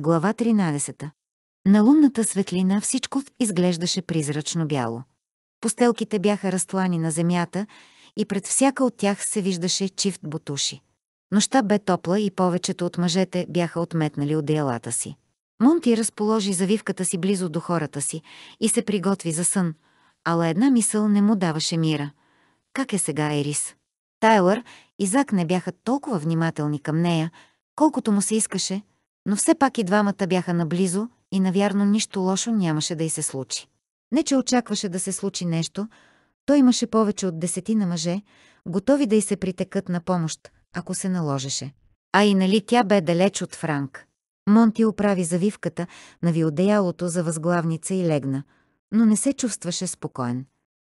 Глава 13. На лунната светлина всичко изглеждаше призрачно бяло. Постелките бяха разтлани на земята и пред всяка от тях се виждаше чифт бутуши. Нощта бе топла и повечето от мъжете бяха отметнали одеялата си. Монти разположи завивката си близо до хората си и се приготви за сън, ала една мисъл не му даваше мира. Как е сега Ерис? Тайлър и Зак не бяха толкова внимателни към нея, колкото му се искаше, но все пак и двамата бяха наблизо и навярно нищо лошо нямаше да й се случи. Не, че очакваше да се случи нещо, той имаше повече от десетина мъже, готови да й се притекат на помощ, ако се наложеше. А и нали тя бе далеч от Франк. Монти оправи завивката, нави одеялото за възглавница и легна, но не се чувстваше спокоен.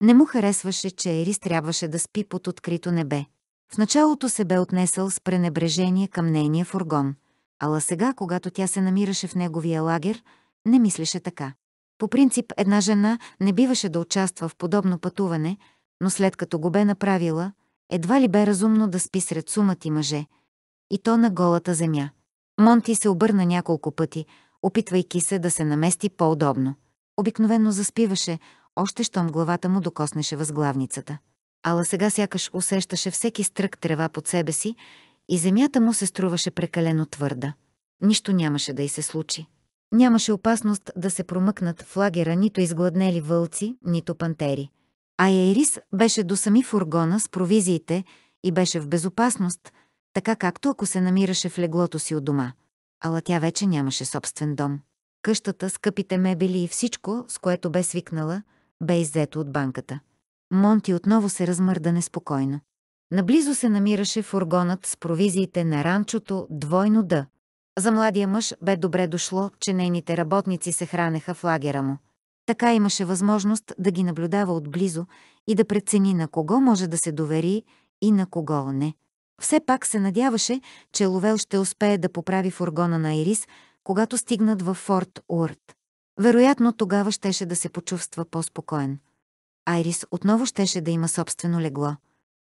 Не му харесваше, че Ерис трябваше да спи под открито небе. В началото се бе отнесъл с пренебрежение към нейния фургон, ала сега, когато тя се намираше в неговия лагер, не мислеше така. По принцип, една жена не биваше да участва в подобно пътуване, но след като го бе направила, едва ли бе разумно да спи сред сумати мъже. И то на голата земя. Монти се обърна няколко пъти, опитвайки се да се намести по-удобно. Обикновено заспиваше, още щом главата му докоснеше възглавницата. Ала сега сякаш усещаше всеки стрък трева под себе си и земята му се струваше прекалено твърда. Нищо нямаше да й се случи. Нямаше опасност да се промъкнат в лагера нито изгладнели вълци, нито пантери. А Ерис беше до сами фургона с провизиите и беше в безопасност, така както ако се намираше в леглото си от дома. Ала тя вече нямаше собствен дом. Къщата, скъпите мебели и всичко, с което бе свикнала, бе иззето от банката. Монти отново се размърда неспокойно. Наблизо се намираше фургонът с провизиите на ранчото двойно Д. За младия мъж бе добре дошло, че нейните работници се хранеха в лагера му. Така имаше възможност да ги наблюдава отблизо и да прецени на кого може да се довери и на кого не. Все пак се надяваше, че Ловел ще успее да поправи фургона на Ирис, когато стигнат във Форт Уорд. Вероятно тогава щеше да се почувства по-спокоен. Айрис отново щеше да има собствено легло.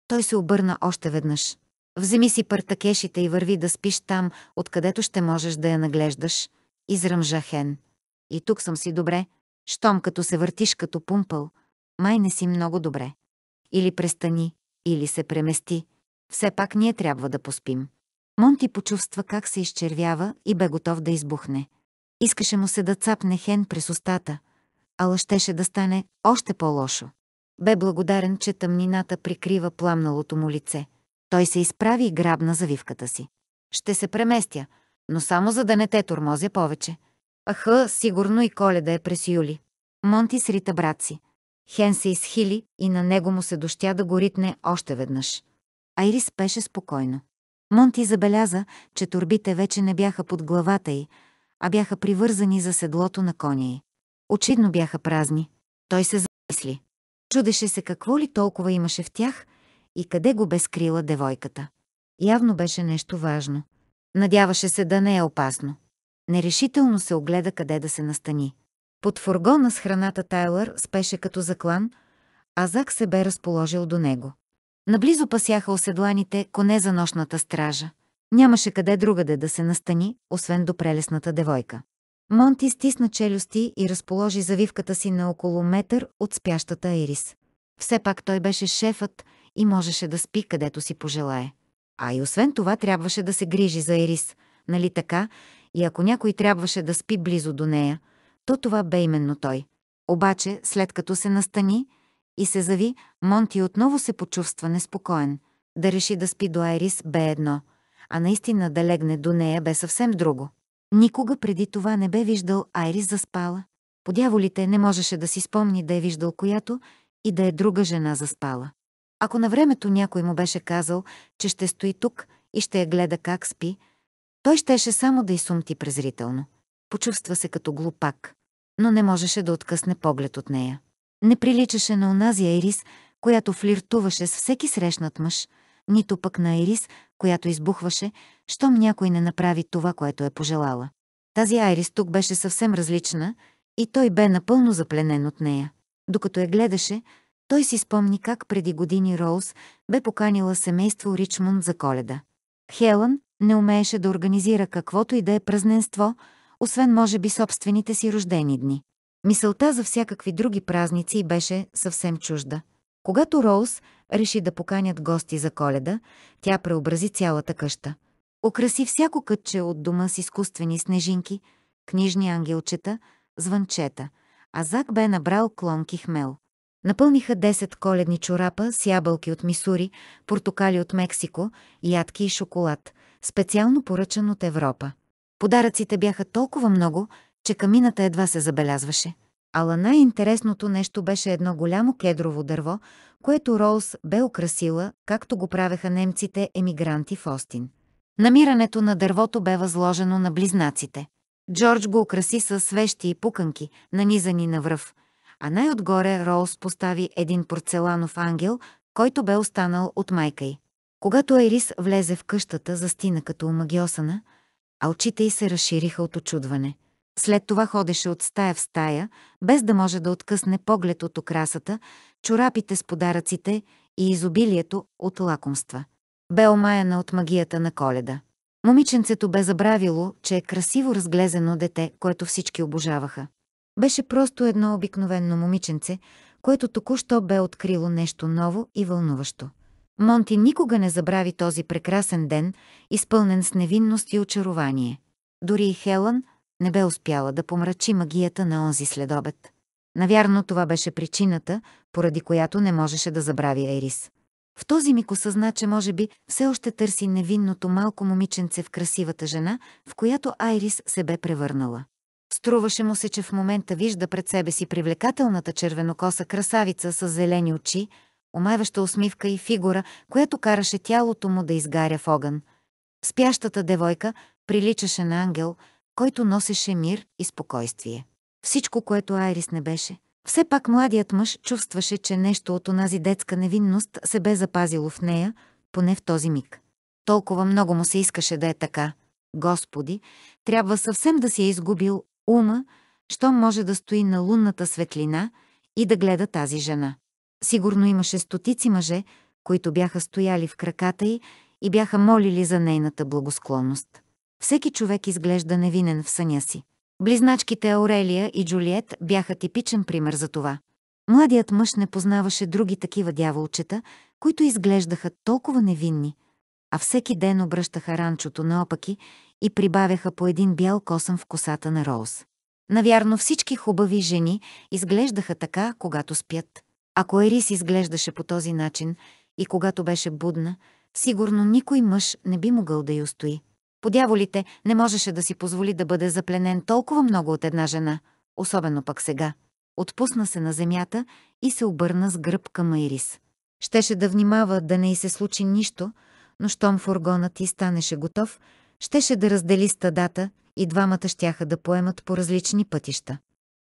Той се обърна още веднъж. Вземи си партакешите и върви да спиш там, откъдето ще можеш да я наглеждаш. Изръмжа Хен. И тук съм си добре. Щом като се въртиш като пумпъл, май не си много добре. Или престани, или се премести. Все пак ние трябва да поспим. Монти почувства как се изчервява и бе готов да избухне. Искаше му се да цапне Хен през устата, ала щеше да стане още по-лошо. Бе благодарен, че тъмнината прикрива пламналото му лице. Той се изправи и грабна завивката си. Ще се преместя, но само за да не те тормозя повече. Аха, сигурно и коледа е през юли. Монти срита брат си. Хен се изхили и на него му се дощя да го ритне още веднъж. Айрис пеше спокойно. Монти забеляза, че турбите вече не бяха под главата й, а бяха привързани за седлото на коня й. Очидно бяха празни. Той се замисли. Чудеше се какво ли толкова имаше в тях и къде го бе скрила девойката. Явно беше нещо важно. Надяваше се да не е опасно. Нерешително се огледа къде да се настани. Под фургона с храната Тайлър спеше като заклан, а Зак се бе разположил до него. Наблизо пасяха оседланите коне за нощната стража. Нямаше къде другаде да се настани, освен до прелесната девойка. Монти стисна челюсти и разположи завивката си на около метър от спящата Ирис. Все пак той беше шефът и можеше да спи където си пожелае. А и освен това трябваше да се грижи за Ирис, нали така? И ако някой трябваше да спи близо до нея, то това бе именно той. Обаче, след като се настани и се зави, Монти отново се почувства неспокоен. Да реши да спи до Айрис бе едно, а наистина да легне до нея бе съвсем друго. Никога преди това не бе виждал Айрис заспала. По дяволите не можеше да си спомни да е виждал която и да е друга жена заспала. Ако на времето някой му беше казал, че ще стои тук и ще я гледа как спи, той щеше само да й сумти презрително. Почувства се като глупак, но не можеше да откъсне поглед от нея. Не приличаше на онази Айрис, която флиртуваше с всеки срещнат мъж, нито пък на Айрис, която избухваше, щом някой не направи това, което е пожелала. Тази Айрис тук беше съвсем различна и той бе напълно запленен от нея. Докато я гледаше, той си спомни как преди години Роуз бе поканила семейство Ричмонд за коледа. Хелън не умееше да организира каквото и да е празненство, освен може би собствените си рождени дни. Мисълта за всякакви други празници беше съвсем чужда. Когато Роуз реши да поканят гости за коледа, тя преобрази цялата къща. Украси всяко кътче от дома с изкуствени снежинки, книжни ангелчета, звънчета, а Зак бе набрал клонки хмел. Напълниха 10 коледни чорапа с ябълки от Мисури, портокали от Мексико, ядки и шоколад, специално поръчан от Европа. Подаръците бяха толкова много, че камината едва се забелязваше. Ала най-интересното нещо беше едно голямо кедрово дърво, което Роуз бе украсила, както го правеха немците емигранти в Остин. Намирането на дървото бе възложено на близнаците. Джордж го украси с свещи и пуканки, нанизани на връв, а най-отгоре Роуз постави един порцеланов ангел, който бе останал от майка й. Когато Ерис влезе в къщата, застина като омагиосана, а очите й се разшириха от очудване. След това ходеше от стая в стая, без да може да откъсне поглед от окрасата, чорапите с подаръците и изобилието от лакомства. Бе омаяна от магията на коледа. Момиченцето бе забравило, че е красиво разглезено дете, което всички обожаваха. Беше просто едно обикновенно момиченце, което току-що бе открило нещо ново и вълнуващо. Монти никога не забрави този прекрасен ден, изпълнен с невинност и очарование. Дори и Хелън не бе успяла да помрачи магията на онзи следобед. Навярно това беше причината, поради която не можеше да забрави Ерис. В този миг осъзна, че може би все още търси невинното малко момиченце в красивата жена, в която Айрис се бе превърнала. Струваше му се, че в момента вижда пред себе си привлекателната червенокоса красавица с зелени очи, омайваща усмивка и фигура, която караше тялото му да изгаря в огън. Спящата девойка приличаше на ангел, който носеше мир и спокойствие. Всичко, което Айрис не беше. Все пак младият мъж чувстваше, че нещо от онази детска невинност се бе запазило в нея, поне в този миг. Толкова много му се искаше да е така. Господи, трябва съвсем да си е изгубил ума, що може да стои на лунната светлина и да гледа тази жена. Сигурно имаше стотици мъже, които бяха стояли в краката й и бяха молили за нейната благосклонност. Всеки човек изглежда невинен в съня си. Близначките Аурелия и Джулиет бяха типичен пример за това. Младият мъж не познаваше други такива дяволчета, които изглеждаха толкова невинни, а всеки ден обръщаха ранчото наопаки и прибавяха по един бял косъм в косата на Роуз. Навярно всички хубави жени изглеждаха така, когато спят. Ако Ерис изглеждаше по този начин и когато беше будна, сигурно никой мъж не би могъл да й устои. Подяволите не можеше да си позволи да бъде запленен толкова много от една жена, особено пък сега. Отпусна се на земята и се обърна с гръб към Айрис. Щеше да внимава да не й се случи нищо, но щом фургонът ти станеше готов, щеше да раздели стадата и двамата щяха да поемат по различни пътища.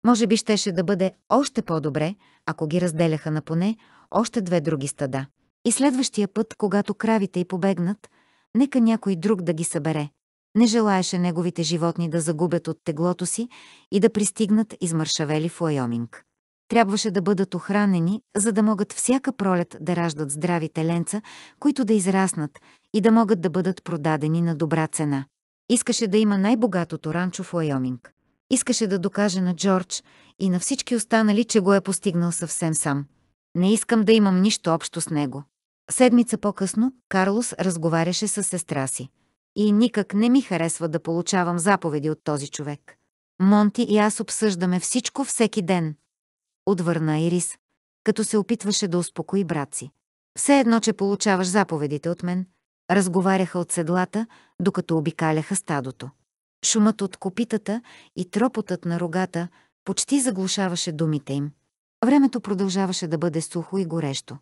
Може би щеше да бъде още по-добре, ако ги разделяха на поне още две други стада. И следващия път, когато кравите й побегнат, нека някой друг да ги събере. Не желаеше неговите животни да загубят от теглото си и да пристигнат измършавели в Лайоминг. Трябваше да бъдат охранени, за да могат всяка пролет да раждат здрави теленца, които да израснат и да могат да бъдат продадени на добра цена. Искаше да има най-богатото ранчо в Лайоминг. Искаше да докаже на Джордж и на всички останали, че го е постигнал съвсем сам. Не искам да имам нищо общо с него. Седмица по-късно Карлос разговаряше с сестра си. И никак не ми харесва да получавам заповеди от този човек. Монти и аз обсъждаме всичко всеки ден. Отвърна Ирис, като се опитваше да успокои брат си. Все едно, че получаваш заповедите от мен. Разговаряха от седлата, докато обикаляха стадото. Шумът от копитата и тропотът на рогата почти заглушаваше думите им. Времето продължаваше да бъде сухо и горещо.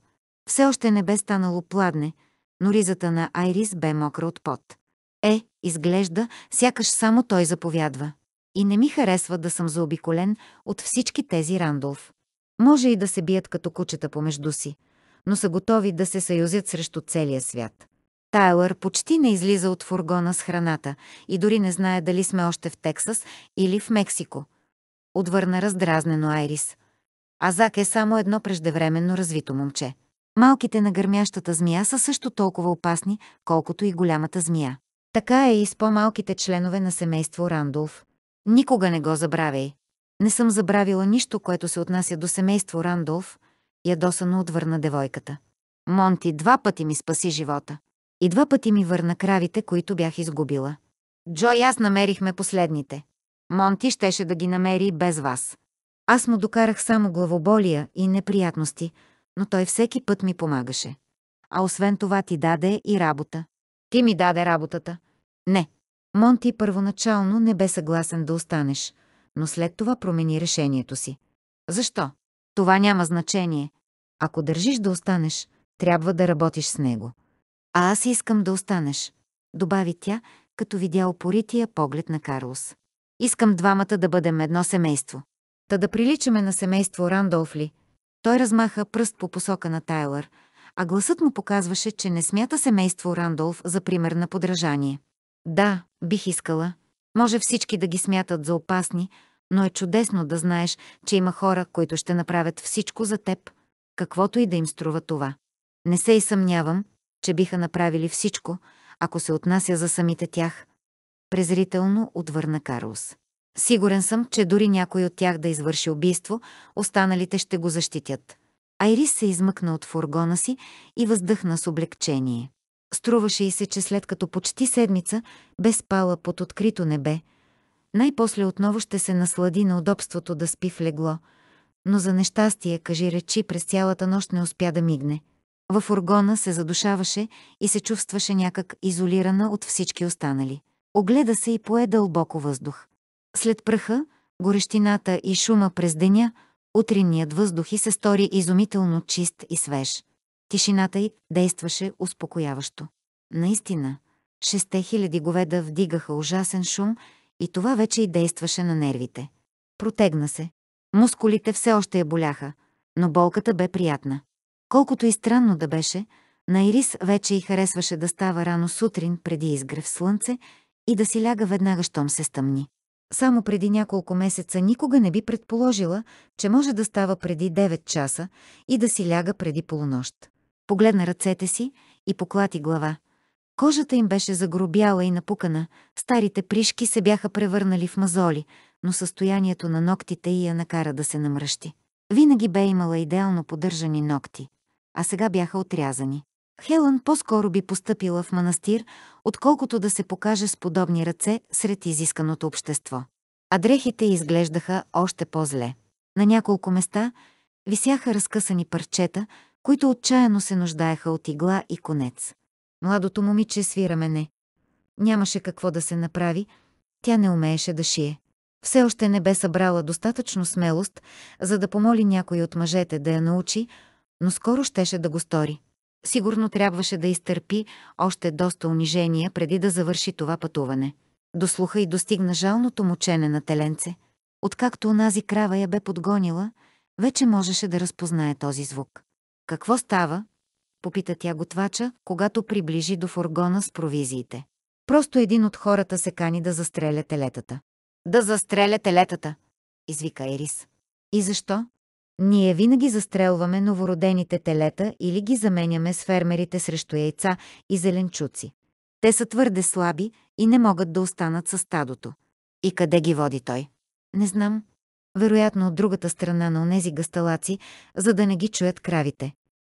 Все още не бе станало пладне, но ризата на Айрис бе мокра от пот. Е, изглежда, сякаш само той заповядва. И не ми харесва да съм заобиколен от всички тези Рандолф. Може и да се бият като кучета помежду си, но са готови да се съюзят срещу целия свят. Тайлър почти не излиза от фургона с храната и дори не знае дали сме още в Тексас или в Мексико. Отвърна раздразнено Айрис. А Зак е само едно преждевременно развито момче. Малките на гърмящата змия са също толкова опасни, колкото и голямата змия. Така е и с по-малките членове на семейство Рандолф. Никога не го забравяй. Не съм забравила нищо, което се отнася до семейство Рандолф, ядосано отвърна девойката. Монти два пъти ми спаси живота. И два пъти ми върна кравите, които бях изгубила. Джо и аз намерихме последните. Монти щеше да ги намери без вас. Аз му докарах само главоболия и неприятности, но той всеки път ми помагаше. А освен това ти даде и работа. Ти ми даде работата. Не. Монти първоначално не бе съгласен да останеш, но след това промени решението си. Защо? Това няма значение. Ако държиш да останеш, трябва да работиш с него. А аз искам да останеш, добави тя, като видя опорития поглед на Карлос. Искам двамата да бъдем едно семейство. Та да приличаме на семейство Рандолф ли? Той размаха пръст по посока на Тайлър, а гласът му показваше, че не смята семейство Рандолф за пример на подражание. Да, бих искала. Може всички да ги смятат за опасни, но е чудесно да знаеш, че има хора, които ще направят всичко за теб, каквото и да им струва това. Не се и съмнявам, че биха направили всичко, ако се отнася за самите тях. Презрително отвърна Карлос. Сигурен съм, че дори някой от тях да извърши убийство, останалите ще го защитят. Айрис се измъкна от фургона си и въздъхна с облегчение. Струваше и се, че след като почти седмица бе спала под открито небе, най-после отново ще се наслади на удобството да спи в легло, но за нещастие, кажи речи, през цялата нощ не успя да мигне. Във фургона се задушаваше и се чувстваше някак изолирана от всички останали. Огледа се и пое дълбоко въздух. След пръха, горещината и шума през деня, утринният въздух и се стори изумително чист и свеж. Тишината й действаше успокояващо. Наистина, шесте хиляди говеда вдигаха ужасен шум и това вече и действаше на нервите. Протегна се. Мускулите все още я боляха, но болката бе приятна. Колкото и странно да беше, на Ирис вече й харесваше да става рано сутрин преди изгрев слънце и да си ляга веднага, щом се стъмни. Само преди няколко месеца никога не би предположила, че може да става преди 9 часа и да си ляга преди полунощ. Погледна ръцете си и поклати глава. Кожата им беше загробяла и напукана, старите пришки се бяха превърнали в мазоли, но състоянието на ногтите й я накара да се намръщи. Винаги бе имала идеално поддържани ногти, а сега бяха отрязани. Хелън по-скоро би постъпила в манастир, отколкото да се покаже с подобни ръце сред изисканото общество. А дрехите изглеждаха още по-зле. На няколко места висяха разкъсани парчета, които отчаяно се нуждаеха от игла и конец. Младото момиче свира мене. Нямаше какво да се направи, тя не умееше да шие. Все още не бе събрала достатъчно смелост, за да помоли някой от мъжете да я научи, но скоро щеше да го стори. Сигурно трябваше да изтърпи още доста унижения преди да завърши това пътуване. До слуха и достигна жалното мучене на теленце. Откакто онази крава я бе подгонила, вече можеше да разпознае този звук. Какво става? попита тя готвача, когато приближи до фургона с провизиите. Просто един от хората се кани да застреля телетата. Да застреля телетата, извика Ерис. И защо? Ние винаги застрелваме новородените телета или ги заменяме с фермерите срещу яйца и зеленчуци. Те са твърде слаби и не могат да останат със стадото. И къде ги води той? Не знам. Вероятно от другата страна на онези гасталаци, за да не ги чуят кравите.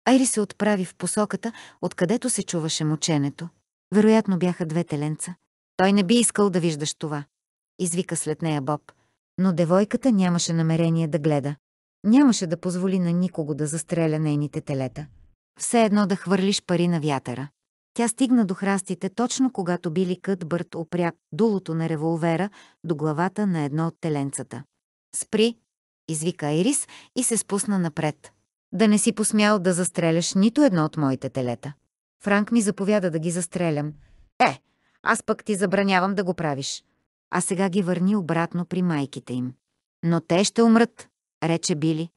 Айри се отправи в посоката, откъдето се чуваше мученето. Вероятно бяха две теленца. Той не би искал да виждаш това. Извика след нея Боб. Но девойката нямаше намерение да гледа. Нямаше да позволи на никого да застреля нейните телета. Все едно да хвърлиш пари на вятъра. Тя стигна до храстите точно когато Били Кътбърт опря дулото на револвера до главата на едно от теленцата. «Спри!» извика Ирис и се спусна напред. «Да не си посмял да застреляш нито едно от моите телета. Франк ми заповяда да ги застрелям. Е, аз пък ти забранявам да го правиш. А сега ги върни обратно при майките им. Но те ще умрат, рече Били.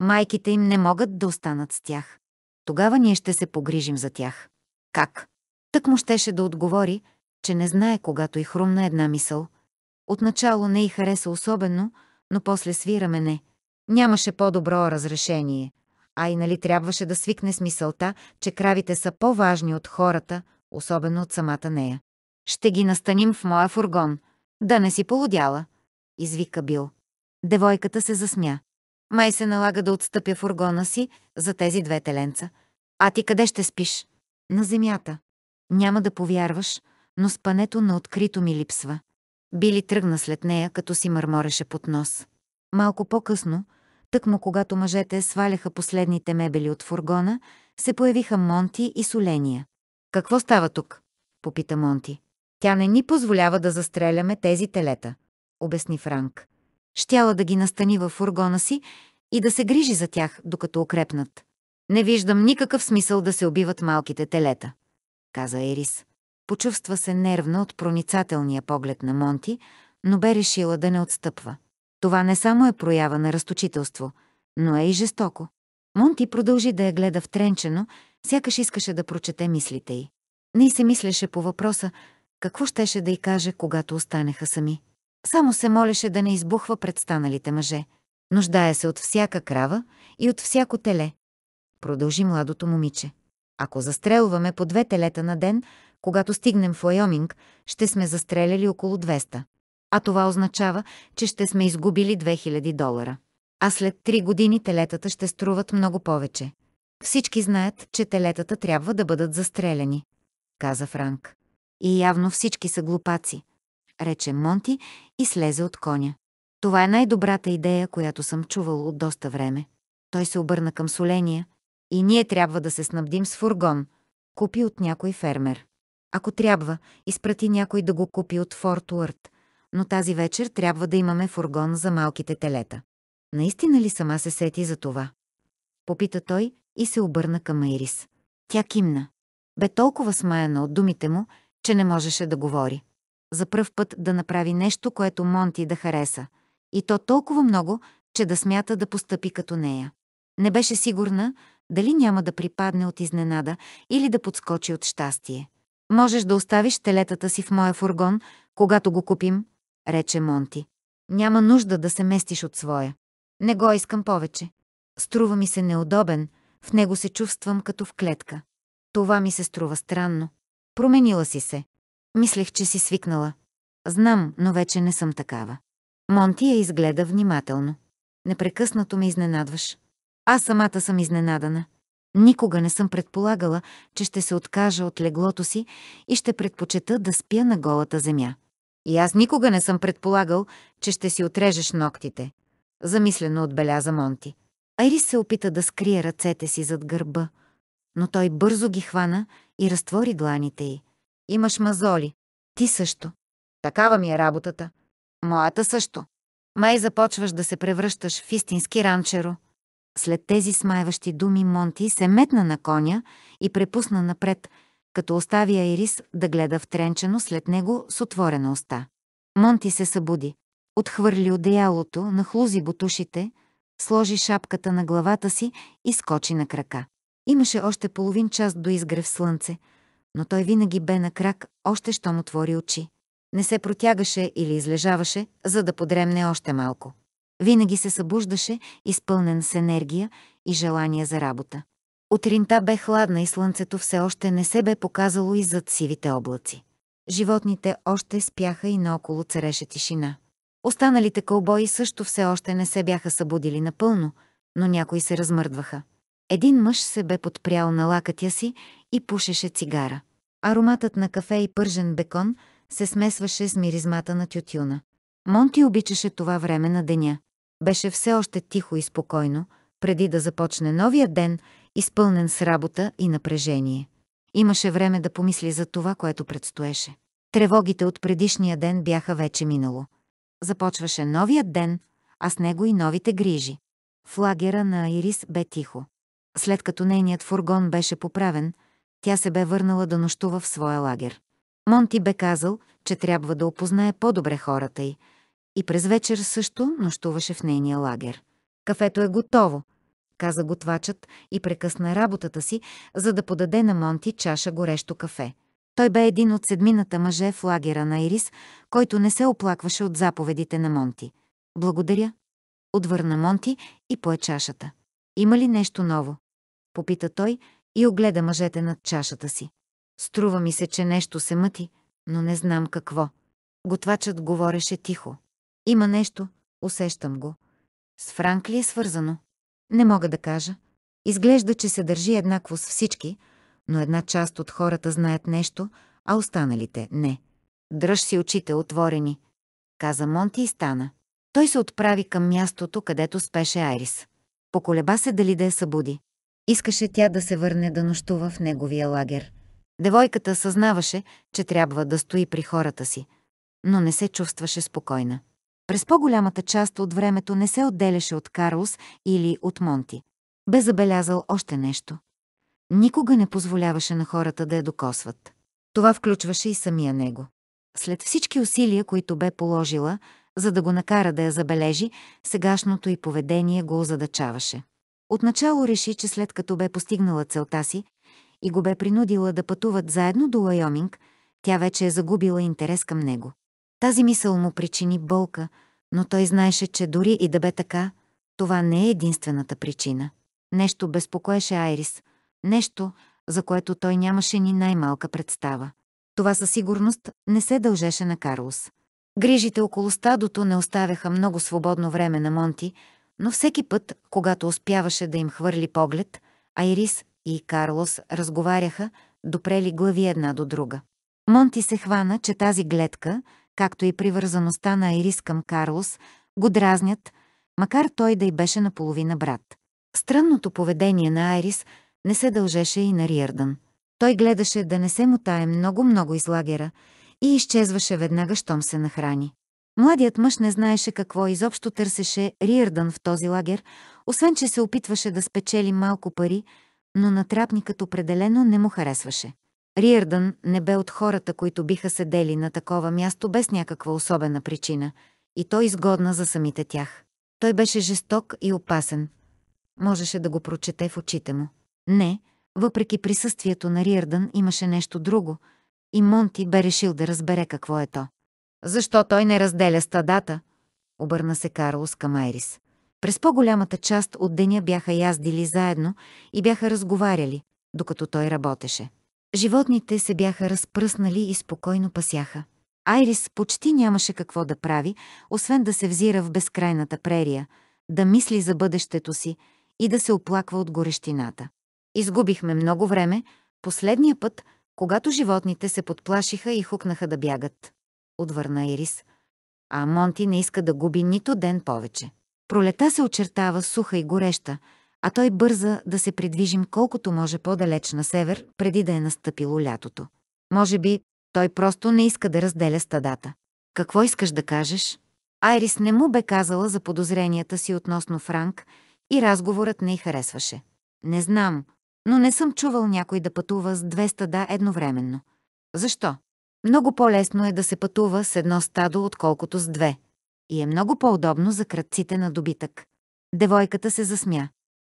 Майките им не могат да останат с тях. Тогава ние ще се погрижим за тях. Как? Тък му щеше да отговори, че не знае, когато и хрумна една мисъл. Отначало не й хареса особено, но после свира мене. Нямаше по-добро разрешение. А и нали трябваше да свикне с мисълта, че кравите са по-важни от хората, особено от самата нея. Ще ги настаним в моя фургон. Да не си полудяла. извика Бил. Девойката се засмя. Май се налага да отстъпя фургона си за тези две теленца. А ти къде ще спиш? На земята. Няма да повярваш, но спането на открито ми липсва. Били тръгна след нея, като си мърмореше под нос. Малко по-късно, тъкмо когато мъжете сваляха последните мебели от фургона, се появиха Монти и Соления. Какво става тук? попита Монти. Тя не ни позволява да застреляме тези телета, обясни Франк. Щяла да ги настани във фургона си и да се грижи за тях, докато укрепнат. Не виждам никакъв смисъл да се убиват малките телета, каза Ерис. Почувства се нервна от проницателния поглед на Монти, но бе решила да не отстъпва. Това не само е проява на разточителство, но е и жестоко. Монти продължи да я гледа втренчено, сякаш искаше да прочете мислите й. Не се мислеше по въпроса какво щеше да й каже, когато останеха сами. Само се молеше да не избухва пред станалите мъже. Нуждае се от всяка крава и от всяко теле. Продължи младото момиче. Ако застрелваме по две телета на ден, когато стигнем в Уайоминг, ще сме застреляли около 200. А това означава, че ще сме изгубили 2000 долара. А след три години телетата ще струват много повече. Всички знаят, че телетата трябва да бъдат застреляни, каза Франк. И явно всички са глупаци, рече Монти и слезе от коня. Това е най-добрата идея, която съм чувал от доста време. Той се обърна към соления. И ние трябва да се снабдим с фургон, купи от някой фермер. Ако трябва, изпрати някой да го купи от Форт Уърт, но тази вечер трябва да имаме фургон за малките телета. Наистина ли сама се сети за това? Попита той и се обърна към Айрис. Тя кимна. Бе толкова смаяна от думите му, че не можеше да говори. За пръв път да направи нещо, което Монти да хареса. И то толкова много, че да смята да постъпи като нея. Не беше сигурна дали няма да припадне от изненада или да подскочи от щастие. Можеш да оставиш телетата си в моя фургон, когато го купим, рече Монти. Няма нужда да се местиш от своя. Не го искам повече. Струва ми се неудобен, в него се чувствам като в клетка. Това ми се струва странно. Променила си се. Мислех, че си свикнала. Знам, но вече не съм такава. Монти я изгледа внимателно. Непрекъснато ме изненадваш. Аз самата съм изненадана. Никога не съм предполагала, че ще се откажа от леглото си и ще предпочета да спя на голата земя. И аз никога не съм предполагал, че ще си отрежеш ногтите. Замислено отбеляза Монти. Айрис се опита да скрие ръцете си зад гърба, но той бързо ги хвана и разтвори дланите й. Имаш мазоли. Ти също. Такава ми е работата. Моята също. Май започваш да се превръщаш в истински ранчеро. След тези смайващи думи Монти се метна на коня и препусна напред, като остави Айрис да гледа втренчено след него с отворена уста. Монти се събуди. Отхвърли одеялото, нахлузи бутушите, сложи шапката на главата си и скочи на крака. Имаше още половин час до изгрев слънце, но той винаги бе на крак, още щом отвори очи. Не се протягаше или излежаваше, за да подремне още малко. Винаги се събуждаше, изпълнен с енергия и желание за работа. Утринта бе хладна и слънцето все още не се бе показало и зад сивите облаци. Животните още спяха и наоколо цареше тишина. Останалите кълбои също все още не се бяха събудили напълно, но някои се размърдваха. Един мъж се бе подпрял на лакътя си и пушеше цигара. Ароматът на кафе и пържен бекон се смесваше с миризмата на тютюна. Монти обичаше това време на деня. Беше все още тихо и спокойно, преди да започне новия ден, изпълнен с работа и напрежение. Имаше време да помисли за това, което предстоеше. Тревогите от предишния ден бяха вече минало. Започваше новият ден, а с него и новите грижи. В лагера на Ирис бе тихо. След като нейният фургон беше поправен, тя се бе върнала да нощува в своя лагер. Монти бе казал, че трябва да опознае по-добре хората й, и през вечер също нощуваше в нейния лагер. Кафето е готово, каза готвачът и прекъсна работата си, за да подаде на Монти чаша горещо кафе. Той бе един от седмината мъже в лагера на Ирис, който не се оплакваше от заповедите на Монти. Благодаря. Отвърна Монти и пое чашата. Има ли нещо ново? Попита той и огледа мъжете над чашата си. Струва ми се, че нещо се мъти, но не знам какво. Готвачът говореше тихо. Има нещо, усещам го. С Франк ли е свързано? Не мога да кажа. Изглежда, че се държи еднакво с всички, но една част от хората знаят нещо, а останалите не. Дръж си очите отворени, каза Монти и стана. Той се отправи към мястото, където спеше Айрис. Поколеба се дали да я събуди. Искаше тя да се върне да нощува в неговия лагер. Девойката съзнаваше, че трябва да стои при хората си, но не се чувстваше спокойна. През по-голямата част от времето не се отделяше от Карлос или от Монти. Бе забелязал още нещо. Никога не позволяваше на хората да я докосват. Това включваше и самия него. След всички усилия, които бе положила, за да го накара да я забележи, сегашното й поведение го озадачаваше. Отначало реши, че след като бе постигнала целта си и го бе принудила да пътуват заедно до Лайоминг, тя вече е загубила интерес към него. Тази мисъл му причини болка, но той знаеше, че дори и да бе така, това не е единствената причина. Нещо безпокоеше Айрис, нещо, за което той нямаше ни най-малка представа. Това със сигурност не се дължеше на Карлос. Грижите около стадото не оставяха много свободно време на Монти, но всеки път, когато успяваше да им хвърли поглед, Айрис и Карлос разговаряха, допрели глави една до друга. Монти се хвана, че тази гледка, както и привързаността на Айрис към Карлос, го дразнят, макар той да й беше наполовина брат. Странното поведение на Айрис не се дължеше и на Риърдън. Той гледаше да не се мутае много-много из лагера и изчезваше веднага, щом се нахрани. Младият мъж не знаеше какво изобщо търсеше Риърдън в този лагер, освен че се опитваше да спечели малко пари, но натрапникът определено не му харесваше. Риърдън не бе от хората, които биха седели на такова място без някаква особена причина, и то изгодна за самите тях. Той беше жесток и опасен. Можеше да го прочете в очите му. Не, въпреки присъствието на Риърдън имаше нещо друго, и Монти бе решил да разбере какво е то. Защо той не разделя стадата? Обърна се Карлос към Айрис. През по-голямата част от деня бяха яздили заедно и бяха разговаряли, докато той работеше. Животните се бяха разпръснали и спокойно пасяха. Айрис почти нямаше какво да прави, освен да се взира в безкрайната прерия, да мисли за бъдещето си и да се оплаква от горещината. Изгубихме много време, последния път, когато животните се подплашиха и хукнаха да бягат. Отвърна Ирис. А Монти не иска да губи нито ден повече. Пролета се очертава суха и гореща, а той бърза да се придвижим колкото може по-далеч на север, преди да е настъпило лятото. Може би той просто не иска да разделя стадата. Какво искаш да кажеш? Айрис не му бе казала за подозренията си относно Франк и разговорът не й харесваше. Не знам, но не съм чувал някой да пътува с две стада едновременно. Защо? Много по-лесно е да се пътува с едно стадо, отколкото с две. И е много по-удобно за кръците на добитък. Девойката се засмя.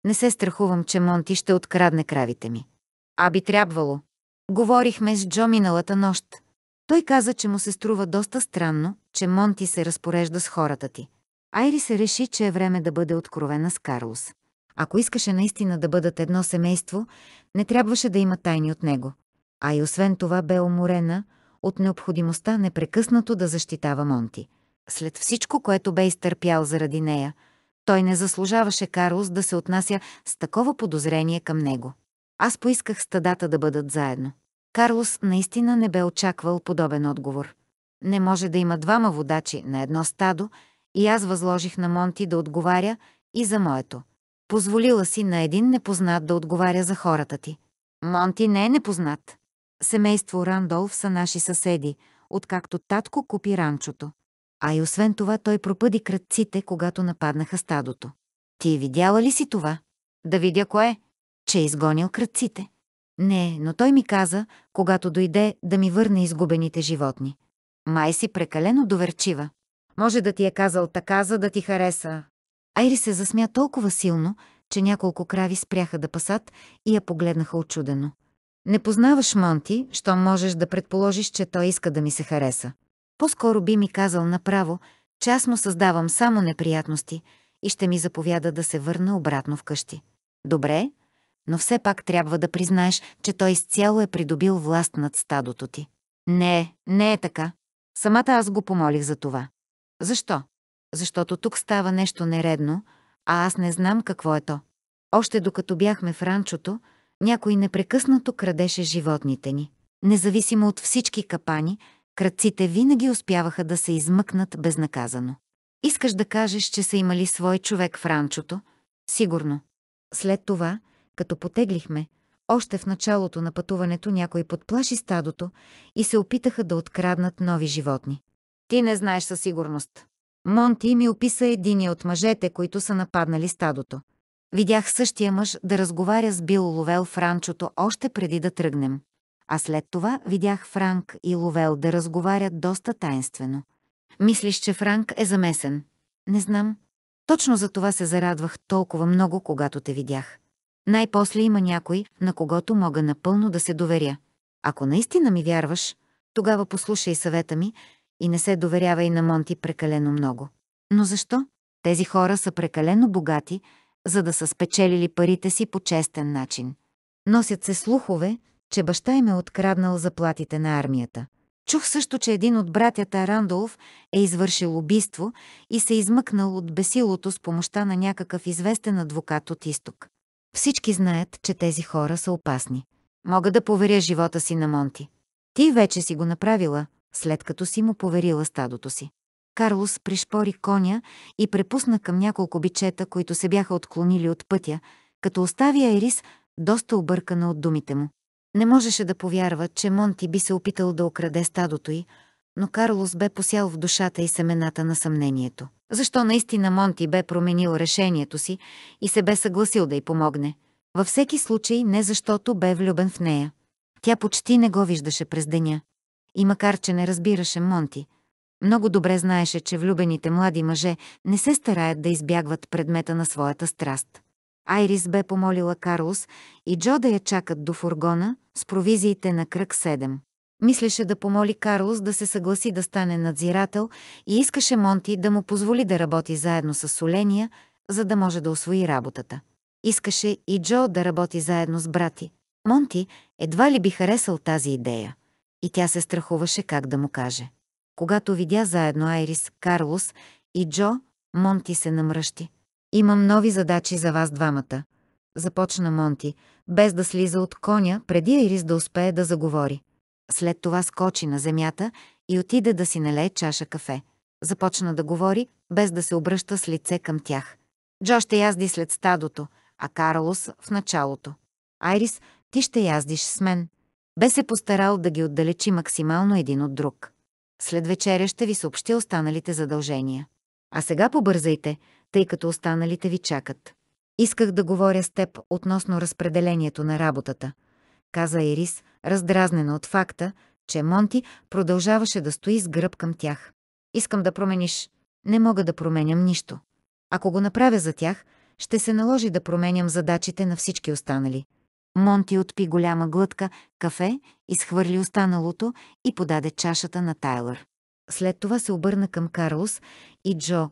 Не се страхувам, че Монти ще открадне кравите ми. А би трябвало. Говорихме с Джо миналата нощ. Той каза, че му се струва доста странно, че Монти се разпорежда с хората ти. Айри се реши, че е време да бъде откровена с Карлос. Ако искаше наистина да бъдат едно семейство, не трябваше да има тайни от него. А и освен това бе уморена от необходимостта непрекъснато да защитава Монти. След всичко, което бе изтърпял заради нея, той не заслужаваше Карлос да се отнася с такова подозрение към него. Аз поисках стадата да бъдат заедно. Карлос наистина не бе очаквал подобен отговор. Не може да има двама водачи на едно стадо и аз възложих на Монти да отговаря и за моето. Позволила си на един непознат да отговаря за хората ти. Монти не е непознат. Семейство Рандолф са наши съседи, откакто татко купи ранчото. А и освен това той пропъди кръците, когато нападнаха стадото. Ти видяла ли си това? Да видя кое? Че е изгонил кръците. Не, но той ми каза, когато дойде да ми върне изгубените животни. Май си прекалено доверчива. Може да ти е казал така, за да ти хареса. Айри се засмя толкова силно, че няколко крави спряха да пасат и я погледнаха очудено. Не познаваш Монти, що можеш да предположиш, че той иска да ми се хареса. По-скоро би ми казал направо, че аз му създавам само неприятности и ще ми заповяда да се върна обратно вкъщи. Добре, но все пак трябва да признаеш, че той изцяло е придобил власт над стадото ти. Не, не е така. Самата аз го помолих за това. Защо? защото тук става нещо нередно, а аз не знам какво е то. Още докато бяхме в ранчото, някой непрекъснато крадеше животните ни. Независимо от всички капани, кръците винаги успяваха да се измъкнат безнаказано. Искаш да кажеш, че са имали свой човек в ранчото? Сигурно. След това, като потеглихме, още в началото на пътуването някой подплаши стадото и се опитаха да откраднат нови животни. Ти не знаеш със сигурност. Монти ми описа единия от мъжете, които са нападнали стадото. Видях същия мъж да разговаря с Бил Ловел в ранчото още преди да тръгнем. А след това видях Франк и Ловел да разговарят доста таинствено. Мислиш, че Франк е замесен? Не знам. Точно за това се зарадвах толкова много, когато те видях. Най-после има някой, на когото мога напълно да се доверя. Ако наистина ми вярваш, тогава послушай съвета ми и не се доверявай на Монти прекалено много. Но защо? Тези хора са прекалено богати, за да са спечелили парите си по честен начин. Носят се слухове, че баща им е откраднал заплатите на армията. Чух също, че един от братята Рандолф е извършил убийство и се измъкнал от бесилото с помощта на някакъв известен адвокат от изток. Всички знаят, че тези хора са опасни. Мога да поверя живота си на Монти. Ти вече си го направила, след като си му поверила стадото си. Карлос пришпори коня и препусна към няколко бичета, които се бяха отклонили от пътя, като остави Айрис доста объркана от думите му. Не можеше да повярва, че Монти би се опитал да украде стадото й, но Карлос бе посял в душата и семената на съмнението. Защо наистина Монти бе променил решението си и се бе съгласил да й помогне? Във всеки случай не защото бе влюбен в нея. Тя почти не го виждаше през деня. И макар, че не разбираше Монти, много добре знаеше, че влюбените млади мъже не се стараят да избягват предмета на своята страст. Айрис бе помолила Карлос и Джо да я чакат до фургона с провизиите на кръг 7. Мислеше да помоли Карлос да се съгласи да стане надзирател и искаше Монти да му позволи да работи заедно с Соления, за да може да освои работата. Искаше и Джо да работи заедно с брати. Монти едва ли би харесал тази идея. И тя се страхуваше как да му каже. Когато видя заедно Айрис, Карлос и Джо, Монти се намръщи. Имам нови задачи за вас двамата. Започна Монти, без да слиза от коня, преди Айрис да успее да заговори. След това скочи на земята и отиде да си налее чаша кафе. Започна да говори, без да се обръща с лице към тях. Джо ще язди след стадото, а Карлос в началото. Айрис, ти ще яздиш с мен. Бе се постарал да ги отдалечи максимално един от друг. След вечеря ще ви съобщи останалите задължения. А сега побързайте, тъй като останалите ви чакат. Исках да говоря с теб относно разпределението на работата, каза Ирис, раздразнена от факта, че Монти продължаваше да стои с гръб към тях. Искам да промениш. Не мога да променям нищо. Ако го направя за тях, ще се наложи да променям задачите на всички останали. Монти отпи голяма глътка кафе, изхвърли останалото и подаде чашата на Тайлър. След това се обърна към Карлос и Джо.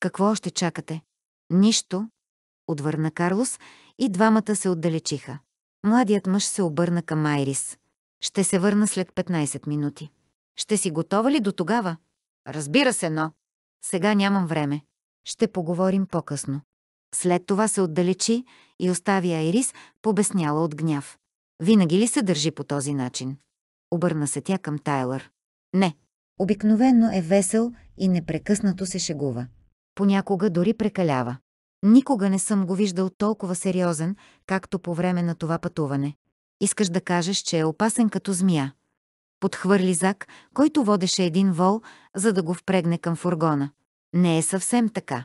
Какво още чакате? Нищо, отвърна Карлос и двамата се отдалечиха. Младият мъж се обърна към Майрис. Ще се върна след 15 минути. Ще си готова ли до тогава? Разбира се, но. Сега нямам време. Ще поговорим по-късно. След това се отдалечи и остави Айрис, побесняла от гняв. Винаги ли се държи по този начин? Обърна се тя към Тайлър. Не. Обикновено е весел и непрекъснато се шегува. Понякога дори прекалява. Никога не съм го виждал толкова сериозен, както по време на това пътуване. Искаш да кажеш, че е опасен като змия. Подхвърли Зак, който водеше един вол, за да го впрегне към фургона. Не е съвсем така,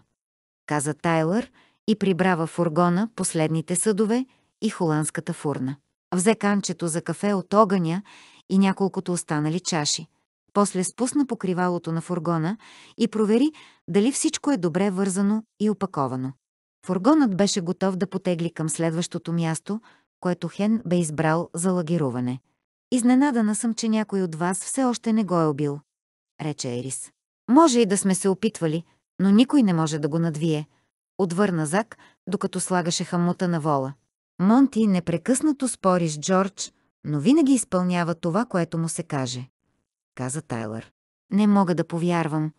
каза Тайлър и прибрава фургона, последните съдове и холандската фурна. Взе канчето за кафе от огъня и няколкото останали чаши. После спусна покривалото на фургона и провери дали всичко е добре вързано и опаковано. Фургонът беше готов да потегли към следващото място, което Хен бе избрал за лагируване. Изненадана съм, че някой от вас все още не го е убил, рече Ерис. Може и да сме се опитвали, но никой не може да го надвие, отвърна Зак, докато слагаше хамута на вола. Монти непрекъснато спори с Джордж, но винаги изпълнява това, което му се каже, каза Тайлър. Не мога да повярвам,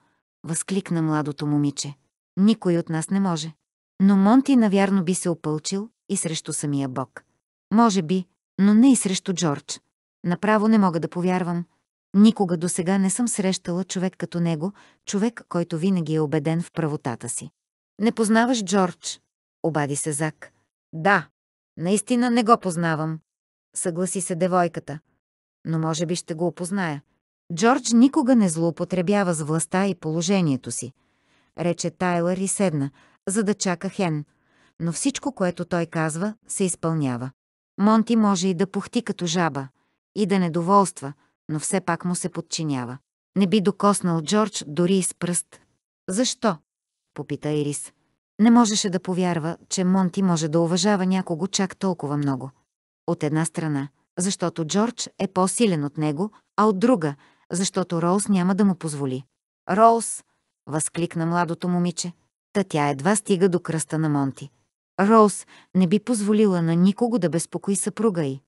възкликна младото момиче. Никой от нас не може. Но Монти навярно би се опълчил и срещу самия Бог. Може би, но не и срещу Джордж. Направо не мога да повярвам. Никога до сега не съм срещала човек като него, човек, който винаги е убеден в правотата си. Не познаваш Джордж? Обади се Зак. Да, наистина не го познавам. Съгласи се девойката. Но може би ще го опозная. Джордж никога не злоупотребява с властта и положението си. Рече Тайлър и седна, за да чака Хен. Но всичко, което той казва, се изпълнява. Монти може и да пухти като жаба, и да недоволства, но все пак му се подчинява. Не би докоснал Джордж дори и с пръст. Защо? Попита Ирис. Не можеше да повярва, че Монти може да уважава някого чак толкова много. От една страна, защото Джордж е по-силен от него, а от друга, защото Роуз няма да му позволи. Роуз! възкликна младото момиче. Та тя едва стига до кръста на Монти. Роуз не би позволила на никого да безпокои съпруга й,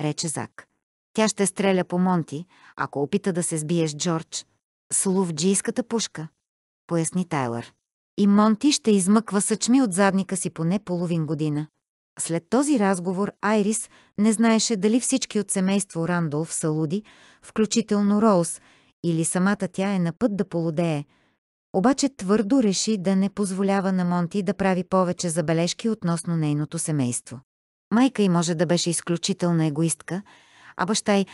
рече Зак. Тя ще стреля по Монти, ако опита да се сбие с Джордж. С ловджийската пушка, поясни Тайлър. И Монти ще измъква съчми от задника си поне половин година. След този разговор Айрис не знаеше дали всички от семейство Рандолф са луди, включително Роуз, или самата тя е на път да полудее. Обаче твърдо реши да не позволява на Монти да прави повече забележки относно нейното семейство. Майка й може да беше изключителна егоистка, а баща й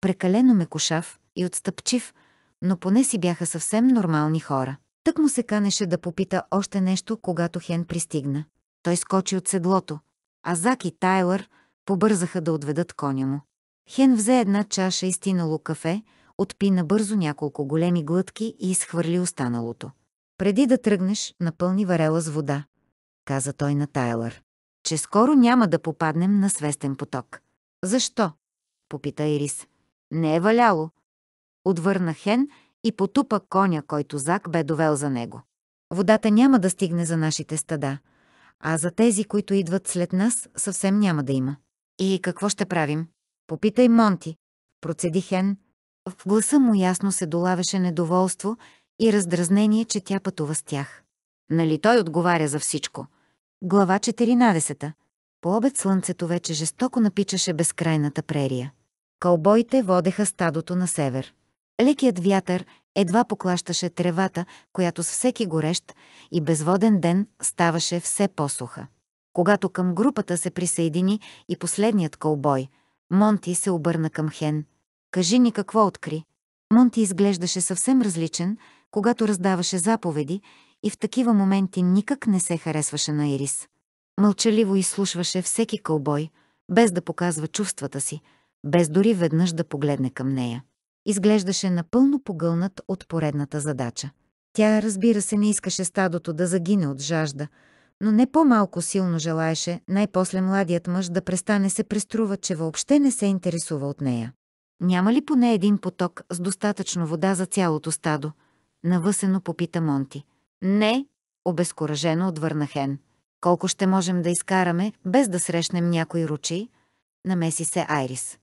прекалено мекошав и отстъпчив, но поне си бяха съвсем нормални хора. Тък му се канеше да попита още нещо, когато Хен пристигна. Той скочи от седлото, а Зак и Тайлър побързаха да отведат коня му. Хен взе една чаша изтинало кафе, отпи набързо няколко големи глътки и изхвърли останалото. Преди да тръгнеш, напълни варела с вода, каза той на Тайлър, че скоро няма да попаднем на свестен поток. Защо? попита Ирис. Не е валяло. Отвърна Хен и потупа коня, който Зак бе довел за него. Водата няма да стигне за нашите стада, а за тези, които идват след нас, съвсем няма да има. И какво ще правим? Попитай Монти, процеди Хен. В гласа му ясно се долавеше недоволство и раздразнение, че тя пътува с тях. Нали той отговаря за всичко? Глава 14. По обед слънцето вече жестоко напичаше безкрайната прерия. Кълбоите водеха стадото на север. Лекият вятър едва поклащаше тревата, която с всеки горещ и безводен ден ставаше все по-суха. Когато към групата се присъедини и последният кълбой, Монти се обърна към Хен. Кажи ни какво откри. Монти изглеждаше съвсем различен, когато раздаваше заповеди и в такива моменти никак не се харесваше на Ирис. Мълчаливо изслушваше всеки кълбой, без да показва чувствата си, без дори веднъж да погледне към нея. Изглеждаше напълно погълнат от поредната задача. Тя, разбира се, не искаше стадото да загине от жажда, но не по-малко силно желаеше най-после младият мъж да престане се преструва, че въобще не се интересува от нея. Няма ли поне един поток с достатъчно вода за цялото стадо? Навъсено попита Монти. Не, обезкуражено отвърна Хен. Колко ще можем да изкараме, без да срещнем някой ручей? Намеси се Айрис.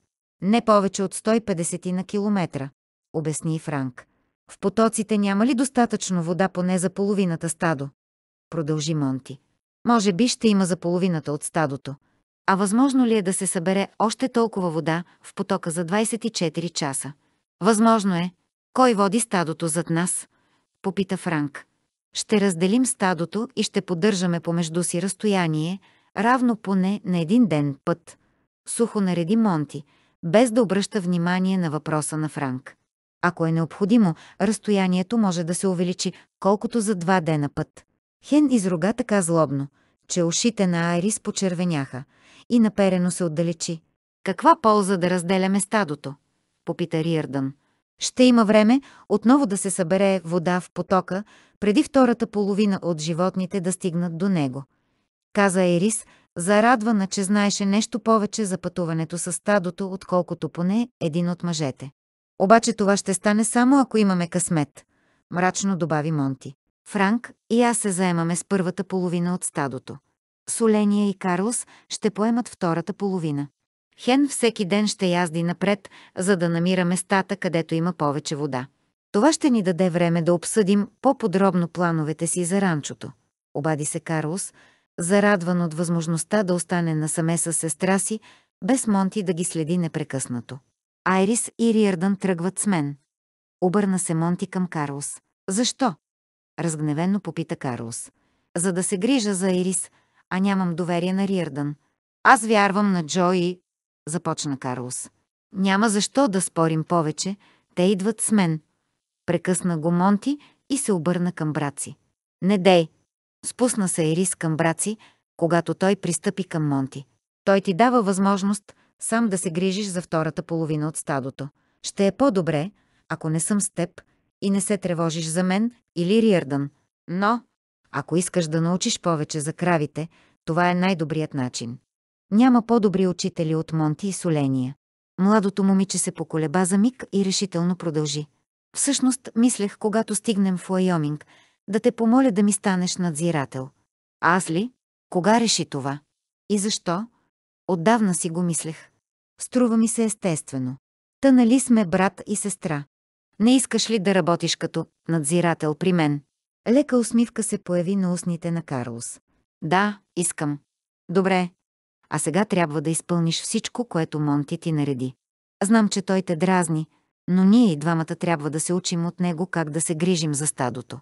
Не повече от 150 на километра, обясни Франк. В потоците няма ли достатъчно вода поне за половината стадо? Продължи Монти. Може би ще има за половината от стадото. А възможно ли е да се събере още толкова вода в потока за 24 часа? Възможно е. Кой води стадото зад нас? Попита Франк. Ще разделим стадото и ще поддържаме помежду си разстояние, равно поне на един ден път. Сухо нареди Монти, без да обръща внимание на въпроса на Франк. Ако е необходимо, разстоянието може да се увеличи колкото за два дена път. Хен изрога така злобно, че ушите на Айрис почервеняха и наперено се отдалечи. Каква полза да разделяме стадото? Попита Риърдън. Ще има време отново да се събере вода в потока, преди втората половина от животните да стигнат до него. Каза Ерис, зарадвана, че знаеше нещо повече за пътуването с стадото, отколкото поне един от мъжете. Обаче това ще стане само ако имаме късмет, мрачно добави Монти. Франк и аз се заемаме с първата половина от стадото. Соления и Карлос ще поемат втората половина. Хен всеки ден ще язди напред, за да намира местата, където има повече вода. Това ще ни даде време да обсъдим по-подробно плановете си за ранчото. Обади се Карлос, зарадван от възможността да остане насаме с сестра си, без Монти да ги следи непрекъснато. Айрис и Риърдън тръгват с мен. Обърна се Монти към Карлос. Защо? Разгневено попита Карлос. За да се грижа за Айрис, а нямам доверие на Риърдън. Аз вярвам на Джо и... Започна Карлос. Няма защо да спорим повече, те идват с мен. Прекъсна го Монти и се обърна към брат си. Не дей! Спусна се Ирис към брат си, когато той пристъпи към Монти. Той ти дава възможност сам да се грижиш за втората половина от стадото. Ще е по-добре, ако не съм с теб и не се тревожиш за мен или Риърдън. Но, ако искаш да научиш повече за кравите, това е най-добрият начин. Няма по-добри учители от Монти и Соления. Младото момиче се поколеба за миг и решително продължи. Всъщност, мислех, когато стигнем в Уайоминг, да те помоля да ми станеш надзирател. Аз ли? Кога реши това? И защо? Отдавна си го мислех. Струва ми се естествено. Та нали сме брат и сестра? Не искаш ли да работиш като надзирател при мен? Лека усмивка се появи на устните на Карлос. Да, искам. Добре. А сега трябва да изпълниш всичко, което Монти ти нареди. Знам, че той те дразни, но ние и двамата трябва да се учим от него как да се грижим за стадото.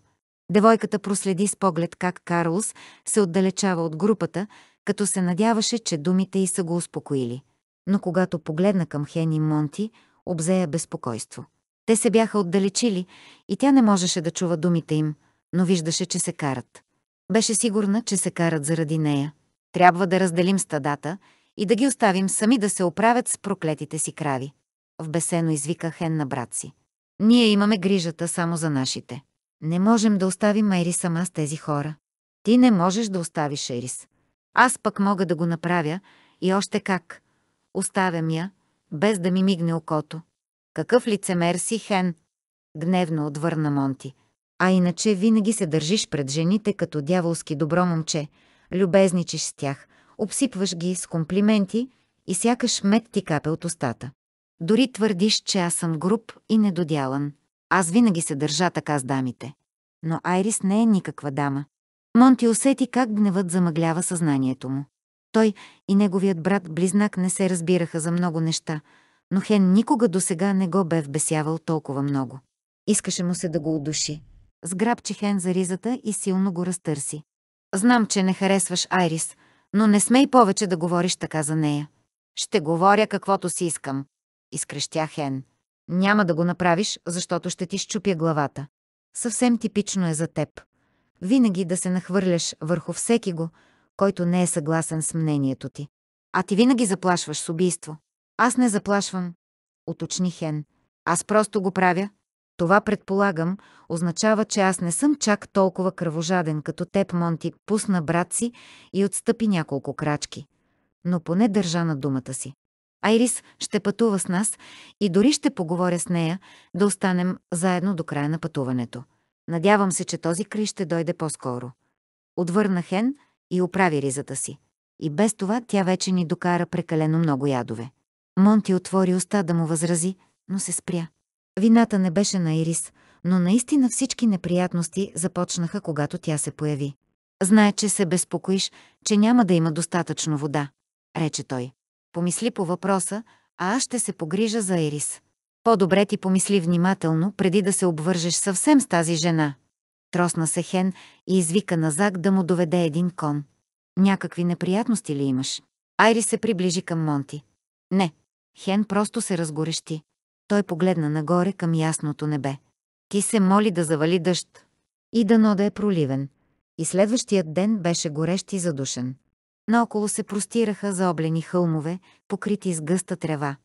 Девойката проследи с поглед как Карлос се отдалечава от групата, като се надяваше, че думите й са го успокоили. Но когато погледна към Хен и Монти, обзея безпокойство. Те се бяха отдалечили и тя не можеше да чува думите им, но виждаше, че се карат. Беше сигурна, че се карат заради нея. Трябва да разделим стадата и да ги оставим сами да се оправят с проклетите си крави. В бесено извика Хен на брат си. Ние имаме грижата само за нашите. Не можем да оставим Ерис сама с тези хора. Ти не можеш да оставиш Ерис. Аз пък мога да го направя и още как. Оставям я, без да ми мигне окото. Какъв лицемер си, Хен? Гневно отвърна Монти. А иначе винаги се държиш пред жените като дяволски добро момче, любезничиш с тях, обсипваш ги с комплименти и сякаш мед ти капе от устата. Дори твърдиш, че аз съм груб и недодялан. Аз винаги се държа така с дамите. Но Айрис не е никаква дама. Монти усети как гневът замъглява съзнанието му. Той и неговият брат-близнак не се разбираха за много неща, но Хен никога досега не го бе вбесявал толкова много. Искаше му се да го удуши. Сграбчи Хен за ризата и силно го разтърси. Знам, че не харесваш Айрис, но не смей повече да говориш така за нея. Ще говоря каквото си искам, изкрещя Хен. Няма да го направиш, защото ще ти щупя главата. Съвсем типично е за теб. Винаги да се нахвърляш върху всеки го, който не е съгласен с мнението ти. А ти винаги заплашваш с убийство. Аз не заплашвам, уточни Хен. Аз просто го правя. Това предполагам, означава, че аз не съм чак толкова кръвожаден, като теб, Монти, пусна брат си и отстъпи няколко крачки. Но поне държа на думата си. Айрис ще пътува с нас и дори ще поговоря с нея да останем заедно до края на пътуването. Надявам се, че този край ще дойде по-скоро. Отвърна Хен и оправи ризата си. И без това тя вече ни докара прекалено много ядове. Монти отвори уста да му възрази, но се спря. Вината не беше на Ирис, но наистина всички неприятности започнаха, когато тя се появи. Знае, че се безпокоиш, че няма да има достатъчно вода, рече той. Помисли по въпроса, а аз ще се погрижа за Ирис. По-добре ти помисли внимателно, преди да се обвържеш съвсем с тази жена. Тросна се Хен и извика на Зак да му доведе един кон. Някакви неприятности ли имаш? Айри се приближи към Монти. Не. Хен просто се разгорещи. Той погледна нагоре към ясното небе. Ти се моли да завали дъжд. И дано да е проливен. И следващият ден беше горещ и задушен. Наоколо се простираха заоблени хълмове, покрити с гъста трева.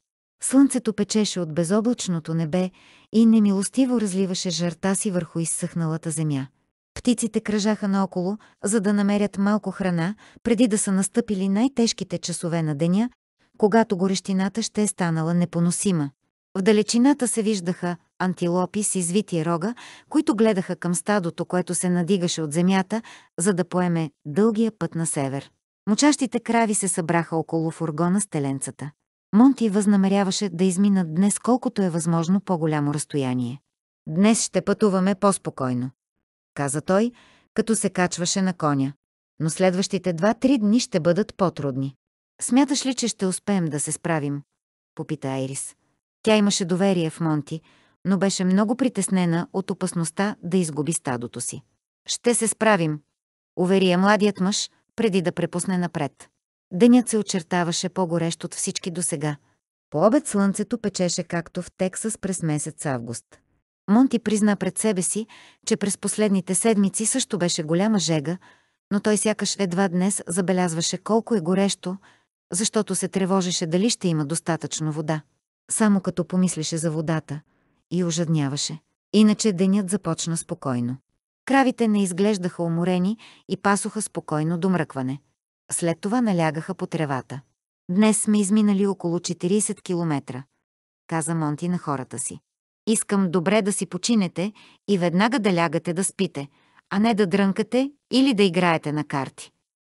Слънцето печеше от безоблачното небе и немилостиво разливаше жарта си върху изсъхналата земя. Птиците кръжаха наоколо, за да намерят малко храна, преди да са настъпили най-тежките часове на деня, когато горещината ще е станала непоносима. В далечината се виждаха антилопи с извити рога, които гледаха към стадото, което се надигаше от земята, за да поеме дългия път на север. Мочащите крави се събраха около фургона с теленцата. Монти възнамеряваше да изминат днес колкото е възможно по-голямо разстояние. Днес ще пътуваме по-спокойно, каза той, като се качваше на коня. Но следващите два-три дни ще бъдат по-трудни. Смяташ ли, че ще успеем да се справим? Попита Айрис. Тя имаше доверие в Монти, но беше много притеснена от опасността да изгуби стадото си. Ще се справим, увери младият мъж, преди да препусне напред. Денят се очертаваше по-горещ от всички досега. По обед слънцето печеше както в Тексас през месец август. Монти призна пред себе си, че през последните седмици също беше голяма жега, но той сякаш едва днес забелязваше колко е горещо, защото се тревожеше дали ще има достатъчно вода. Само като помислеше за водата и ожадняваше. Иначе денят започна спокойно. Кравите не изглеждаха уморени и пасоха спокойно до мръкване. След това налягаха по тревата. Днес сме изминали около 40 километра, каза Монти на хората си. Искам добре да си починете и веднага да лягате да спите, а не да дрънкате или да играете на карти.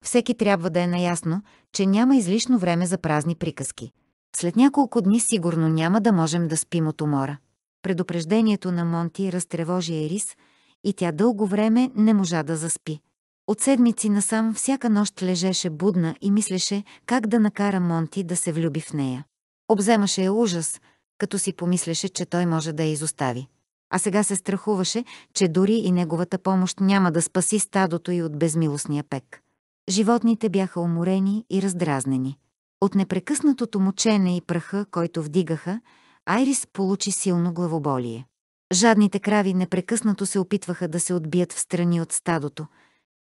Всеки трябва да е наясно, че няма излишно време за празни приказки. След няколко дни сигурно няма да можем да спим от умора. Предупреждението на Монти разтревожи Ерис и тя дълго време не можа да заспи. От седмици насам всяка нощ лежеше будна и мислеше как да накара Монти да се влюби в нея. Обземаше я ужас, като си помислеше, че той може да я изостави. А сега се страхуваше, че дори и неговата помощ няма да спаси стадото и от безмилостния пек. Животните бяха уморени и раздразнени. От непрекъснатото мучене и праха, който вдигаха, Айрис получи силно главоболие. Жадните крави непрекъснато се опитваха да се отбият в страни от стадото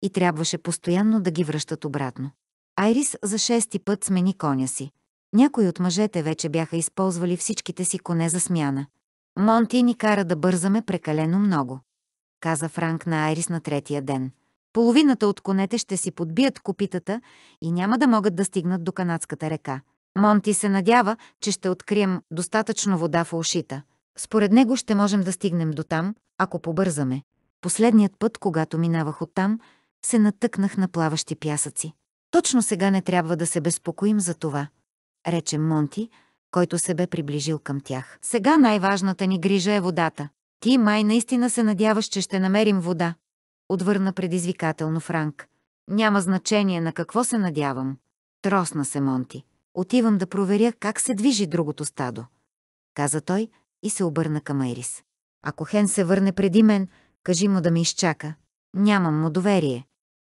и трябваше постоянно да ги връщат обратно. Айрис за шести път смени коня си. Някои от мъжете вече бяха използвали всичките си коне за смяна. Монти ни кара да бързаме прекалено много, каза Франк на Айрис на третия ден. Половината от конете ще си подбият копитата и няма да могат да стигнат до канадската река. Монти се надява, че ще открием достатъчно вода в ушита. Според него ще можем да стигнем до там, ако побързаме. Последният път, когато минавах оттам, се натъкнах на плаващи пясъци. Точно сега не трябва да се безпокоим за това, рече Монти, който се бе приближил към тях. Сега най-важната ни грижа е водата. Ти май наистина се надяваш, че ще намерим вода. Отвърна предизвикателно Франк. Няма значение на какво се надявам. Тросна се Монти. Отивам да проверя как се движи другото стадо. Каза той и се обърна към Айрис. Ако Хен се върне преди мен, кажи му да ме изчака. Нямам му доверие.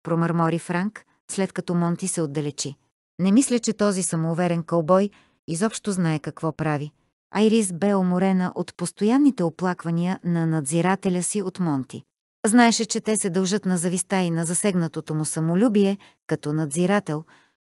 Промърмори Франк, след като Монти се отдалечи. Не мисля, че този самоуверен кълбой изобщо знае какво прави. Айрис бе уморена от постоянните оплаквания на надзирателя си от Монти. Знаеше, че те се дължат на зависта и на засегнатото му самолюбие, като надзирател,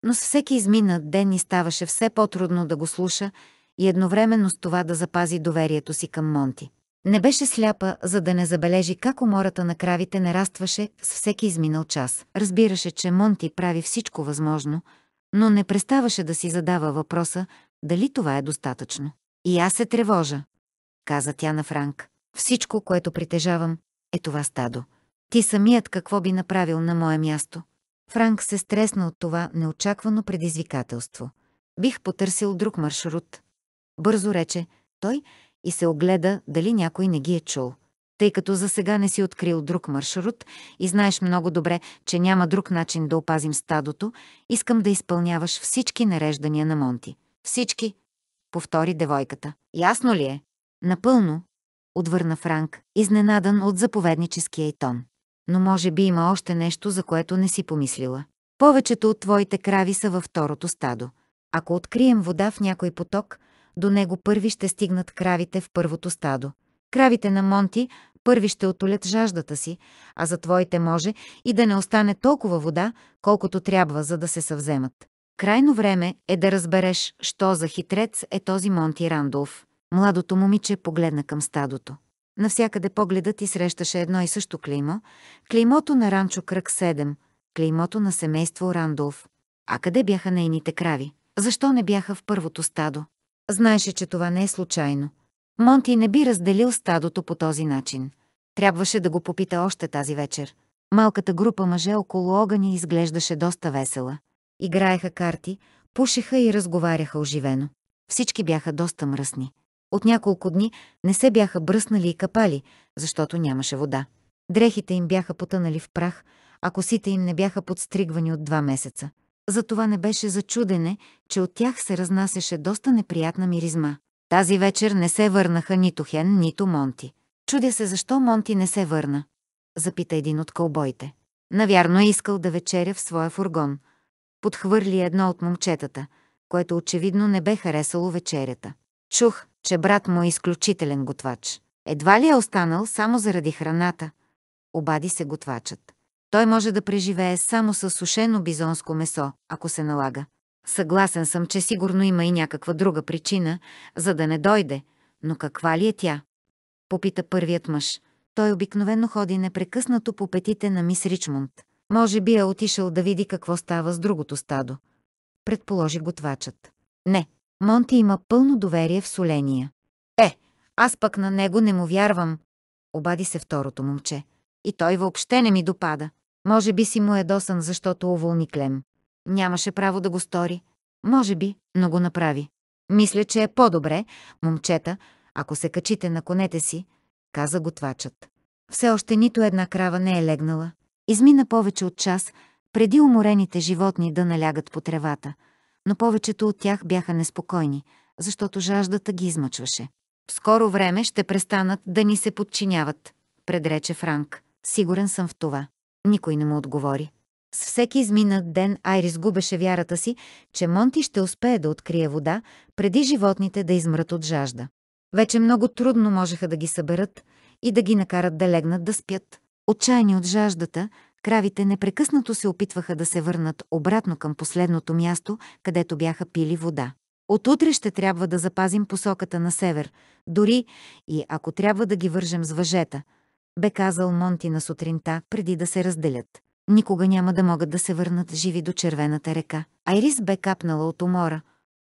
но с всеки изминат ден и ставаше все по-трудно да го слуша и едновременно с това да запази доверието си към Монти. Не беше сляпа, за да не забележи как умората на кравите нарастваше с всеки изминал час. Разбираше, че Монти прави всичко възможно, но не преставаше да си задава въпроса дали това е достатъчно. И аз се тревожа, каза тя на Франк. Всичко, което притежавам, е това стадо. Ти самият какво би направил на мое място? Франк се стресна от това неочаквано предизвикателство. Бих потърсил друг маршрут. Бързо рече той и се огледа дали някой не ги е чул. Тъй като за сега не си открил друг маршрут и знаеш много добре, че няма друг начин да опазим стадото, искам да изпълняваш всички нареждания на Монти. Всички, повтори девойката. Ясно ли е? Напълно, отвърна Франк, изненадан от заповедническия й тон. Но може би има още нещо, за което не си помислила. Повечето от твоите крави са във второто стадо. Ако открием вода в някой поток, до него първи ще стигнат кравите в първото стадо. Кравите на Монти първи ще отолят жаждата си, а за твоите може и да не остане толкова вода, колкото трябва, за да се съвземат. Крайно време е да разбереш, що за хитрец е този Монти Рандолф. Младото момиче погледна към стадото. Навсякъде погледът и срещаше едно и също клеймо. Клеймото на ранчо кръг 7, клеймото на семейство Рандолф. А къде бяха нейните крави? Защо не бяха в първото стадо? Знаеше, че това не е случайно. Монти не би разделил стадото по този начин. Трябваше да го попита още тази вечер. Малката група мъже около огъня изглеждаше доста весела. Играеха карти, пушеха и разговаряха оживено. Всички бяха доста мръсни. От няколко дни не се бяха бръснали и капали, защото нямаше вода. Дрехите им бяха потънали в прах, а косите им не бяха подстригвани от два месеца. Затова не беше за чудене, че от тях се разнасяше доста неприятна миризма. Тази вечер не се върнаха нито Хен, нито Монти. Чудя се защо Монти не се върна, запита един от кълбоите. Навярно е искал да вечеря в своя фургон. Подхвърли едно от момчетата, което очевидно не бе харесало вечерята. Чух, че брат му е изключителен готвач. Едва ли е останал само заради храната? Обади се готвачът. Той може да преживее само с сушено бизонско месо, ако се налага. Съгласен съм, че сигурно има и някаква друга причина, за да не дойде, но каква ли е тя? Попита първият мъж. Той обикновено ходи непрекъснато по петите на мис Ричмонд. Може би е отишъл да види какво става с другото стадо. Предположи готвачът. Не, Монти има пълно доверие в соления. Е, аз пък на него не му вярвам, обади се второто момче. И той въобще не ми допада. Може би си му е досан, защото уволни Клем. Нямаше право да го стори. Може би, но го направи. Мисля, че е по-добре, момчета, ако се качите на конете си, каза готвачът. Все още нито една крава не е легнала. Измина повече от час, преди уморените животни да налягат по тревата, но повечето от тях бяха неспокойни, защото жаждата ги измъчваше. В скоро време ще престанат да ни се подчиняват, предрече Франк. Сигурен съм в това. Никой не му отговори. С всеки изминат ден Айрис губеше вярата си, че Монти ще успее да открие вода, преди животните да измрат от жажда. Вече много трудно можеха да ги съберат и да ги накарат да легнат да спят. Отчаяни от жаждата, кравите непрекъснато се опитваха да се върнат обратно към последното място, където бяха пили вода. От утре ще трябва да запазим посоката на север, дори и ако трябва да ги вържем с въжета, бе казал Монти на сутринта, преди да се разделят. Никога няма да могат да се върнат живи до червената река. Айрис бе капнала от умора,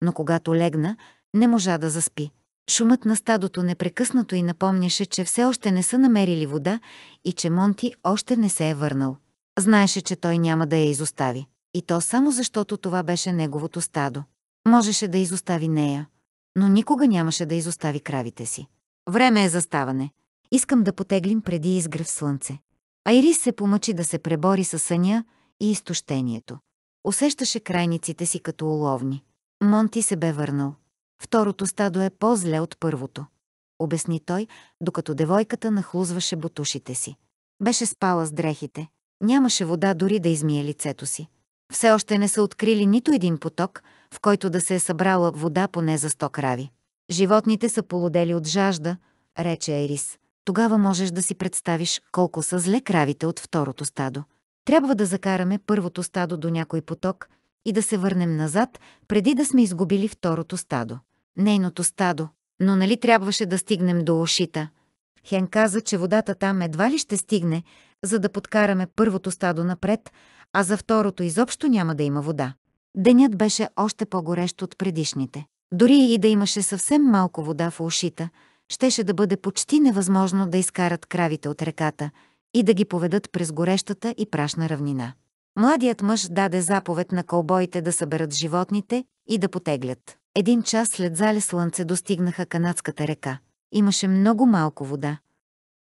но когато легна, не можа да заспи. Шумът на стадото непрекъснато и напомняше, че все още не са намерили вода и че Монти още не се е върнал. Знаеше, че той няма да я изостави. И то само защото това беше неговото стадо. Можеше да изостави нея, но никога нямаше да изостави кравите си. Време е за ставане. Искам да потеглим преди изгрев слънце. Айрис се помъчи да се пребори с съня и изтощението. Усещаше крайниците си като уловни. Монти се бе върнал. Второто стадо е по-зле от първото. Обясни той, докато девойката нахлузваше бутушите си. Беше спала с дрехите. Нямаше вода дори да измие лицето си. Все още не са открили нито един поток, в който да се е събрала вода поне за сто крави. Животните са полудели от жажда, рече Ерис. Тогава можеш да си представиш колко са зле кравите от второто стадо. Трябва да закараме първото стадо до някой поток и да се върнем назад, преди да сме изгубили второто стадо. Нейното стадо. Но нали трябваше да стигнем до Ошита? Хен каза, че водата там едва ли ще стигне, за да подкараме първото стадо напред, а за второто изобщо няма да има вода. Денят беше още по-горещ от предишните. Дори и да имаше съвсем малко вода в ушита, щеше да бъде почти невъзможно да изкарат кравите от реката и да ги поведат през горещата и прашна равнина. Младият мъж даде заповед на колбоите да съберат животните и да потеглят. Един час след зале слънце достигнаха канадската река. Имаше много малко вода,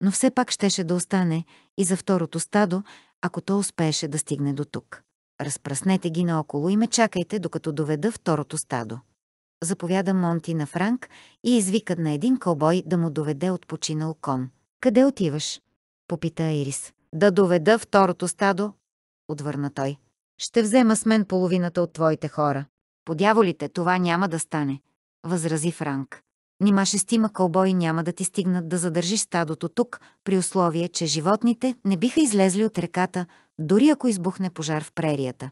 но все пак щеше да остане и за второто стадо, ако то успееше да стигне до тук. Разпръснете ги наоколо и ме чакайте, докато доведа второто стадо. Заповяда Монти на Франк и извика на един кълбой да му доведе от починал кон. Къде отиваш? Попита Ирис. Да доведа второто стадо, отвърна той. Ще взема с мен половината от твоите хора. По дяволите това няма да стане, възрази Франк. Нима шестима кълбои няма да ти стигнат да задържиш стадото тук, при условие, че животните не биха излезли от реката, дори ако избухне пожар в прерията.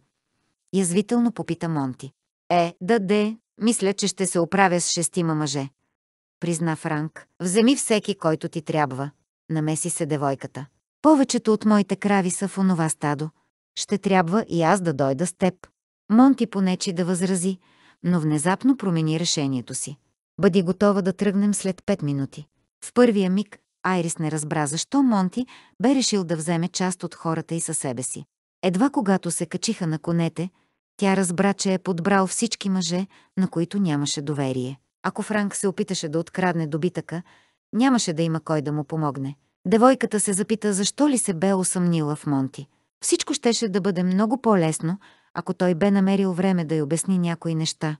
Язвително попита Монти. Е, да де, мисля, че ще се оправя с шестима мъже. Призна Франк. Вземи всеки, който ти трябва. Намеси се девойката. Повечето от моите крави са в онова стадо. Ще трябва и аз да дойда с теб. Монти понечи да възрази, но внезапно промени решението си. Бъди готова да тръгнем след пет минути. В първия миг Айрис не разбра защо Монти бе решил да вземе част от хората и със себе си. Едва когато се качиха на конете, тя разбра, че е подбрал всички мъже, на които нямаше доверие. Ако Франк се опиташе да открадне добитъка, нямаше да има кой да му помогне. Девойката се запита защо ли се бе усъмнила в Монти. Всичко щеше да бъде много по-лесно, ако той бе намерил време да й обясни някои неща,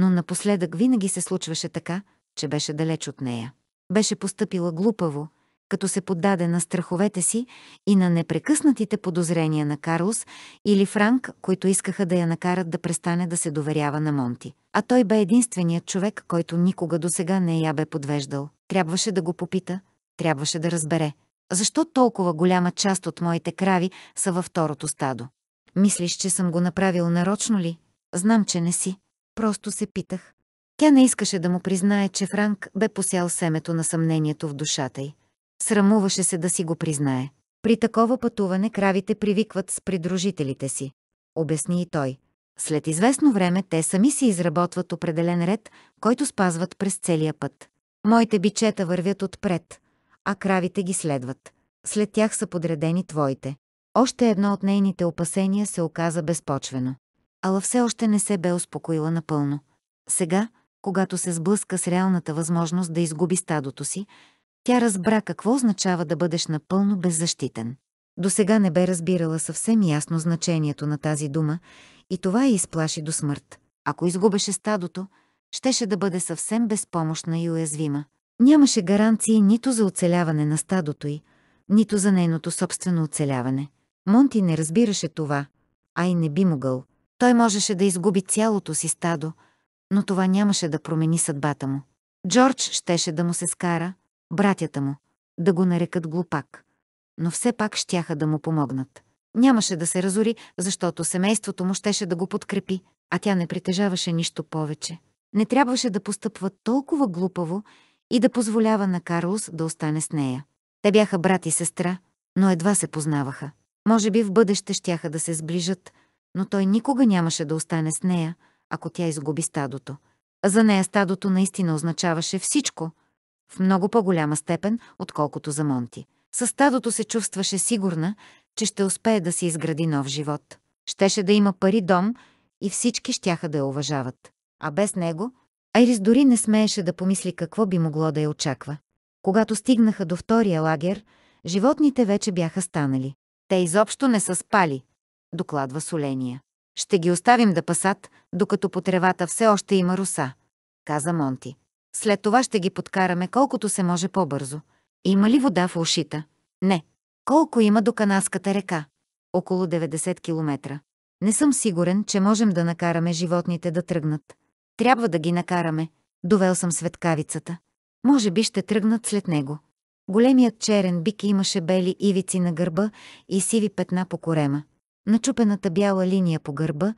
но напоследък винаги се случваше така, че беше далеч от нея. Беше поступила глупаво, като се поддаде на страховете си и на непрекъснатите подозрения на Карлос или Франк, които искаха да я накарат да престане да се доверява на Монти. А той бе единственият човек, който никога до сега не я бе подвеждал. Трябваше да го попита, трябваше да разбере. Защо толкова голяма част от моите крави са във второто стадо? Мислиш, че съм го направил нарочно ли? Знам, че не си. Просто се питах. Тя не искаше да му признае, че Франк бе посял семето на съмнението в душата й. Срамуваше се да си го признае. При такова пътуване кравите привикват с придружителите си. Обясни и той. След известно време те сами си изработват определен ред, който спазват през целия път. Моите бичета вървят отпред, а кравите ги следват. След тях са подредени твоите. Още едно от нейните опасения се оказа безпочвено. Ала все още не се бе успокоила напълно. Сега, когато се сблъска с реалната възможност да изгуби стадото си, тя разбра какво означава да бъдеш напълно беззащитен. До сега не бе разбирала съвсем ясно значението на тази дума и това я изплаши до смърт. Ако изгубеше стадото, щеше да бъде съвсем безпомощна и уязвима. Нямаше гаранции нито за оцеляване на стадото й, нито за нейното собствено оцеляване. Монти не разбираше това, а и не би могъл. Той можеше да изгуби цялото си стадо, но това нямаше да промени съдбата му. Джордж щеше да му се скара, братята му, да го нарекат глупак. Но все пак щяха да му помогнат. Нямаше да се разори, защото семейството му щеше да го подкрепи, а тя не притежаваше нищо повече. Не трябваше да постъпва толкова глупаво и да позволява на Карлос да остане с нея. Те бяха брат и сестра, но едва се познаваха. Може би в бъдеще щяха да се сближат, но той никога нямаше да остане с нея, ако тя изгуби стадото. За нея стадото наистина означаваше всичко, в много по-голяма степен, отколкото за Монти. С стадото се чувстваше сигурна, че ще успее да си изгради нов живот. Щеше да има пари дом и всички щяха да я уважават. А без него, Айрис дори не смееше да помисли какво би могло да я очаква. Когато стигнаха до втория лагер, животните вече бяха станали. Те изобщо не са спали, докладва Соления. Ще ги оставим да пасат, докато по тревата все още има руса, каза Монти. След това ще ги подкараме колкото се може по-бързо. Има ли вода в ушита? Не. Колко има до Канадската река? Около 90 км. Не съм сигурен, че можем да накараме животните да тръгнат. Трябва да ги накараме. Довел съм светкавицата. Може би ще тръгнат след него. Големият черен бик имаше бели ивици на гърба и сиви петна по корема. Начупената бяла линия по гърба,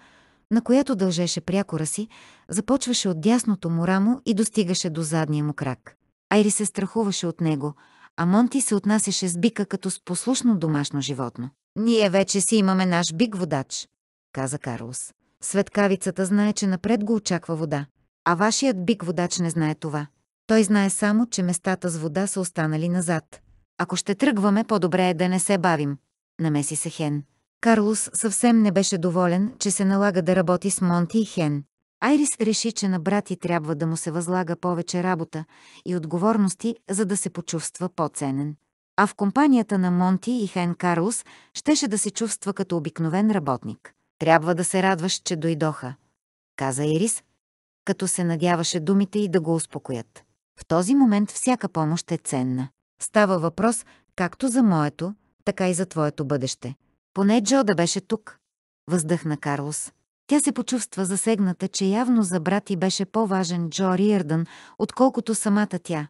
на която дължеше прякора си, започваше от дясното му рамо и достигаше до задния му крак. Айри се страхуваше от него, а Монти се отнасяше с бика като с послушно домашно животно. «Ние вече си имаме наш бик-водач», каза Карлос. Светкавицата знае, че напред го очаква вода, а вашият бик-водач не знае това. Той знае само, че местата с вода са останали назад. Ако ще тръгваме, по-добре е да не се бавим, намеси се Хен. Карлос съвсем не беше доволен, че се налага да работи с Монти и Хен. Айрис реши, че на брати трябва да му се възлага повече работа и отговорности, за да се почувства по-ценен. А в компанията на Монти и Хен Карлос щеше да се чувства като обикновен работник. Трябва да се радваш, че дойдоха, каза Ирис, като се надяваше думите и да го успокоят. В този момент всяка помощ е ценна. Става въпрос както за моето, така и за твоето бъдеще. Поне Джо да беше тук, въздъхна Карлос. Тя се почувства засегната, че явно за брат и беше по-важен Джо Риърдън, отколкото самата тя,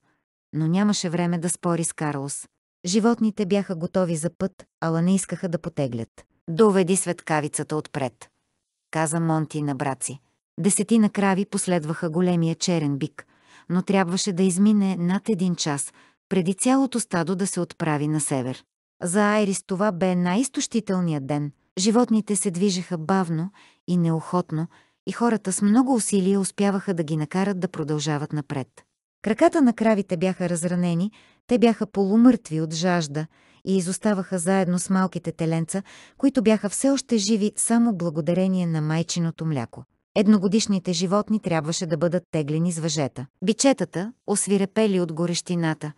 но нямаше време да спори с Карлос. Животните бяха готови за път, ала не искаха да потеглят. Доведи светкавицата отпред, каза Монти на брат си. Десетина крави последваха големия черен бик, но трябваше да измине над един час, преди цялото стадо да се отправи на север. За Айрис това бе най-изтощителният ден. Животните се движеха бавно и неохотно, и хората с много усилия успяваха да ги накарат да продължават напред. Краката на кравите бяха разранени, те бяха полумъртви от жажда и изоставаха заедно с малките теленца, които бяха все още живи само благодарение на майчиното мляко. Едногодишните животни трябваше да бъдат теглени с въжета. Бичетата, освирепели от горещината,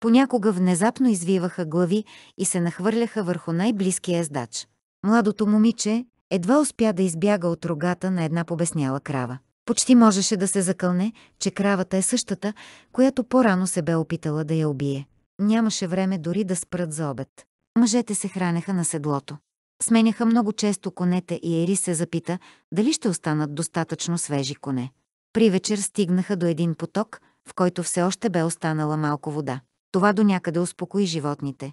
понякога внезапно извиваха глави и се нахвърляха върху най-близкия ездач. Младото момиче едва успя да избяга от рогата на една побесняла крава. Почти можеше да се закълне, че кравата е същата, която по-рано се бе опитала да я убие. Нямаше време дори да спрат за обед. Мъжете се хранеха на седлото. Сменяха много често конете и Ери се запита дали ще останат достатъчно свежи коне. При вечер стигнаха до един поток, в който все още бе останала малко вода. Това до някъде успокои животните.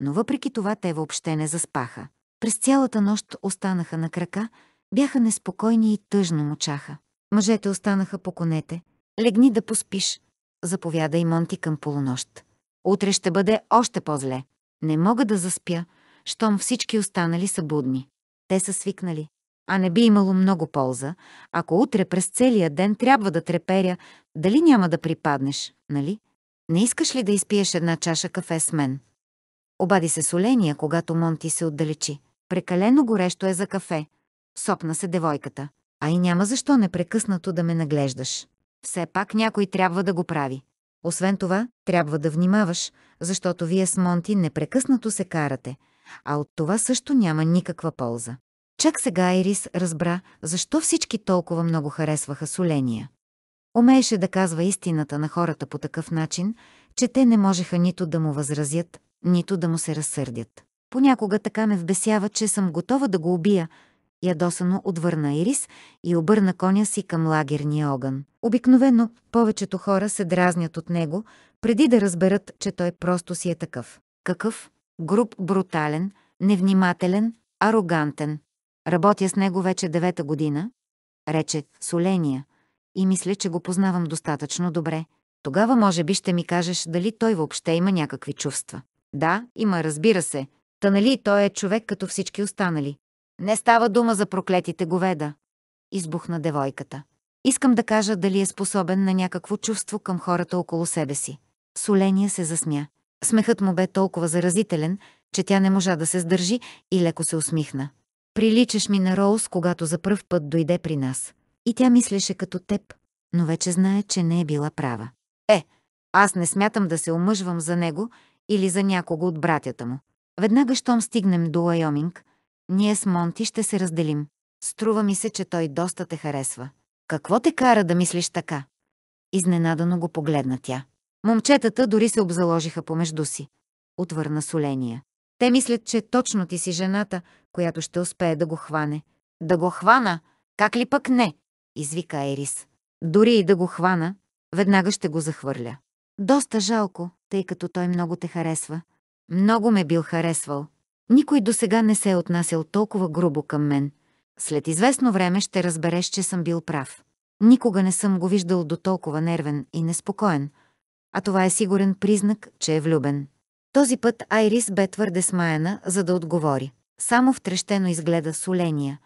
Но въпреки това те въобще не заспаха. През цялата нощ останаха на крака, бяха неспокойни и тъжно мучаха. Мъжете останаха по конете. Легни да поспиш, заповяда и Монти към полунощ. Утре ще бъде още по-зле. Не мога да заспя, щом всички останали са будни. Те са свикнали. А не би имало много полза, ако утре през целия ден трябва да треперя, дали няма да припаднеш, нали? Не искаш ли да изпиеш една чаша кафе с мен? Обади се соления, когато Монти се отдалечи. Прекалено горещо е за кафе. Сопна се девойката. А и няма защо непрекъснато да ме наглеждаш. Все пак някой трябва да го прави. Освен това, трябва да внимаваш, защото вие с Монти непрекъснато се карате, а от това също няма никаква полза. Чак сега Ирис разбра, защо всички толкова много харесваха соления. Умееше да казва истината на хората по такъв начин, че те не можеха нито да му възразят, нито да му се разсърдят. Понякога така ме вбесява, че съм готова да го убия, ядосано отвърна Ирис и обърна коня си към лагерния огън. Обикновено повечето хора се дразнят от него, преди да разберат, че той просто си е такъв. Какъв? Груб, брутален, невнимателен, арогантен. Работя с него вече девета година, рече Соления, и мисля, че го познавам достатъчно добре. Тогава може би ще ми кажеш дали той въобще има някакви чувства. Да, има, разбира се. Та нали той е човек като всички останали. Не става дума за проклетите говеда, избухна девойката. Искам да кажа дали е способен на някакво чувство към хората около себе си. Соления се засмя. Смехът му бе толкова заразителен, че тя не можа да се сдържи и леко се усмихна. Приличаш ми на Роуз, когато за пръв път дойде при нас. И тя мислеше като теб, но вече знае, че не е била права. Е, аз не смятам да се омъжвам за него или за някого от братята му. Веднага, щом стигнем до Лайоминг, ние с Монти ще се разделим. Струва ми се, че той доста те харесва. Какво те кара да мислиш така? Изненадано го погледна тя. Момчетата дори се обзаложиха помежду си. Отвърна Соления. Те мислят, че точно ти си жената, която ще успее да го хване. Да го хвана? Как ли пък не? Извика Ерис. Дори и да го хвана, веднага ще го захвърля. Доста жалко, тъй като той много те харесва. Много ме бил харесвал, никой до сега не се е отнасял толкова грубо към мен. След известно време ще разбереш, че съм бил прав. Никога не съм го виждал до толкова нервен и неспокоен, а това е сигурен признак, че е влюбен. Този път Айрис бе твърде смаяна, за да отговори. Само втрещено изгледа соления,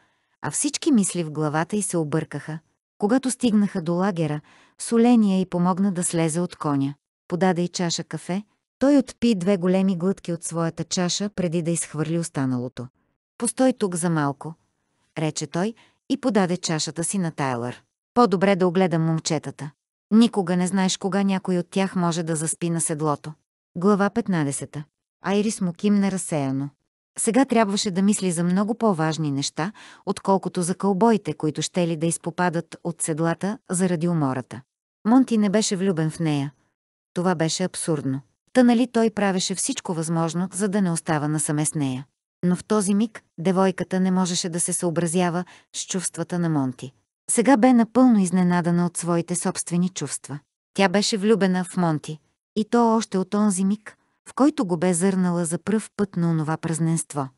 а всички мисли в главата й се объркаха. Когато стигнаха до лагера, соления й помогна да слезе от коня. Подаде й чаша кафе, той отпи две големи глътки от своята чаша, преди да изхвърли останалото. Постой тук за малко, рече той и подаде чашата си на Тайлър. По-добре да огледам момчетата. Никога не знаеш кога някой от тях може да заспи на седлото. Глава 15. Айрис му кимне разсеяно. Сега трябваше да мисли за много по-важни неща, отколкото за кълбоите, които ще ли да изпопадат от седлата заради умората. Монти не беше влюбен в нея. Това беше абсурдно. Та нали той правеше всичко възможно, за да не остава насаме с нея. Но в този миг девойката не можеше да се съобразява с чувствата на Монти. Сега бе напълно изненадана от своите собствени чувства. Тя беше влюбена в Монти. И то още от онзи миг, в който го бе зърнала за пръв път на онова празненство.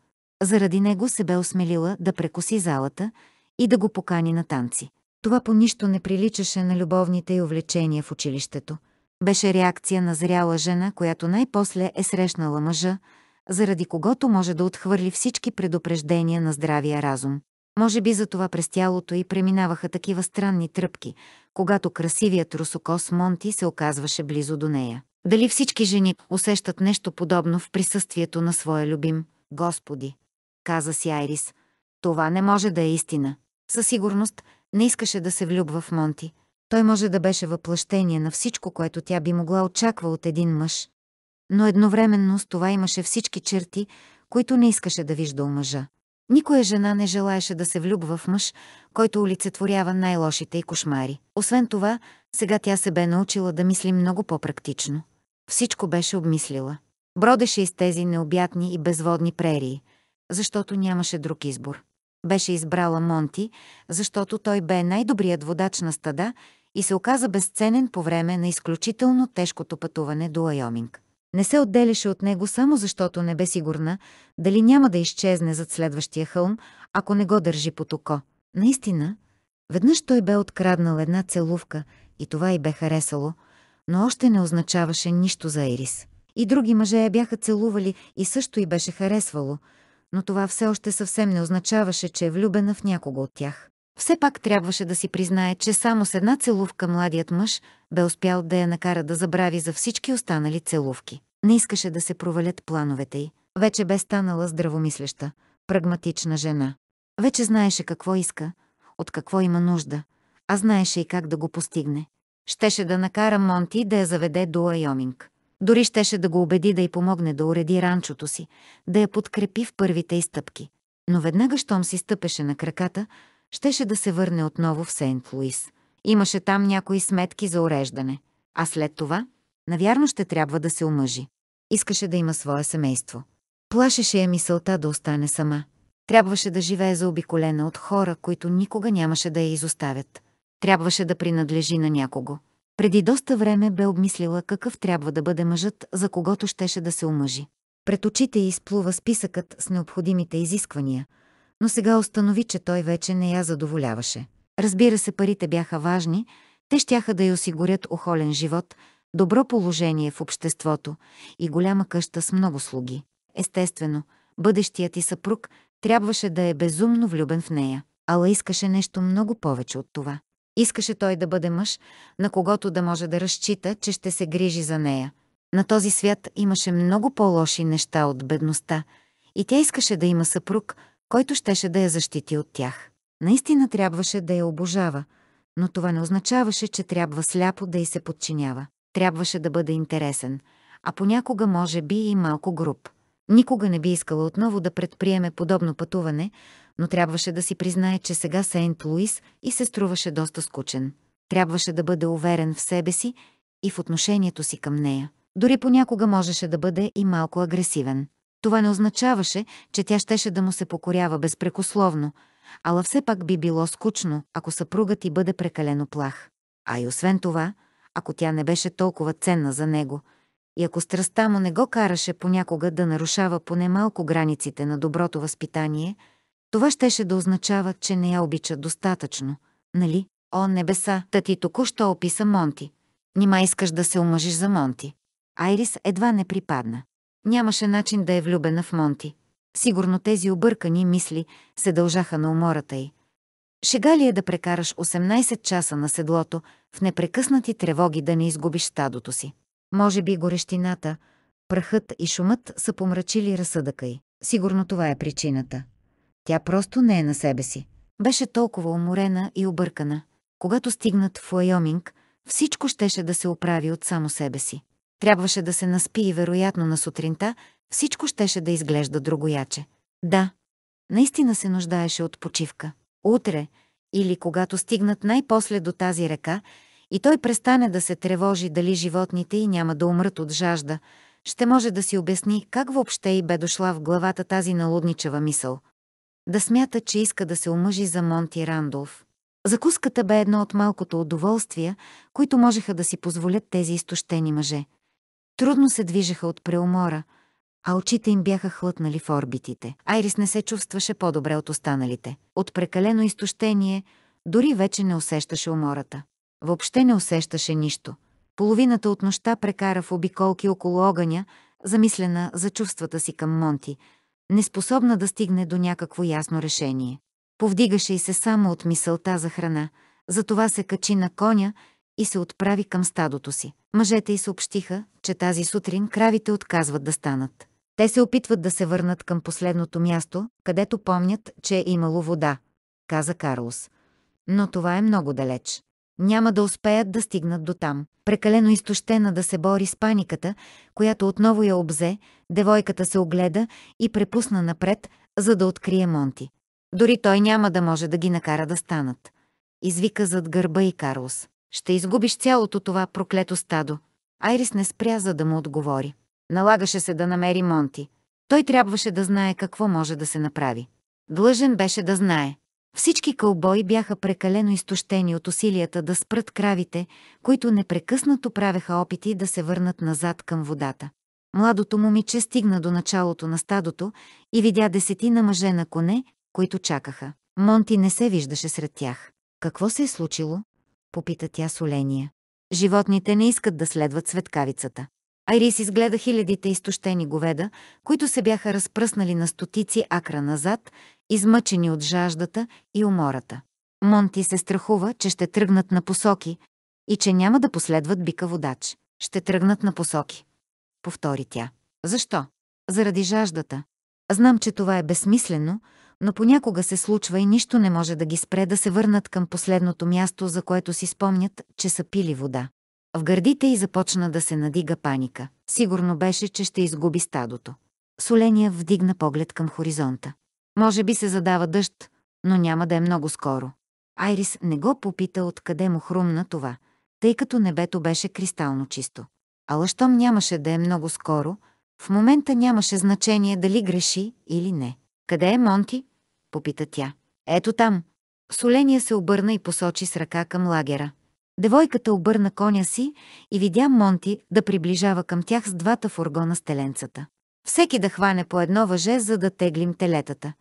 Заради него се бе осмелила да прекоси залата и да го покани на танци. Това по нищо не приличаше на любовните й увлечения в училището — беше реакция на зряла жена, която най-после е срещнала мъжа, заради когото може да отхвърли всички предупреждения на здравия разум. Може би за това през тялото й преминаваха такива странни тръпки, когато красивият русокос Монти се оказваше близо до нея. Дали всички жени усещат нещо подобно в присъствието на своя любим? Господи, каза си Айрис. Това не може да е истина. Със сигурност Не искаше да се влюбва в Монти. Той може да беше въплъщение на всичко, което тя би могла очаква от един мъж. Но едновременно с това имаше всички черти, които не искаше да вижда у мъжа. Никоя жена не желаеше да се влюбва в мъж, който олицетворява най-лошите й кошмари. Освен това, сега тя се бе научила да мисли много по-практично. Всичко беше обмислила. Бродеше из тези необятни и безводни прерии, защото нямаше друг избор. Беше избрала Монти, защото той бе най-добрият водач на стада и се оказа безценен по време на изключително тежкото пътуване до Айоминг. Не се отделяше от него само защото не бе сигурна дали няма да изчезне зад следващия хълм, ако не го държи под око. Наистина, веднъж той бе откраднал една целувка и това й бе харесало, но още не означаваше нищо за Ерис. И други мъже я бяха целували и също й беше харесвало, но това все още съвсем не означаваше, че е влюбена в някого от тях. Все пак трябваше да си признае, че само с една целувка младият мъж бе успял да я накара да забрави за всички останали целувки. Не искаше да се провалят плановете й. Вече бе станала здравомислеща, прагматична жена. Вече знаеше какво иска, от какво има нужда, а знаеше и как да го постигне. Щеше да накара Монти да я заведе до Айоминг. Дори щеше да го убеди да й помогне да уреди ранчото си, да я подкрепи в първите изтъпки. Но веднага, щом си стъпеше на краката, щеше да се върне отново в Сейнт Луис. Имаше там някои сметки за уреждане. А след това, навярно ще трябва да се омъжи. Искаше да има свое семейство. Плашеше я мисълта да остане сама. Трябваше да живее заобиколена от хора, които никога нямаше да я изоставят. Трябваше да принадлежи на някого. Преди доста време бе обмислила какъв трябва да бъде мъжът, за когото щеше да се омъжи. Пред очите й изплува списъкът с необходимите изисквания, но сега установи, че той вече не я задоволяваше. Разбира се, парите бяха важни, те щяха да й осигурят охолен живот, добро положение в обществото и голяма къща с много слуги. Естествено, бъдещият ти съпруг трябваше да е безумно влюбен в нея, ала искаше нещо много повече от това. Искаше той да бъде мъж, на когото да може да разчита, че ще се грижи за нея. На този свят имаше много по-лоши неща от бедността и тя искаше да има съпруг, който щеше да я защити от тях. Наистина трябваше да я обожава, но това не означаваше, че трябва сляпо да й се подчинява. Трябваше да бъде интересен, а понякога може би и малко груб. Никога не би искала отново да предприеме подобно пътуване, но трябваше да си признае, че сега Сейнт Луис и се струваше доста скучен. Трябваше да бъде уверен в себе си и в отношението си към нея. Дори понякога можеше да бъде и малко агресивен. Това не означаваше, че тя щеше да му се покорява безпрекословно, ала все пак би било скучно, ако съпругът ти бъде прекалено плах. А и освен това, ако тя не беше толкова ценна за него, и ако страстта му не го караше понякога да нарушава поне малко границите на доброто възпитание – това щеше да означава, че не я обича достатъчно, нали? О, небеса, та ти току-що описа Монти. Нима искаш да се омъжиш за Монти. Айрис едва не припадна. Нямаше начин да е влюбена в Монти. Сигурно тези объркани мисли се дължаха на умората й. Шега ли е да прекараш 18 часа на седлото в непрекъснати тревоги да не изгубиш стадото си? Може би горещината, прахът и шумът са помрачили разсъдъка й. Сигурно това е причината. Тя просто не е на себе си. Беше толкова уморена и объркана. Когато стигнат в Уайоминг, всичко щеше да се оправи от само себе си. Трябваше да се наспи и вероятно на сутринта всичко щеше да изглежда другояче. Да, наистина се нуждаеше от почивка. Утре, или когато стигнат най-после до тази река, и той престане да се тревожи дали животните и няма да умрат от жажда, ще може да си обясни как въобще и бе дошла в главата тази налудничава мисъл да смята, че иска да се омъжи за Монти Рандолф. Закуската бе едно от малкото удоволствия, които можеха да си позволят тези изтощени мъже. Трудно се движеха от преумора, а очите им бяха хлътнали в орбитите. Айрис не се чувстваше по-добре от останалите. От прекалено изтощение дори вече не усещаше умората. Въобще не усещаше нищо. Половината от нощта прекара в обиколки около огъня, замислена за чувствата си към Монти, неспособна да стигне до някакво ясно решение. Повдигаше и се само от мисълта за храна, затова се качи на коня и се отправи към стадото си. Мъжете й съобщиха, че тази сутрин кравите отказват да станат. Те се опитват да се върнат към последното място, където помнят, че е имало вода, каза Карлос. Но това е много далеч. Няма да успеят да стигнат до там. Прекалено изтощена да се бори с паниката, която отново я обзе, девойката се огледа и препусна напред, за да открие Монти. Дори той няма да може да ги накара да станат. Извика зад гърба и Карлос. Ще изгубиш цялото това проклето стадо. Айрис не спря, за да му отговори. Налагаше се да намери Монти. Той трябваше да знае какво може да се направи. Длъжен беше да знае. Всички кълбои бяха прекалено изтощени от усилията да спрат кравите, които непрекъснато правеха опити да се върнат назад към водата. Младото момиче стигна до началото на стадото и видя десетина мъже на коне, които чакаха. Монти не се виждаше сред тях. Какво се е случило? Попита тя с оления. Животните не искат да следват светкавицата. Айрис изгледа хилядите изтощени говеда, които се бяха разпръснали на стотици акра назад, измъчени от жаждата и умората. Монти се страхува, че ще тръгнат на посоки и че няма да последват бика водач. Ще тръгнат на посоки. Повтори тя. Защо? Заради жаждата. Знам, че това е безсмислено, но понякога се случва и нищо не може да ги спре да се върнат към последното място, за което си спомнят, че са пили вода. В гърдите й започна да се надига паника. Сигурно беше, че ще изгуби стадото. Соления вдигна поглед към хоризонта. Може би се задава дъжд, но няма да е много скоро. Айрис не го попита откъде му хрумна това, тъй като небето беше кристално чисто. Ала щом нямаше да е много скоро, в момента нямаше значение дали греши или не. Къде е Монти? попита тя. Ето там. Соления се обърна и посочи с ръка към лагера. Девойката обърна коня си и видя Монти да приближава към тях с двата фургона с теленцата. Всеки да хване по едно въже, за да теглим телетата.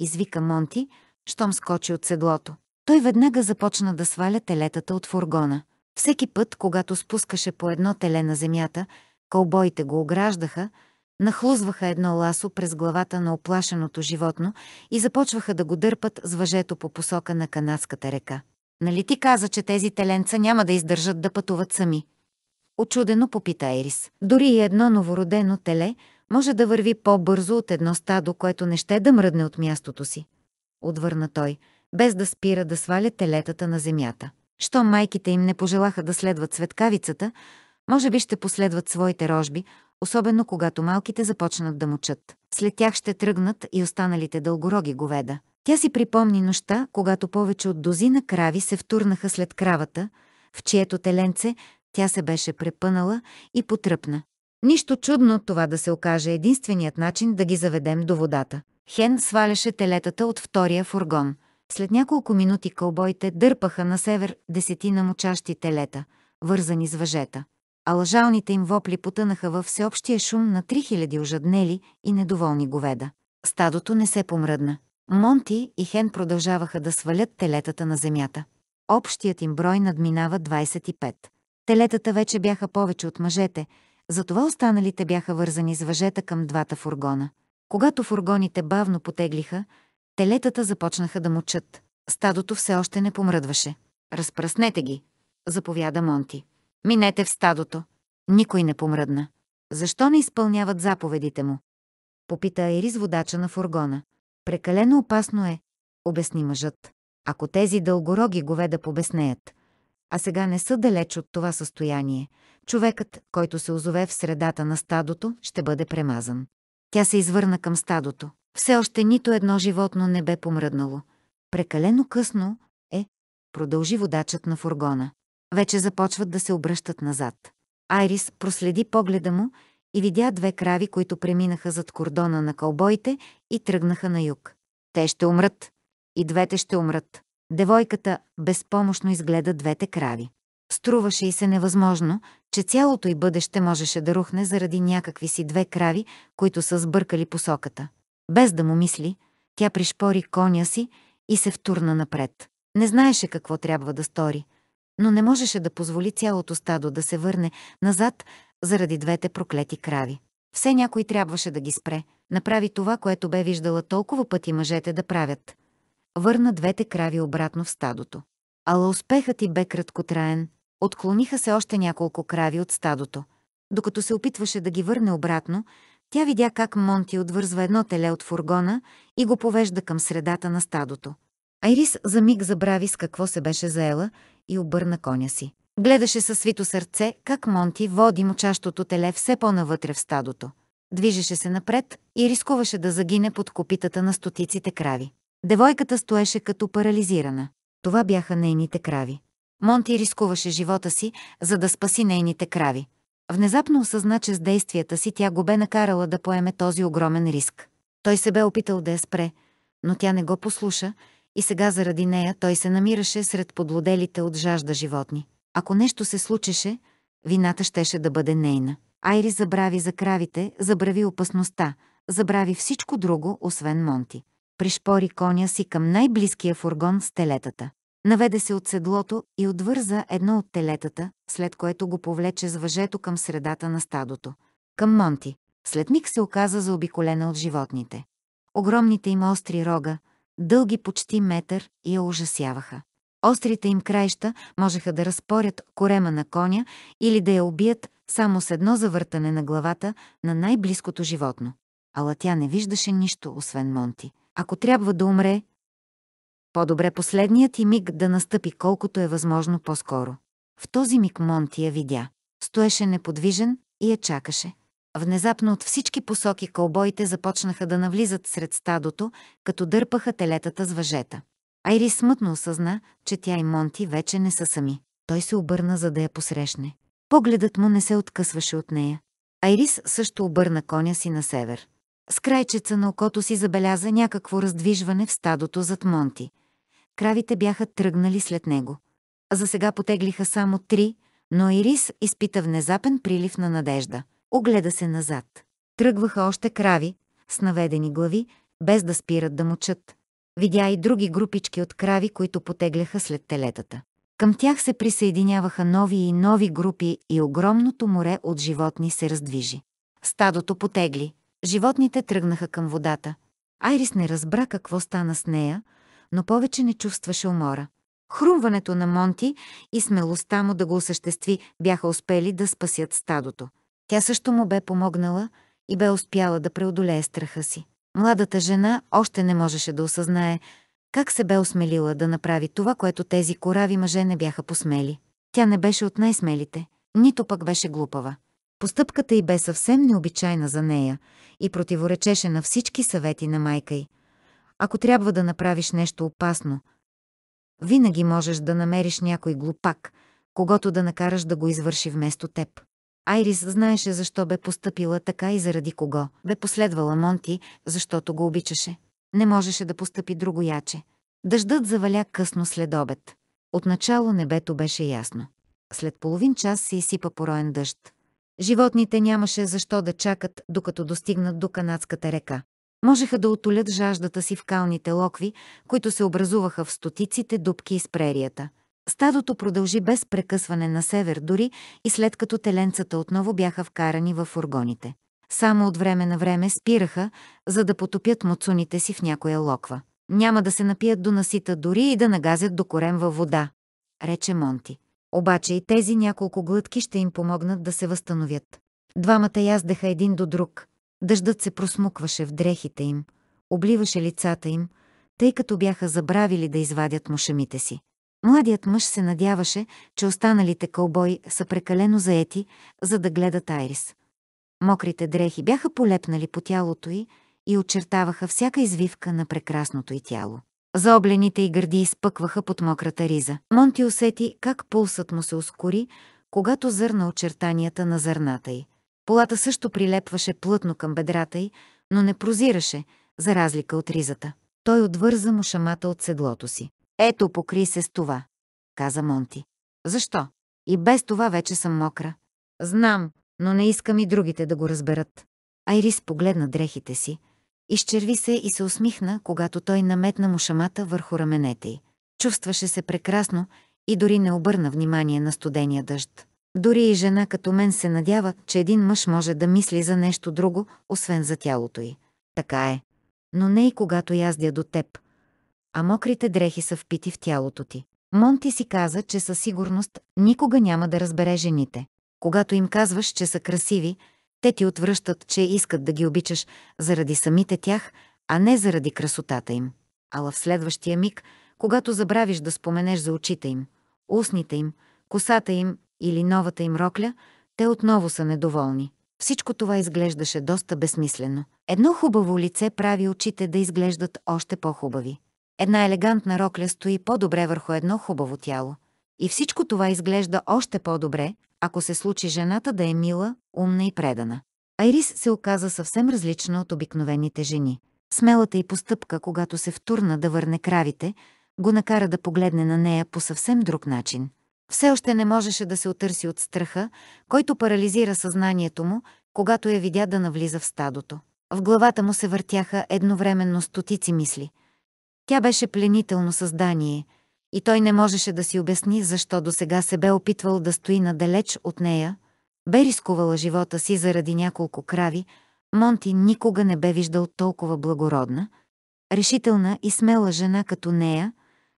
Извика Монти, щом скочи от седлото. Той веднага започна да сваля телетата от фургона. Всеки път, когато спускаше по едно теле на земята, кълбоите го ограждаха, нахлузваха едно ласо през главата на оплашеното животно и започваха да го дърпат с въжето по посока на канадската река. Нали ти каза, че тези теленца няма да издържат да пътуват сами? Очудено попита Ерис. Дори и едно новородено теле може да върви по-бързо от едно стадо, което не ще да мръдне от мястото си. Отвърна той, без да спира да сваля телетата на земята. Що майките им не пожелаха да следват светкавицата, може би ще последват своите рожби, особено когато малките започнат да мучат. След тях ще тръгнат и останалите дългороги говеда. Тя си припомни нощта, когато повече от дозина крави се втурнаха след кравата, в чието теленце тя се беше препънала и потръпна. Нищо чудно това да се окаже единственият начин да ги заведем до водата. Хен сваляше телетата от втория фургон. След няколко минути кълбоите дърпаха на север десетина мучащи телета, вързани с въжета. А лъжалните им вопли потънаха във всеобщия шум на 3000 ожаднели и недоволни говеда. Стадото не се помръдна. Монти и Хен продължаваха да свалят телетата на земята. Общият им брой надминава 25. Телетата вече бяха повече от мъжете, затова останалите бяха вързани с въжета към двата фургона. Когато фургоните бавно потеглиха, телетата започнаха да мучат. Стадото все още не помръдваше. Разпръснете ги, заповяда Монти. Минете в стадото. Никой не помръдна. Защо не изпълняват заповедите му? Попита Ерис водача на фургона. Прекалено опасно е, обясни мъжът. Ако тези дългороги говеда побеснеят. А сега не са далеч от това състояние. Човекът, който се озове в средата на стадото, ще бъде премазан. Тя се извърна към стадото. Все още нито едно животно не бе помръднало. Прекалено късно е, продължи водачът на фургона. Вече започват да се обръщат назад. Айрис проследи погледа му и видя две крави, които преминаха зад кордона на кълбоите и тръгнаха на юг. Те ще умрат. И двете ще умрат. Девойката безпомощно изгледа двете крави. Струваше и се невъзможно, че цялото й бъдеще можеше да рухне заради някакви си две крави, които са сбъркали посоката. Без да му мисли, тя пришпори коня си и се втурна напред. Не знаеше какво трябва да стори, но не можеше да позволи цялото стадо да се върне назад заради двете проклети крави. Все някой трябваше да ги спре, направи това, което бе виждала толкова пъти мъжете да правят. Върна двете крави обратно в стадото. Ала успехът и бе краткотраен. Отклониха се още няколко крави от стадото. Докато се опитваше да ги върне обратно, тя видя как Монти отвързва едно теле от фургона и го повежда към средата на стадото. Айрис за миг забрави с какво се беше заела и обърна коня си. Гледаше със свито сърце как Монти води мочащото теле все по-навътре в стадото. Движеше се напред и рискуваше да загине под копитата на стотиците крави. Девойката стоеше като парализирана. Това бяха нейните крави. Монти рискуваше живота си, за да спаси нейните крави. Внезапно осъзна, че с действията си тя го бе накарала да поеме този огромен риск. Той се бе опитал да я спре, но тя не го послуша и сега заради нея той се намираше сред подлоделите от жажда животни. Ако нещо се случеше, вината щеше да бъде нейна. Айри забрави за кравите, забрави опасността, забрави всичко друго, освен Монти. Пришпори коня си към най-близкия фургон с телетата. Наведе се от седлото и отвърза едно от телетата, след което го повлече с въжето към средата на стадото. Към Монти. След миг се оказа заобиколена от животните. Огромните им остри рога, дълги почти метър, я ужасяваха. Острите им краища можеха да разпорят корема на коня или да я убият само с едно завъртане на главата на най-близкото животно. Ала тя не виждаше нищо, освен Монти. Ако трябва да умре, по-добре последният и миг да настъпи колкото е възможно по-скоро. В този миг Монти я видя. Стоеше неподвижен и я чакаше. Внезапно от всички посоки кълбоите започнаха да навлизат сред стадото, като дърпаха телетата с въжета. Айри смътно осъзна, че тя и Монти вече не са сами. Той се обърна, за да я посрещне. Погледът му не се откъсваше от нея. Айрис също обърна коня си на север. С крайчеца на окото си забеляза някакво раздвижване в стадото зад Монти. Кравите бяха тръгнали след него. За сега потеглиха само три, но Ирис изпита внезапен прилив на надежда. Огледа се назад. Тръгваха още крави, с наведени глави, без да спират да мучат. Видя и други групички от крави, които потегляха след телетата. Към тях се присъединяваха нови и нови групи и огромното море от животни се раздвижи. Стадото потегли. Животните тръгнаха към водата. Айрис не разбра какво стана с нея, но повече не чувстваше умора. Хрумването на Монти и смелостта му да го осъществи бяха успели да спасят стадото. Тя също му бе помогнала и бе успяла да преодолее страха си. Младата жена още не можеше да осъзнае как се бе осмелила да направи това, което тези корави мъже не бяха посмели. Тя не беше от най-смелите, нито пък беше глупава. Постъпката й бе съвсем необичайна за нея и противоречеше на всички съвети на майка й. Ако трябва да направиш нещо опасно, винаги можеш да намериш някой глупак, когато да накараш да го извърши вместо теб. Айрис знаеше защо бе постъпила така и заради кого. Бе последвала Монти, защото го обичаше. Не можеше да постъпи другояче. Дъждът заваля късно след обед. Отначало небето беше ясно. След половин час се изсипа пороен дъжд. Животните нямаше защо да чакат, докато достигнат до канадската река. Можеха да отолят жаждата си в калните локви, които се образуваха в стотиците дубки из прерията. Стадото продължи без прекъсване на север дори и след като теленцата отново бяха вкарани във фургоните. Само от време на време спираха, за да потопят муцуните си в някоя локва. Няма да се напият до насита дори и да нагазят до корем във вода, рече Монти. Обаче и тези няколко глътки ще им помогнат да се възстановят. Двамата яздеха един до друг. Дъждът се просмукваше в дрехите им, обливаше лицата им, тъй като бяха забравили да извадят мушамите си. Младият мъж се надяваше, че останалите кълбои са прекалено заети, за да гледат Айрис. Мокрите дрехи бяха полепнали по тялото й и очертаваха всяка извивка на прекрасното й тяло. Заоблените й гърди изпъкваха под мократа риза. Монти усети как пулсът му се ускори, когато зърна очертанията на зърната й. Полата също прилепваше плътно към бедрата й, но не прозираше, за разлика от ризата. Той отвърза му шамата от седлото си. Ето, покри се с това, каза Монти. Защо? И без това вече съм мокра. Знам, но не искам и другите да го разберат. Айрис погледна дрехите си, изчерви се и се усмихна, когато той наметна му шамата върху раменете й. Чувстваше се прекрасно и дори не обърна внимание на студения дъжд. Дори и жена като мен се надява, че един мъж може да мисли за нещо друго, освен за тялото й. Така е. Но не и когато яздя до теб. А мокрите дрехи са впити в тялото ти. Монти си каза, че със сигурност никога няма да разбере жените. Когато им казваш, че са красиви, те ти отвръщат, че искат да ги обичаш заради самите тях, а не заради красотата им. Ала в следващия миг, Когато забравиш да споменеш за очите им, устните им, косата им или новата им рокля, те отново са недоволни. Всичко това изглеждаше доста безсмислено. Едно хубаво лице прави очите да изглеждат още по-хубави. Една елегантна рокля стои по-добре върху едно хубаво тяло. И всичко това изглежда още по-добре, ако се случи жената да е мила, умна и предана. Айрис се оказа съвсем различна от обикновените жени. Смелата й постъпка, когато се втурна да върне кравите, го накара да погледне на нея по съвсем друг начин. Все още не можеше да се отърси от страха, който парализира съзнанието му, когато я видя да навлиза в стадото. В главата му се въртяха едновременно стотици мисли. Тя беше пленително създание и той не можеше да си обясни защо до сега се бе опитвал да стои надалеч от нея, бе рискувала живота си заради няколко крави, Монти никога не бе виждал толкова благородна, решителна и смела жена като нея,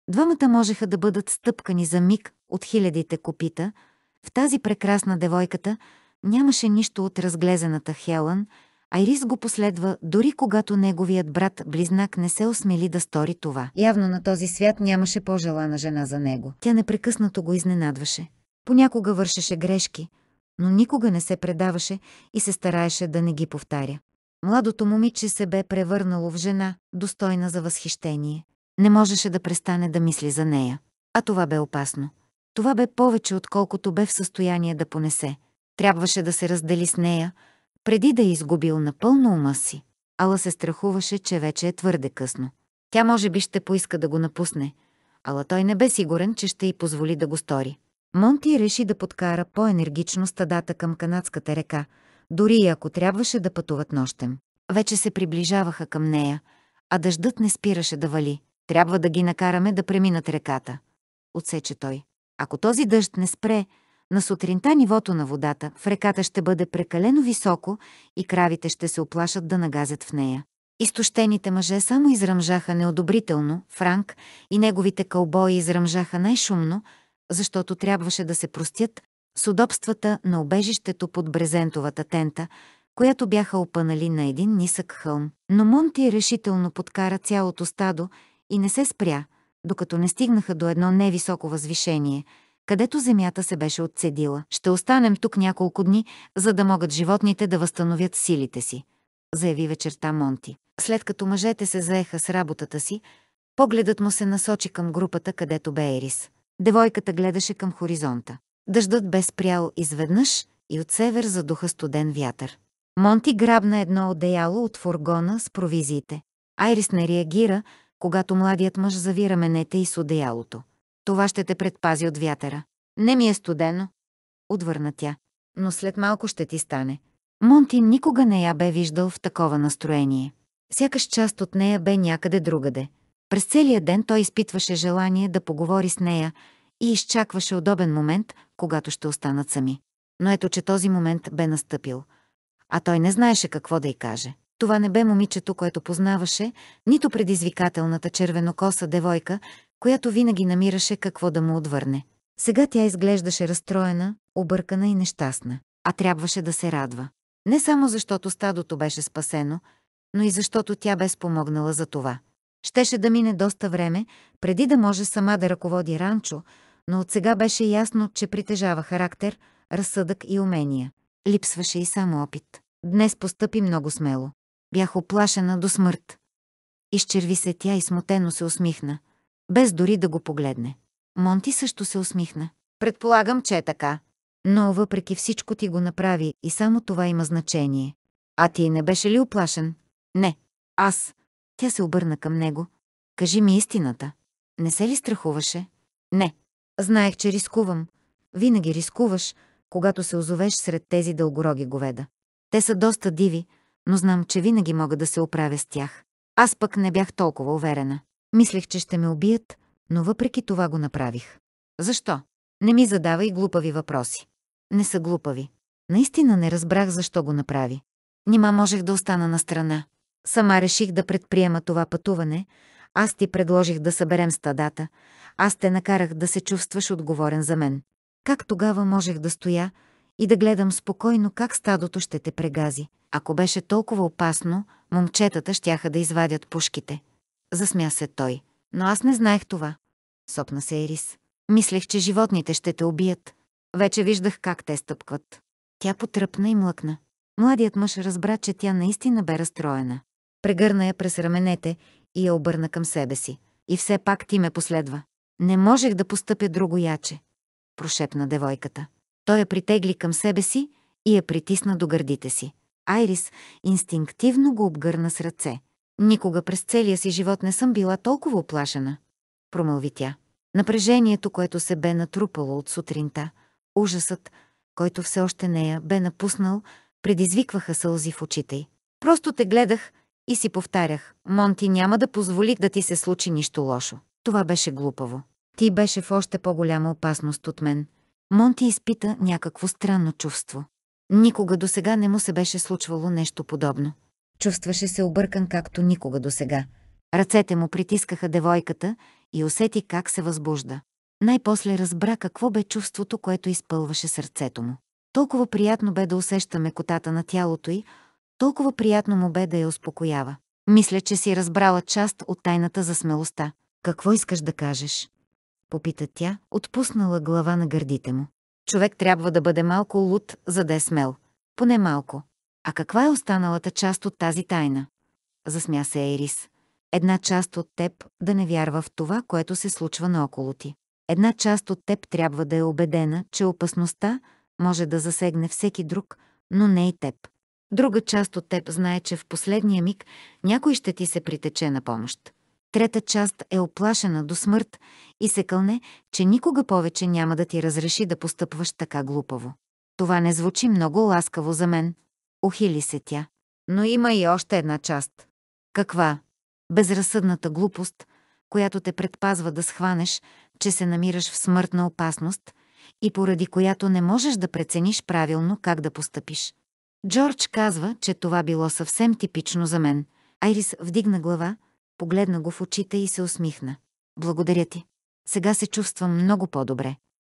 двамата можеха да бъдат стъпкани за миг от хилядите копита, в тази прекрасна девойката нямаше нищо от разглезената Хелън, а Ирис го последва, дори когато неговият брат-близнак не се осмели да стори това. Явно на този свят нямаше по-желана жена за него. Тя непрекъснато го изненадваше. Понякога вършеше грешки, но никога не се предаваше и се стараеше да не ги повтаря. Младото момиче се бе превърнало в жена, достойна за възхищение. Не можеше да престане да мисли за нея. А това бе опасно. Това бе повече, отколкото бе в състояние да понесе. Трябваше да се раздели с нея, преди да е изгубил напълно ума си. Ала се страхуваше, че вече е твърде късно. Тя може би ще поиска да го напусне, ала той не бе сигурен, че ще й позволи да го стори. Монти реши да подкара по-енергично стадата към канадската река, дори и ако трябваше да пътуват нощем. Вече се приближаваха към нея, а дъждът не спираше да вали. Трябва да ги накараме да преминат реката. Отсече той. Ако този дъжд не спре, на сутринта нивото на водата в реката ще бъде прекалено високо и кравите ще се оплашат да нагазят в нея. Изтощените мъже само изръмжаха неодобрително, Франк и неговите кълбои изръмжаха най-шумно, защото трябваше да се простят с удобствата на обежището под брезентовата тента, която бяха опънали на един нисък хълм. Но Монти решително подкара цялото стадо и не се спря, докато не стигнаха до едно невисоко възвишение, където земята се беше отцедила. Ще останем тук няколко дни, за да могат животните да възстановят силите си, заяви вечерта Монти. След като мъжете се заеха с работата си, погледът му се насочи към групата, където бе Ерис. Девойката гледаше към хоризонта. Дъждът бе спрял изведнъж и от север задуха студен вятър. Монти грабна едно одеяло от фургона с провизиите. Айрис не реагира, когато младият мъж зави раменете и с одеялото. Това ще те предпази от вятъра. Не ми е студено, отвърна тя, но след малко ще ти стане. Монти никога не я бе виждал в такова настроение. Сякаш част от нея бе някъде другаде. През целия ден той изпитваше желание да поговори с нея и изчакваше удобен момент, когато ще останат сами. Но ето, че този момент бе настъпил. А той не знаеше какво да й каже. Това не бе момичето, което познаваше, нито предизвикателната червенокоса девойка, която винаги намираше какво да му отвърне. Сега тя изглеждаше разстроена, объркана и нещастна, а трябваше да се радва. Не само защото стадото беше спасено, но и защото тя бе спомогнала за това. Щеше да мине доста време, преди да може сама да ръководи ранчо, но от сега беше ясно, че притежава характер, разсъдък и умения. Липсваше и само опит. Днес постъпи много смело. Бях оплашена до смърт. Изчерви се тя и смутено се усмихна, без дори да го погледне. Монти също се усмихна. Предполагам, че е така. Но въпреки всичко ти го направи и само това има значение. А ти не беше ли оплашен? Не. Аз. Тя се обърна към него. Кажи ми истината. Не се ли страхуваше? Не. Знаех, че рискувам. Винаги рискуваш, когато се озовеш сред тези дългороги говеда. Те са доста диви, но знам, че винаги мога да се оправя с тях. Аз пък не бях толкова уверена. Мислех, че ще ме убият, но въпреки това го направих. Защо? Не ми задавай глупави въпроси. Не са глупави. Наистина не разбрах защо го направи. Нима можех да остана на страна. Сама реших да предприема това пътуване, аз ти предложих да съберем стадата, аз те накарах да се чувстваш отговорен за мен. Как тогава можех да стоя и да гледам спокойно как стадото ще те прегази? Ако беше толкова опасно, момчетата щяха да извадят пушките. Засмя се той. Но аз не знаех това. Сопна се Ерис. Мислех, че животните ще те убият. Вече виждах как те стъпкват. Тя потръпна и млъкна. Младият мъж разбра, че тя наистина бе разстроена. Прегърна я през раменете и я обърна към себе си. И все пак ти ме последва. Не можех да постъпя друго яче, прошепна девойката. Той я притегли към себе си и я притисна до гърдите си. Айрис инстинктивно го обгърна с ръце. Никога през целия си живот не съм била толкова оплашена, промълви тя. Напрежението, което се бе натрупало от сутринта, ужасът, който все още нея бе напуснал, предизвикваха сълзи в очите й. Просто те гледах и си повтарях, Монти няма да позволи да ти се случи нищо лошо. Това беше глупаво. Ти беше в още по-голяма опасност от мен. Монти изпита някакво странно чувство. Никога до сега не му се беше случвало нещо подобно. Чувстваше се объркан както никога до сега. Ръцете му притискаха девойката и усети как се възбужда. Най-после разбра какво бе чувството, което изпълваше сърцето му. Толкова приятно бе да усеща мекотата на тялото й, толкова приятно му бе да я успокоява. Мисля, че си разбрала част от тайната за смелостта. Какво искаш да кажеш? Попита тя, отпуснала глава на гърдите му. Човек трябва да бъде малко луд, за да е смел. Поне малко. А каква е останалата част от тази тайна? Засмя се Ерис. Една част от теб да не вярва в това, което се случва наоколо ти. Една част от теб трябва да е убедена, че опасността може да засегне всеки друг, но не и теб. Друга част от теб знае, че в последния миг някой ще ти се притече на помощ. Трета част е оплашена до смърт и се кълне, че никога повече няма да ти разреши да постъпваш така глупаво. Това не звучи много ласкаво за мен. Ухили се тя. Но има и още една част. Каква? Безразсъдната глупост, която те предпазва да схванеш, че се намираш в смъртна опасност и поради която не можеш да прецениш правилно как да постъпиш. Джордж казва, че това било съвсем типично за мен. Айрис вдигна глава, погледна го в очите и се усмихна. Благодаря ти. Сега се чувствам много по-добре.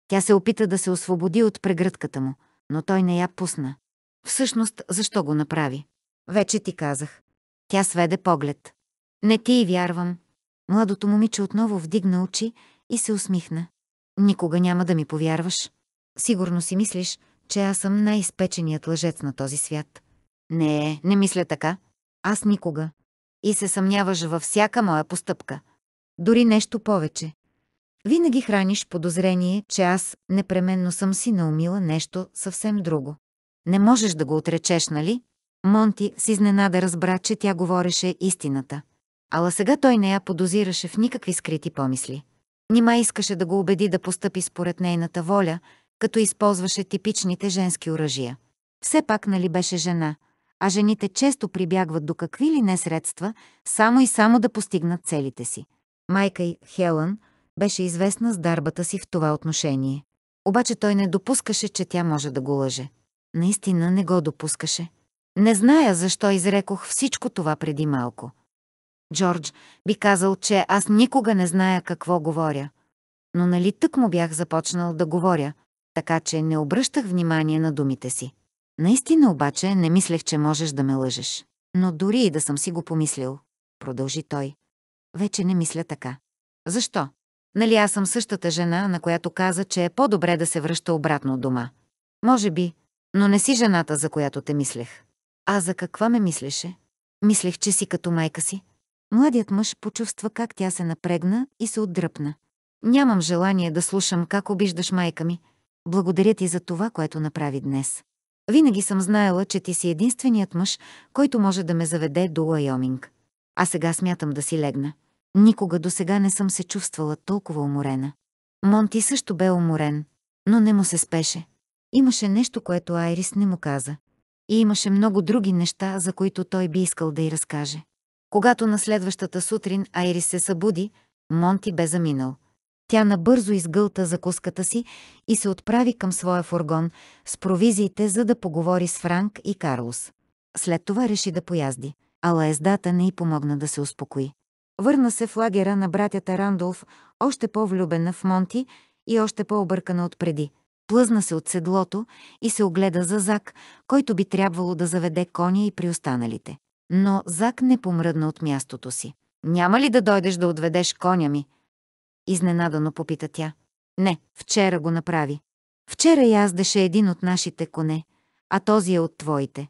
Тя се опита да се освободи от прегръдката му, но той не я пусна. Всъщност, защо го направи? Вече ти казах. Тя сведе поглед. Не ти и вярвам. Младото момиче отново вдигна очи и се усмихна. Никога няма да ми повярваш. Сигурно си мислиш, че аз съм най-изпеченият лъжец на този свят. Не, не мисля така. Аз никога. И се съмняваш във всяка моя постъпка. Дори нещо повече. Винаги храниш подозрение, че аз непременно съм си наумила нещо съвсем друго. Не можеш да го отречеш, нали? Монти с изненада разбра, че тя говореше истината. Ала сега той не я подозираше в никакви скрити помисли. Нима искаше да го убеди да постъпи според нейната воля, като използваше типичните женски оръжия. Все пак нали беше жена, а жените често прибягват до какви ли не средства, само и само да постигнат целите си. Майка й, Хелън, беше известна с дарбата си в това отношение. Обаче той не допускаше, че тя може да го лъже. Наистина не го допускаше. Не зная защо изрекох всичко това преди малко. Джордж би казал, че аз никога не зная какво говоря. Но нали тък му бях започнал да говоря, така че не обръщах внимание на думите си. Наистина обаче не мислех, че можеш да ме лъжеш. Но дори и да съм си го помислил, продължи той. Вече не мисля така. Защо? Нали аз съм същата жена, на която каза, че е по-добре да се връща обратно дома. Може би, но не си жената, за която те мислех. А за каква ме мислеше? Мислех, че си като майка си. Младият мъж почувства как тя се напрегна и се отдръпна. Нямам желание да слушам как обиждаш майка ми. Благодаря ти за това, което направи днес. Винаги съм знаела, че ти си единственият мъж, който може да ме заведе до Лайоминг. А сега смятам да си легна. Никога до сега не съм се чувствала толкова уморена. Монти също бе уморен, но не му се спеше. Имаше нещо, което Айрис не му каза. И имаше много други неща, за които той би искал да й разкаже. Когато на следващата сутрин Айрис се събуди, Монти бе заминал. Тя набързо изгълта закуската си и се отправи към своя фургон с провизиите, за да поговори с Франк и Карлос. След това реши да поязди, ала ездата не й помогна да се успокои. Върна се в лагера на братята Рандолф, още по-влюбена в Монти и още по-объркана от преди. Плъзна се от седлото и се огледа за Зак, който би трябвало да заведе коня и при останалите. Но Зак не помръдна от мястото си. Няма ли да дойдеш да отведеш коня ми? Изненадано попита тя. Не, вчера го направи. Вчера яздеше един от нашите коне, а този е от твоите.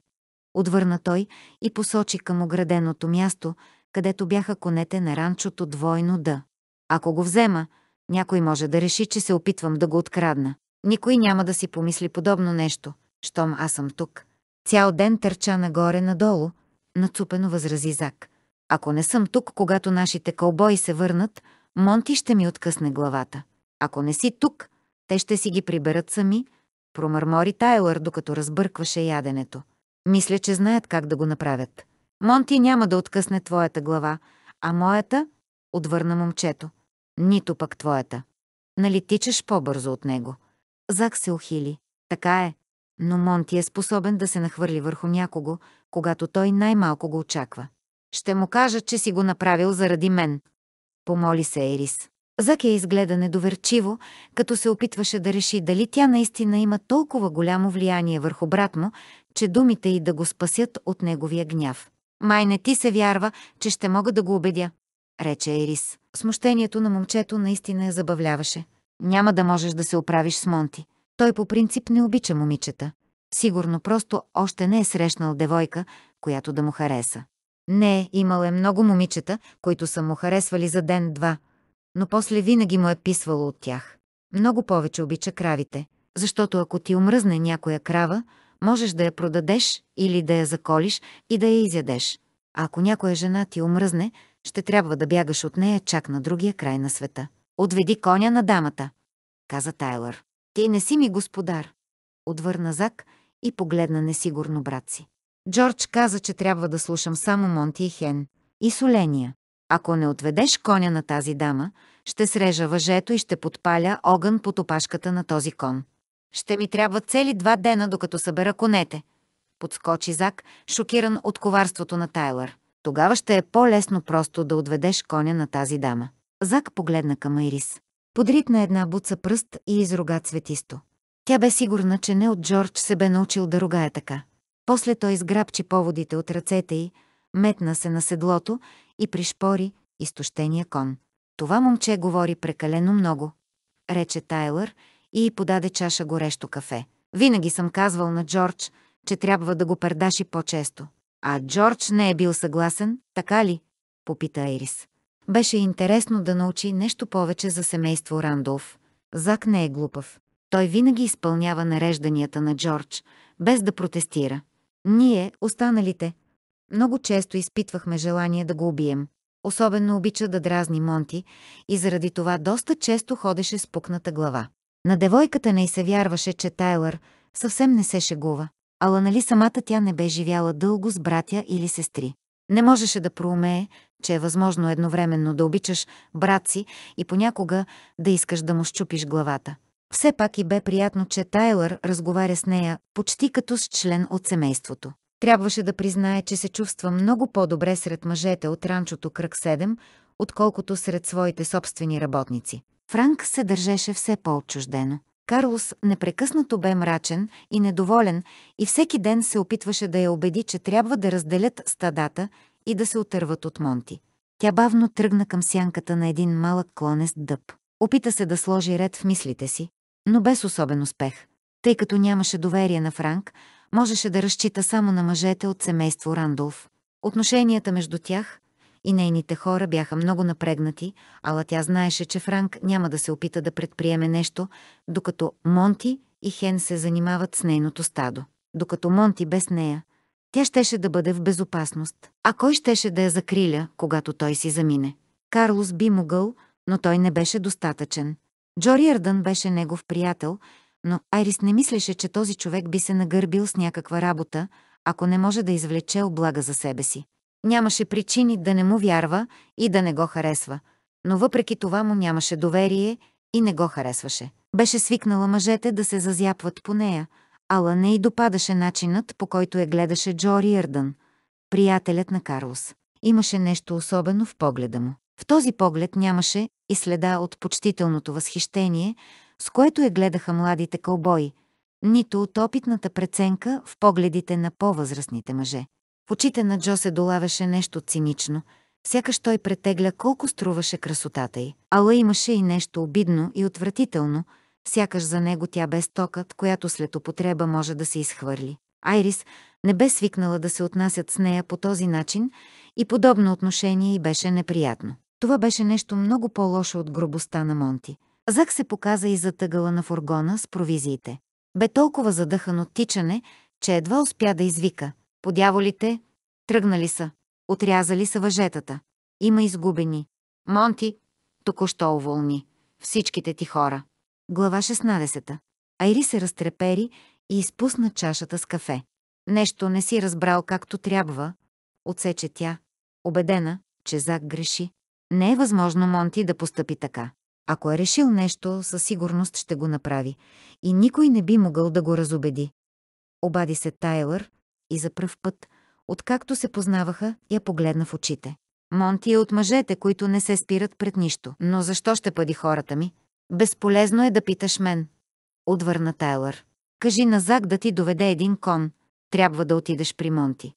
Отвърна той и посочи към ограденото място, където бяха конете на ранчото двойно да. Ако го взема, някой може да реши, че се опитвам да го открадна. Никой няма да си помисли подобно нещо, щом аз съм тук. Цял ден търча нагоре-надолу, нацупено възрази Зак. Ако не съм тук, когато нашите кълбои се върнат, Монти ще ми откъсне главата. Ако не си тук, те ще си ги приберат сами, промърмори Тайлър, докато разбъркваше яденето. Мисля, че знаят как да го направят. Монти няма да откъсне твоята глава, а моята, отвърна момчето. Нито пък твоята. Нали тичаш по-бързо от него? Зак се ухили. Така е. Но Монти е способен да се нахвърли върху някого, когато той най-малко го очаква. Ще му кажа, че си го направил заради мен. Помоли се Ерис. Зак я изгледа недоверчиво, като се опитваше да реши дали тя наистина има толкова голямо влияние върху брат му, че думите й да го спасят от неговия гняв. Май не ти се вярва, че ще мога да го убедя, рече Ерис. Смущението на момчето наистина я забавляваше. Няма да можеш да се оправиш с Монти. Той по принцип не обича момичета. Сигурно просто още не е срещнал девойка, която да му хареса. Не, имал е много момичета, които са му харесвали за ден-два, но после винаги му е писвало от тях. Много повече обича кравите, защото ако ти омръзне някоя крава, можеш да я продадеш или да я заколиш и да я изядеш. А ако някоя жена ти омръзне, ще трябва да бягаш от нея чак на другия край на света. Отведи коня на дамата, каза Тайлър. Ти не си ми господар. Отвърна Зак и погледна несигурно брат си. Джордж каза, че трябва да слушам само Монти и Хен. И соления. Ако не отведеш коня на тази дама, ще срежа въжето и ще подпаля огън под опашката на този кон. Ще ми трябва цели два дена, докато събера конете. Подскочи Зак, шокиран от коварството на Тайлър. Тогава ще е по-лесно просто да отведеш коня на тази дама. Зак погледна към Айрис. Подритна една буца пръст и изрога цветисто. Тя бе сигурна, че не от Джордж се бе научил да ругае така. После той сграбчи поводите от ръцете й, метна се на седлото и пришпори изтощения кон. Това момче говори прекалено много, рече Тайлър и подаде чаша горещо кафе. Винаги съм казвал на Джордж, че трябва да го пердаши по-често. А Джордж не е бил съгласен, така ли? Попита Айрис. Беше интересно да научи нещо повече за семейство Рандолф. Зак не е глупав. Той винаги изпълнява нарежданията на Джордж, без да протестира. Ние, останалите, много често изпитвахме желание да го убием. Особено обича да дразни Монти и заради това доста често ходеше с пукната глава. На девойката не се вярваше, че Тайлър съвсем не се шегува. Ала нали самата тя не бе живяла дълго с братя или сестри. Не можеше да проумее, че е възможно едновременно да обичаш брат си и понякога да искаш да му щупиш главата. Все пак и бе приятно, че Тайлър разговаря с нея почти като с член от семейството. Трябваше да признае, че се чувства много по-добре сред мъжете от ранчото кръг 7, отколкото сред своите собствени работници. Франк се държеше все по-отчуждено. Карлос непрекъснато бе мрачен и недоволен и всеки ден се опитваше да я убеди, че трябва да разделят стадата и да се отърват от Монти. Тя бавно тръгна към сянката на един малък клонест дъб. Опита се да сложи ред в мислите си, но без особен успех. Тъй като нямаше доверие на Франк, можеше да разчита само на мъжете от семейство Рандолф. Отношенията между тях и нейните хора бяха много напрегнати, ала тя знаеше, че Франк няма да се опита да предприеме нещо, докато Монти и Хен се занимават с нейното стадо. Докато Монти без нея, тя щеше да бъде в безопасност. А кой щеше да я закриля, когато той си замине? Карлос би могъл, но той не беше достатъчен. Джори Ердън беше негов приятел, но Айрис не мислеше, че този човек би се нагърбил с някаква работа, ако не може да извлече облага за себе си. Нямаше причини да не му вярва и да не го харесва, но въпреки това му нямаше доверие и не го харесваше. Беше свикнала мъжете да се зазяпват по нея, ала не й допадаше начинът, по който я гледаше Джо Риърдън, приятелят на Карлос. Имаше нещо особено в погледа му. В този поглед нямаше и следа от почтителното възхищение, с което я гледаха младите кълбои, нито от опитната преценка в погледите на по-възрастните мъже. В очите на Джо се долавяше нещо цинично, Сякаш той претегля колко струваше красотата й. Ала имаше и нещо обидно и отвратително, сякаш за него тя бе стокът, която след употреба може да се изхвърли. Айрис не бе свикнала да се отнасят с нея по този начин и подобно отношение й беше неприятно. Това беше нещо много по-лошо от грубостта на Монти. Зак се показа и затъгала на фургона с провизиите. Бе толкова задъхан от тичане, че едва успя да извика. Подяволите, тръгнали са. Отрязали са въжетата. Има изгубени. Монти, току-що уволни. Всичките ти хора. Глава 16. Айри се разтрепери и изпусна чашата с кафе. Нещо не си разбрал както трябва, отсече тя, убедена, че Зак греши. Не е възможно Монти да постъпи така. Ако е решил нещо, със сигурност ще го направи и никой не би могъл да го разобеди. Обади се Тайлър и за пръв път, откакто се познаваха, я погледна в очите. Монти е от мъжете, които не се спират пред нищо. Но защо ще пъди хората ми? Безполезно е да питаш мен. Отвърна Тайлър. Кажи на Зак да ти доведе един кон. Трябва да отидеш при Монти.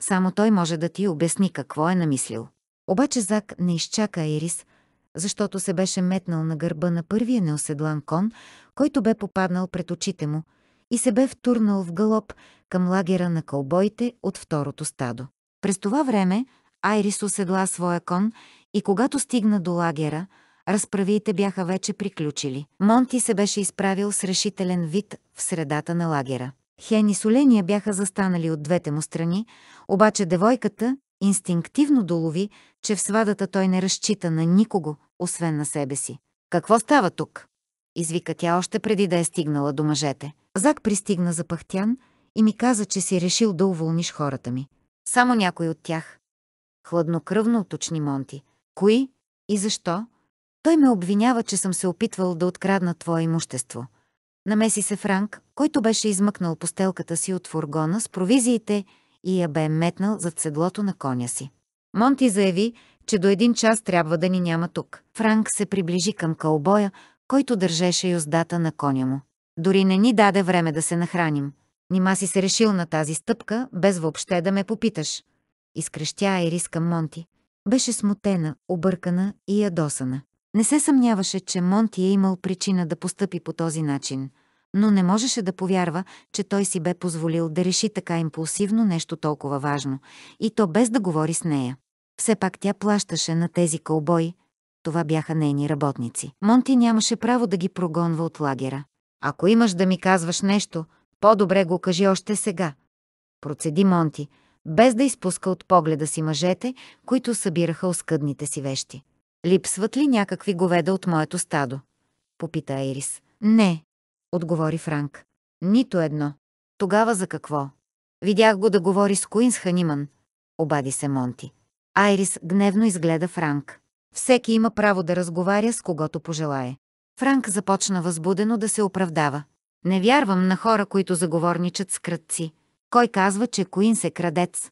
Само той може да ти обясни какво е намислил. Обаче Зак не изчака Ирис, защото се беше метнал на гърба на първия неоседлан кон, който бе попаднал пред очите му и се бе втурнал в галоп към лагера на кълбоите от второто стадо. През това време Айрис оседла своя кон и когато стигна до лагера, разправиите бяха вече приключили. Монти се беше изправил с решителен вид в средата на лагера. Хен и Соления бяха застанали от двете му страни, обаче девойката инстинктивно долови, че в свадата той не разчита на никого, освен на себе си. «Какво става тук?» извика тя още преди да е стигнала до мъжете. Зак пристигна запахтян и ми каза, че си решил да уволниш хората ми. Само някой от тях. Хладнокръвно уточни Монти. Кои и защо? Той ме обвинява, че съм се опитвал да открадна твое имущество. Намеси се Франк, който беше измъкнал постелката си от фургона с провизиите и я бе метнал зад седлото на коня си. Монти заяви, че до един час трябва да ни няма тук. Франк се приближи към кълбоя, който държеше юздата на коня му. Дори не ни даде време да се нахраним. Нима си се решил на тази стъпка, без въобще да ме попиташ. Изкрещя Айрис към Монти. Беше смутена, объркана и ядосана. Не се съмняваше, че Монти е имал причина да постъпи по този начин, но не можеше да повярва, че той си бе позволил да реши така импулсивно нещо толкова важно, и то без да говори с нея. Все пак тя плащаше на тези кълбои. Това бяха нейни работници. Монти нямаше право да ги прогонва от лагера. Ако имаш да ми казваш нещо, по-добре го кажи още сега. Процеди Монти, без да изпуска от погледа си мъжете, които събираха оскъдните си вещи. Липсват ли някакви говеда от моето стадо? Попита Айрис. Не, отговори Франк. Нито едно. Тогава за какво? Видях го да говори с Куинс Ханиман. Обади се Монти. Айрис гневно изгледа Франк. Всеки има право да разговаря с когото пожелае. Франк започна възбудено да се оправдава. Не вярвам на хора, които заговорничат с кръдци. Кой казва, че Куинс е крадец?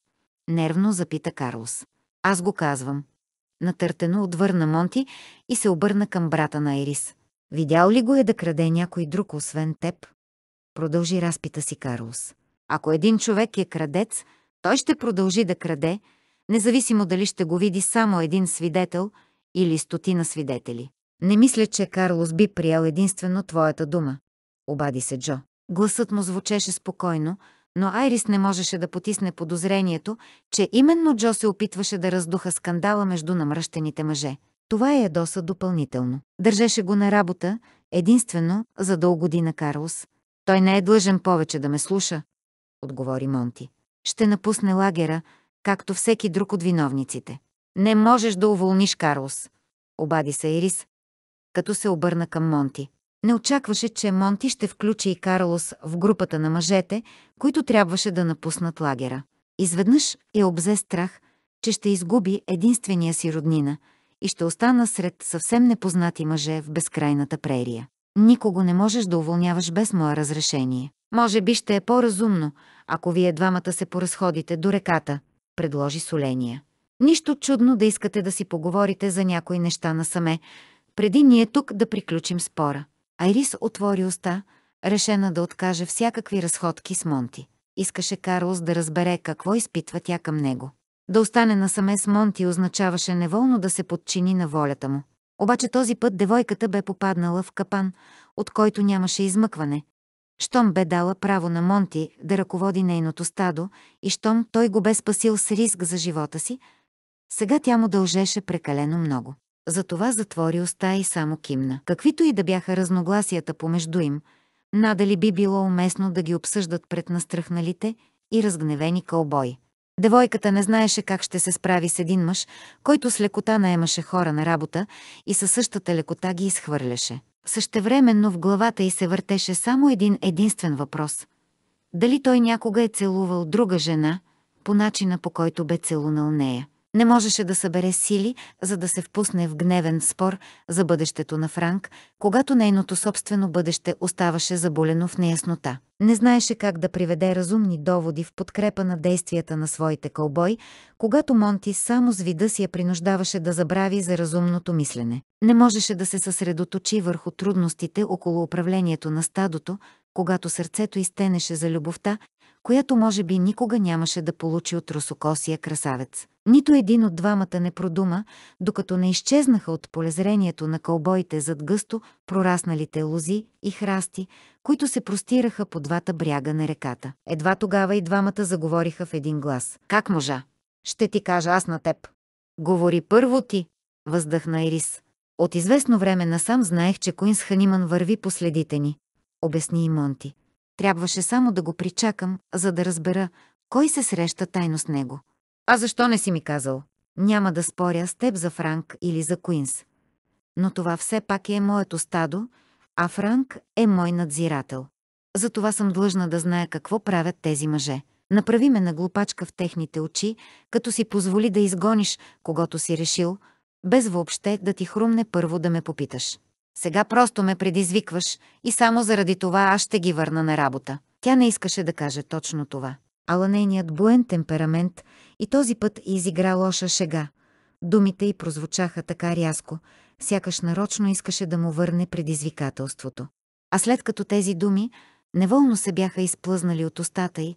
Нервно запита Карлос. Аз го казвам. Натъртено отвърна Монти и се обърна към брата на Айрис. Видял ли го е да краде някой друг, освен теб? Продължи разпита си Карлос. Ако един човек е крадец, той ще продължи да краде, независимо дали ще го види само един свидетел или стотина свидетели. Не мисля, че Карлос би приел единствено твоята дума. Обади се Джо. Гласът му звучеше спокойно, но Айрис не можеше да потисне подозрението, че именно Джо се опитваше да раздуха скандала между намръщените мъже. Това е ядоса допълнително. Държеше го на работа, единствено, за да угоди на Карлос. Той не е длъжен повече да ме слуша, отговори Монти. Ще напусне лагера, както всеки друг от виновниците. Не можеш да уволниш Карлос, обади се Ирис, като се обърна към Монти. Не очакваше, че Монти ще включи и Карлос в групата на мъжете, които трябваше да напуснат лагера. Изведнъж я обзе страх, че ще изгуби единствения си роднина и ще остана сред съвсем непознати мъже в безкрайната прерия. Никого не можеш да уволняваш без мое разрешение. Може би ще е по-разумно, ако вие двамата се поразходите до реката, предложи Соления. Нищо чудно да искате да си поговорите за някои неща насаме, преди ние тук да приключим спора. Айрис отвори уста, решена да откаже всякакви разходки с Монти. Искаше Карлос да разбере какво изпитва тя към него. Да остане насаме с Монти означаваше неволно да се подчини на волята му. Обаче този път девойката бе попаднала в капан, от който нямаше измъкване. Щом бе дала право на Монти да ръководи нейното стадо и щом той го бе спасил с риск за живота си, сега тя му дължеше прекалено много. Затова затвори уста и само кимна. Каквито и да бяха разногласията помежду им, надали би било уместно да ги обсъждат пред настръхналите и разгневени кълбои. Девойката не знаеше как ще се справи с един мъж, който с лекота наемаше хора на работа и със същата лекота ги изхвърляше. Същевременно в главата й се въртеше само един единствен въпрос. Дали той някога е целувал друга жена по начина по който бе целунал нея? Не можеше да събере сили, за да се впусне в гневен спор за бъдещето на Франк, когато нейното собствено бъдеще оставаше заболено в неяснота. Не знаеше как да приведе разумни доводи в подкрепа на действията на своите кълбой, когато Монти само с вида си я принуждаваше да забрави за разумното мислене. Не можеше да се съсредоточи върху трудностите около управлението на стадото, когато сърцето изтенеше за любовта, която може би никога нямаше да получи от русокосия красавец. Нито един от двамата не продума, докато не изчезнаха от полезрението на кълбоите зад гъсто прорасналите лози и храсти, които се простираха по двата бряга на реката. Едва тогава и двамата заговориха в един глас. Как можа? Ще ти кажа аз на теб. Говори първо ти, въздъхна Ирис. От известно време насам знаех, че Куинс Ханиман върви по следите ни, обясни и Монти. Трябваше само да го причакам, за да разбера кой се среща тайно с него. А защо не си ми казал? Няма да споря с теб за Франк или за Куинс. Но това все пак е моето стадо, а Франк е мой надзирател. Затова съм длъжна да зная какво правят тези мъже. Направи ме на глупачка в техните очи, като си позволи да изгониш, когато си решил, без въобще да ти хрумне първо да ме попиташ. Сега просто ме предизвикваш и само заради това аз ще ги върна на работа. Тя не искаше да каже точно това. Ала нейният буен темперамент и този път изигра лоша шега. Думите й прозвучаха така рязко, сякаш нарочно искаше да му върне предизвикателството. А след като тези думи неволно се бяха изплъзнали от устата й,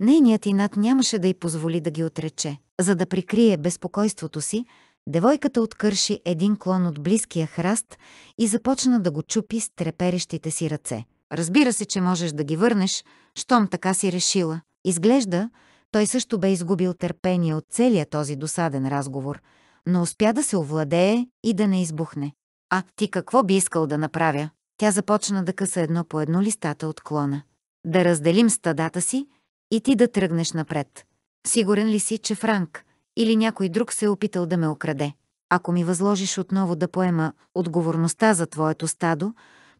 нейният инат нямаше да й позволи да ги отрече. За да прикрие безпокойството си, девойката откърши един клон от близкия храст и започна да го чупи с треперещите си ръце. Разбира се, че можеш да ги върнеш, щом така си решила. Изглежда, той също бе изгубил търпение от целия този досаден разговор, но успя да се овладее и да не избухне. А ти какво би искал да направя? Тя започна да къса едно по едно листата от клона. Да разделим стадата си и ти да тръгнеш напред. Сигурен ли си, че Франк или някой друг се е опитал да ме окраде? Ако ми възложиш отново да поема отговорността за твоето стадо,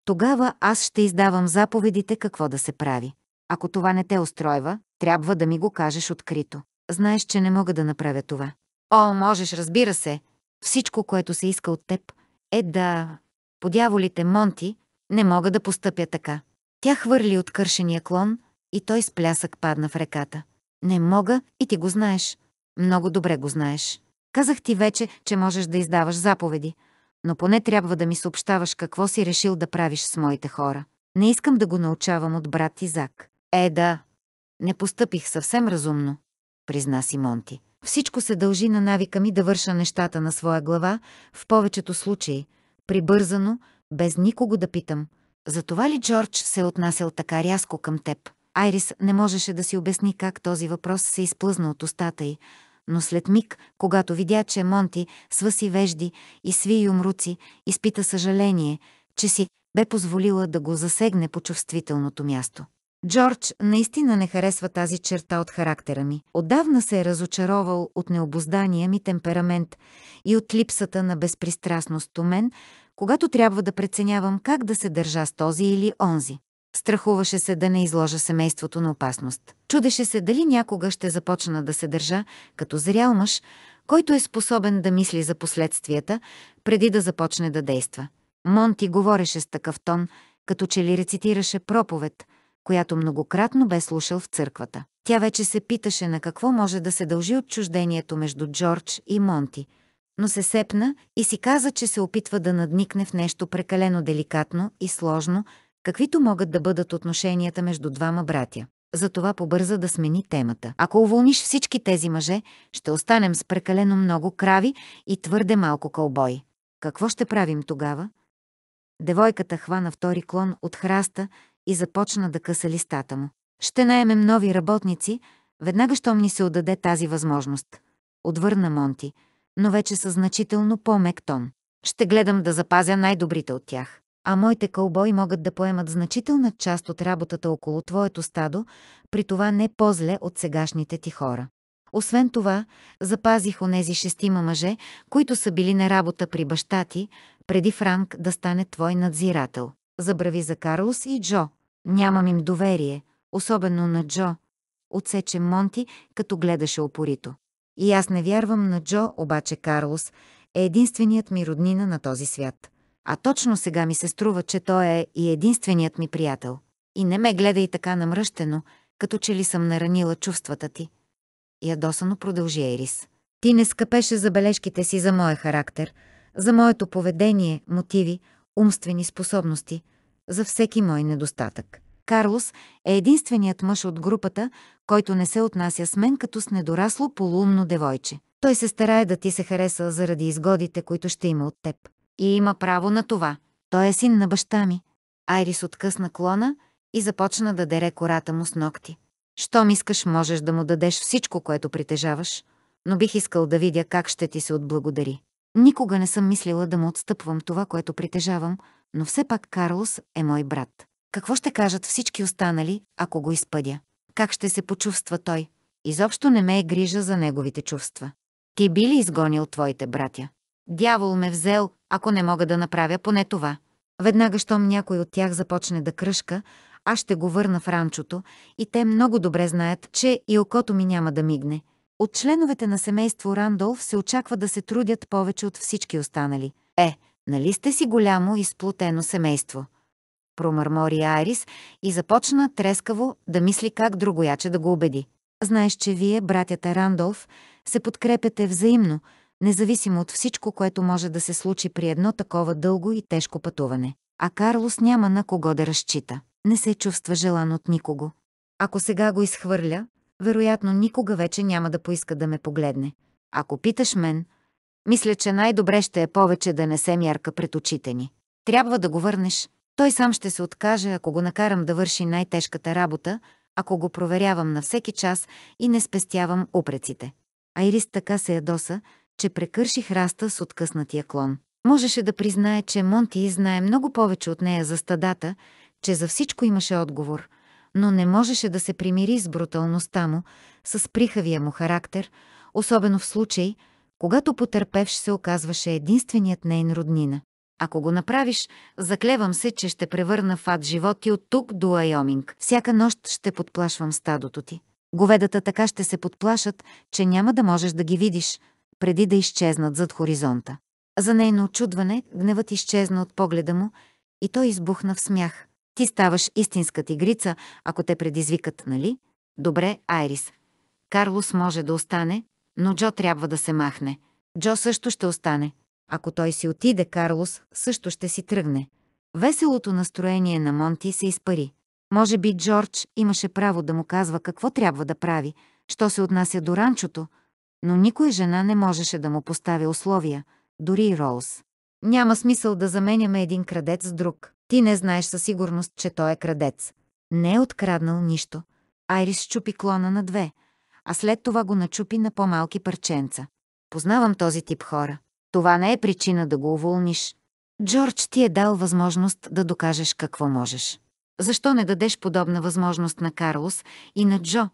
тогава аз ще издавам заповедите какво да се прави. Ако това не те устройва, трябва да ми го кажеш открито. Знаеш, че не мога да направя това. О, можеш, разбира се. Всичко, което се иска от теб, е да... По дяволите Монти не мога да постъпя така. Тя хвърли от кършения клон и той с плясък падна в реката. Не мога и ти го знаеш. Много добре го знаеш. Казах ти вече, че можеш да издаваш заповеди, но поне трябва да ми съобщаваш какво си решил да правиш с моите хора. Не искам да го научавам от брат Изак. Е, да. Не постъпих съвсем разумно, призна си Монти. Всичко се дължи на навика ми да върша нещата на своя глава, в повечето случаи, прибързано, без никого да питам. Затова ли Джордж се е отнасял така рязко към теб? Айрис не можеше да си обясни как този въпрос се изплъзна от устата й, но след миг, когато видя, че Монти свъси вежди и сви юмруци, изпита съжаление, че си бе позволила да го засегне по чувствителното място. Джордж наистина не харесва тази черта от характера ми. Отдавна се е разочаровал от необоздания ми темперамент и от липсата на безпристрастност у мен, когато трябва да преценявам как да се държа с този или онзи. Страхуваше се да не изложа семейството на опасност. Чудеше се дали някога ще започна да се държа като зрял мъж, който е способен да мисли за последствията, преди да започне да действа. Монти говореше с такъв тон, като че ли рецитираше проповед – която многократно бе слушал в църквата. Тя вече се питаше на какво може да се дължи отчуждението между Джордж и Монти, но се сепна и си каза, че се опитва да надникне в нещо прекалено деликатно и сложно, каквито могат да бъдат отношенията между двама братя. затова побърза да смени темата. Ако уволниш всички тези мъже, ще останем с прекалено много крави и твърде малко кълбой. Какво ще правим тогава? Девойката хвана втори клон от храста и започна да къса листата му. Ще наемем нови работници, веднага щом ни се отдаде тази възможност. Отвърна Монти, но вече със значително по-мек тон. Ще гледам да запазя най-добрите от тях. А моите кълбои могат да поемат значителна част от работата около твоето стадо, при това не по-зле от сегашните ти хора. Освен това, запазих онези шестима мъже, които са били на работа при баща ти, преди Франк да стане твой надзирател. Забрави за Карлос и Джо. Нямам им доверие, особено на Джо. Отсече Монти, като гледаше опорито. И аз не вярвам на Джо, обаче Карлос е единственият ми роднина на този свят. А точно сега ми се струва, че той е и единственият ми приятел. И не ме гледай така намръщено, като че ли съм наранила чувствата ти. Ядосано продължи Ерис. Ти не скъпеше забележките си за моя характер, за моето поведение, мотиви, умствени способности, за всеки мой недостатък. Карлос е единственият мъж от групата, който не се отнася с мен като с недорасло полуумно девойче. Той се старае да ти се хареса заради изгодите, които ще има от теб. И има право на това. Той е син на баща ми. Айрис откъсна клона и започна да дере кората му с ногти. Щом искаш, можеш да му дадеш всичко, което притежаваш, но бих искал да видя как ще ти се отблагодари. Никога не съм мислила да му отстъпвам това, което притежавам, но все пак Карлос е мой брат. Какво ще кажат всички останали, ако го изпъдя? Как ще се почувства той? Изобщо не ме е грижа за неговите чувства. Ти би ли изгонил твоите братя? Дявол ме взел, ако не мога да направя поне това. Веднага, щом някой от тях започне да кръшка, аз ще го върна в ранчото и те много добре знаят, че и окото ми няма да мигне. От членовете на семейство Рандолф се очаква да се трудят повече от всички останали. Е, нали сте си голямо и сплотено семейство? Промърмори Айрис и започна трескаво да мисли как другояче да го убеди. Знаеш, че вие, братята Рандолф, се подкрепяте взаимно, независимо от всичко, което може да се случи при едно такова дълго и тежко пътуване. А Карлос няма на кого да разчита. Не се чувства желан от никого. Ако сега го изхвърля, вероятно никога вече няма да поиска да ме погледне. Ако питаш мен, мисля, че най-добре ще е повече да не се мярка пред очите ни. Трябва да го върнеш. Той сам ще се откаже, ако го накарам да върши най-тежката работа, ако го проверявам на всеки час и не спестявам упреците. Айрис така се ядоса, че прекърши храста с откъснатия клон. Можеше да признае, че Монти знае много повече от нея за стадата, че за всичко имаше отговор, но не можеше да се примири с бруталността му, с прихавия му характер, особено в случай, когато потърпевш се оказваше единственият нейн роднина. Ако го направиш, заклевам се, че ще превърна в ад животи от тук до Айоминг. Всяка нощ ще подплашвам стадото ти. Говедата така ще се подплашат, че няма да можеш да ги видиш, преди да изчезнат зад хоризонта. За нейно очудване гневът изчезна от погледа му и той избухна в смях. Ти ставаш истинска тигрица, ако те предизвикат, нали? Добре, Айрис. Карлос може да остане, но Джо трябва да се махне. Джо също ще остане. Ако той си отиде, Карлос също ще си тръгне. Веселото настроение на Монти се изпари. Може би Джордж имаше право да му казва какво трябва да прави, що се отнася до ранчото, но никоя жена не можеше да му постави условия, дори и Роуз. Няма смисъл да заменяме един крадец с друг. Ти не знаеш със сигурност, че той е крадец. Не е откраднал нищо. Айрис чупи клона на две, а след това го начупи на по-малки парченца. Познавам този тип хора. Това не е причина да го уволниш. Джордж ти е дал възможност да докажеш какво можеш. Защо не дадеш подобна възможност на Карлос и на Джо?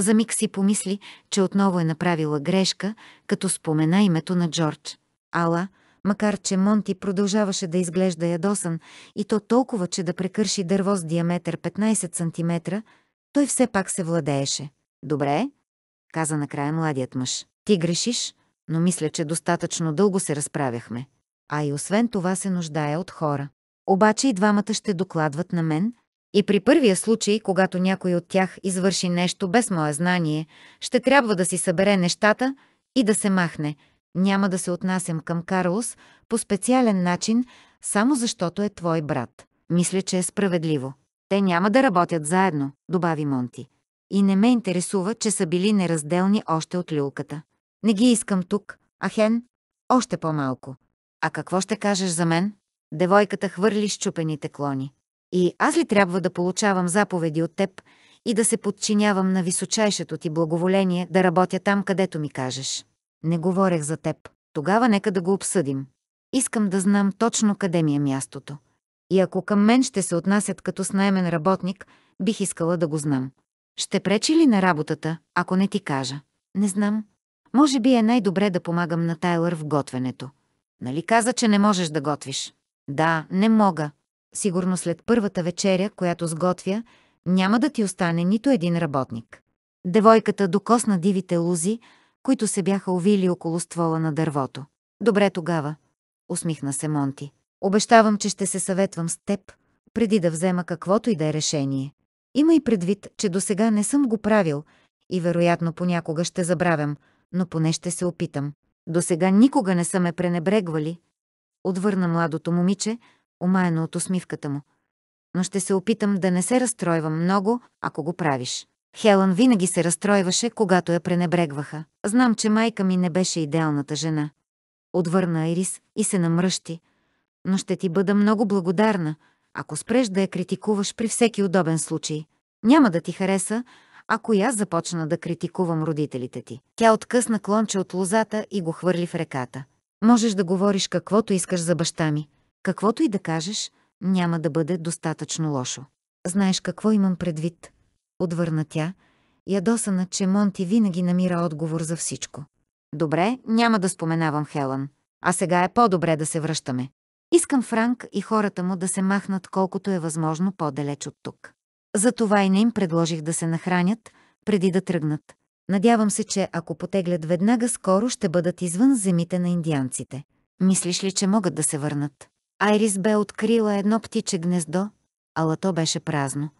За миг си помисли, че отново е направила грешка, като спомена името на Джордж. Ала, макар че Монти продължаваше да изглежда ядосан и то толкова, че да прекърши дърво с диаметър 15 см, той все пак се владееше. Добре, каза накрая младият мъж. Ти грешиш, но мисля, че достатъчно дълго се разправяхме. А и освен това се нуждая от хора. Обаче и двамата ще докладват на мен, и при първия случай, когато някой от тях извърши нещо без мое знание, ще трябва да си събере нещата и да се махне. Няма да се отнасям към Карлос по специален начин, само защото е твой брат. Мисля, че е справедливо. Те няма да работят заедно, добави Монти. И не ме интересува, че са били неразделни още от люлката. Не ги искам тук, а Хен – още по-малко. А какво ще кажеш за мен? Девойката хвърли щупените клони. И аз ли трябва да получавам заповеди от теб и да се подчинявам на височайшето ти благоволение да работя там, където ми кажеш? Не говорех за теб. Тогава нека да го обсъдим. Искам да знам точно къде ми е мястото. И ако към мен ще се отнасят като с наемен работник, бих искала да го знам. Ще пречи ли на работата, ако не ти кажа? Не знам. Може би е най-добре да помагам на Тайлър в готвенето. Нали каза, че не можеш да готвиш? Да, не мога. Сигурно след първата вечеря, която сготвя, няма да ти остане нито един работник. Девойката докосна дивите лузи, които се бяха увили около ствола на дървото. Добре тогава, усмихна се Монти. Обещавам, че ще се съветвам с теб, преди да взема каквото и да е решение. Има и предвид, че до сега не съм го правил и вероятно понякога ще забравям, но поне ще се опитам. До сега никога не са ме пренебрегвали. Отвърна младото момиче, омаяно от усмивката му. Но ще се опитам да не се разстройвам много, ако го правиш. Хелън винаги се разстройваше, когато я пренебрегваха. Знам, че майка ми не беше идеалната жена. Отвърна Айрис и се намръщи. Но ще ти бъда много благодарна, ако спреш да я критикуваш при всеки удобен случай. Няма да ти хареса, ако и аз започна да критикувам родителите ти. Тя откъсна клонче от лозата и го хвърли в реката. Можеш да говориш каквото искаш за баща ми. Каквото и да кажеш, няма да бъде достатъчно лошо. Знаеш какво имам предвид? Отвърна тя, ядосана, че Монти винаги намира отговор за всичко. Добре, няма да споменавам Хелън. А сега е по-добре да се връщаме. Искам Франк и хората му да се махнат колкото е възможно по-далеч от тук. Затова и не им предложих да се нахранят, преди да тръгнат. Надявам се, че ако потеглят веднага, скоро ще бъдат извън земите на индианците. Мислиш ли, че могат да се върнат? Айрис бе открила едно птиче гнездо, ала то беше празно.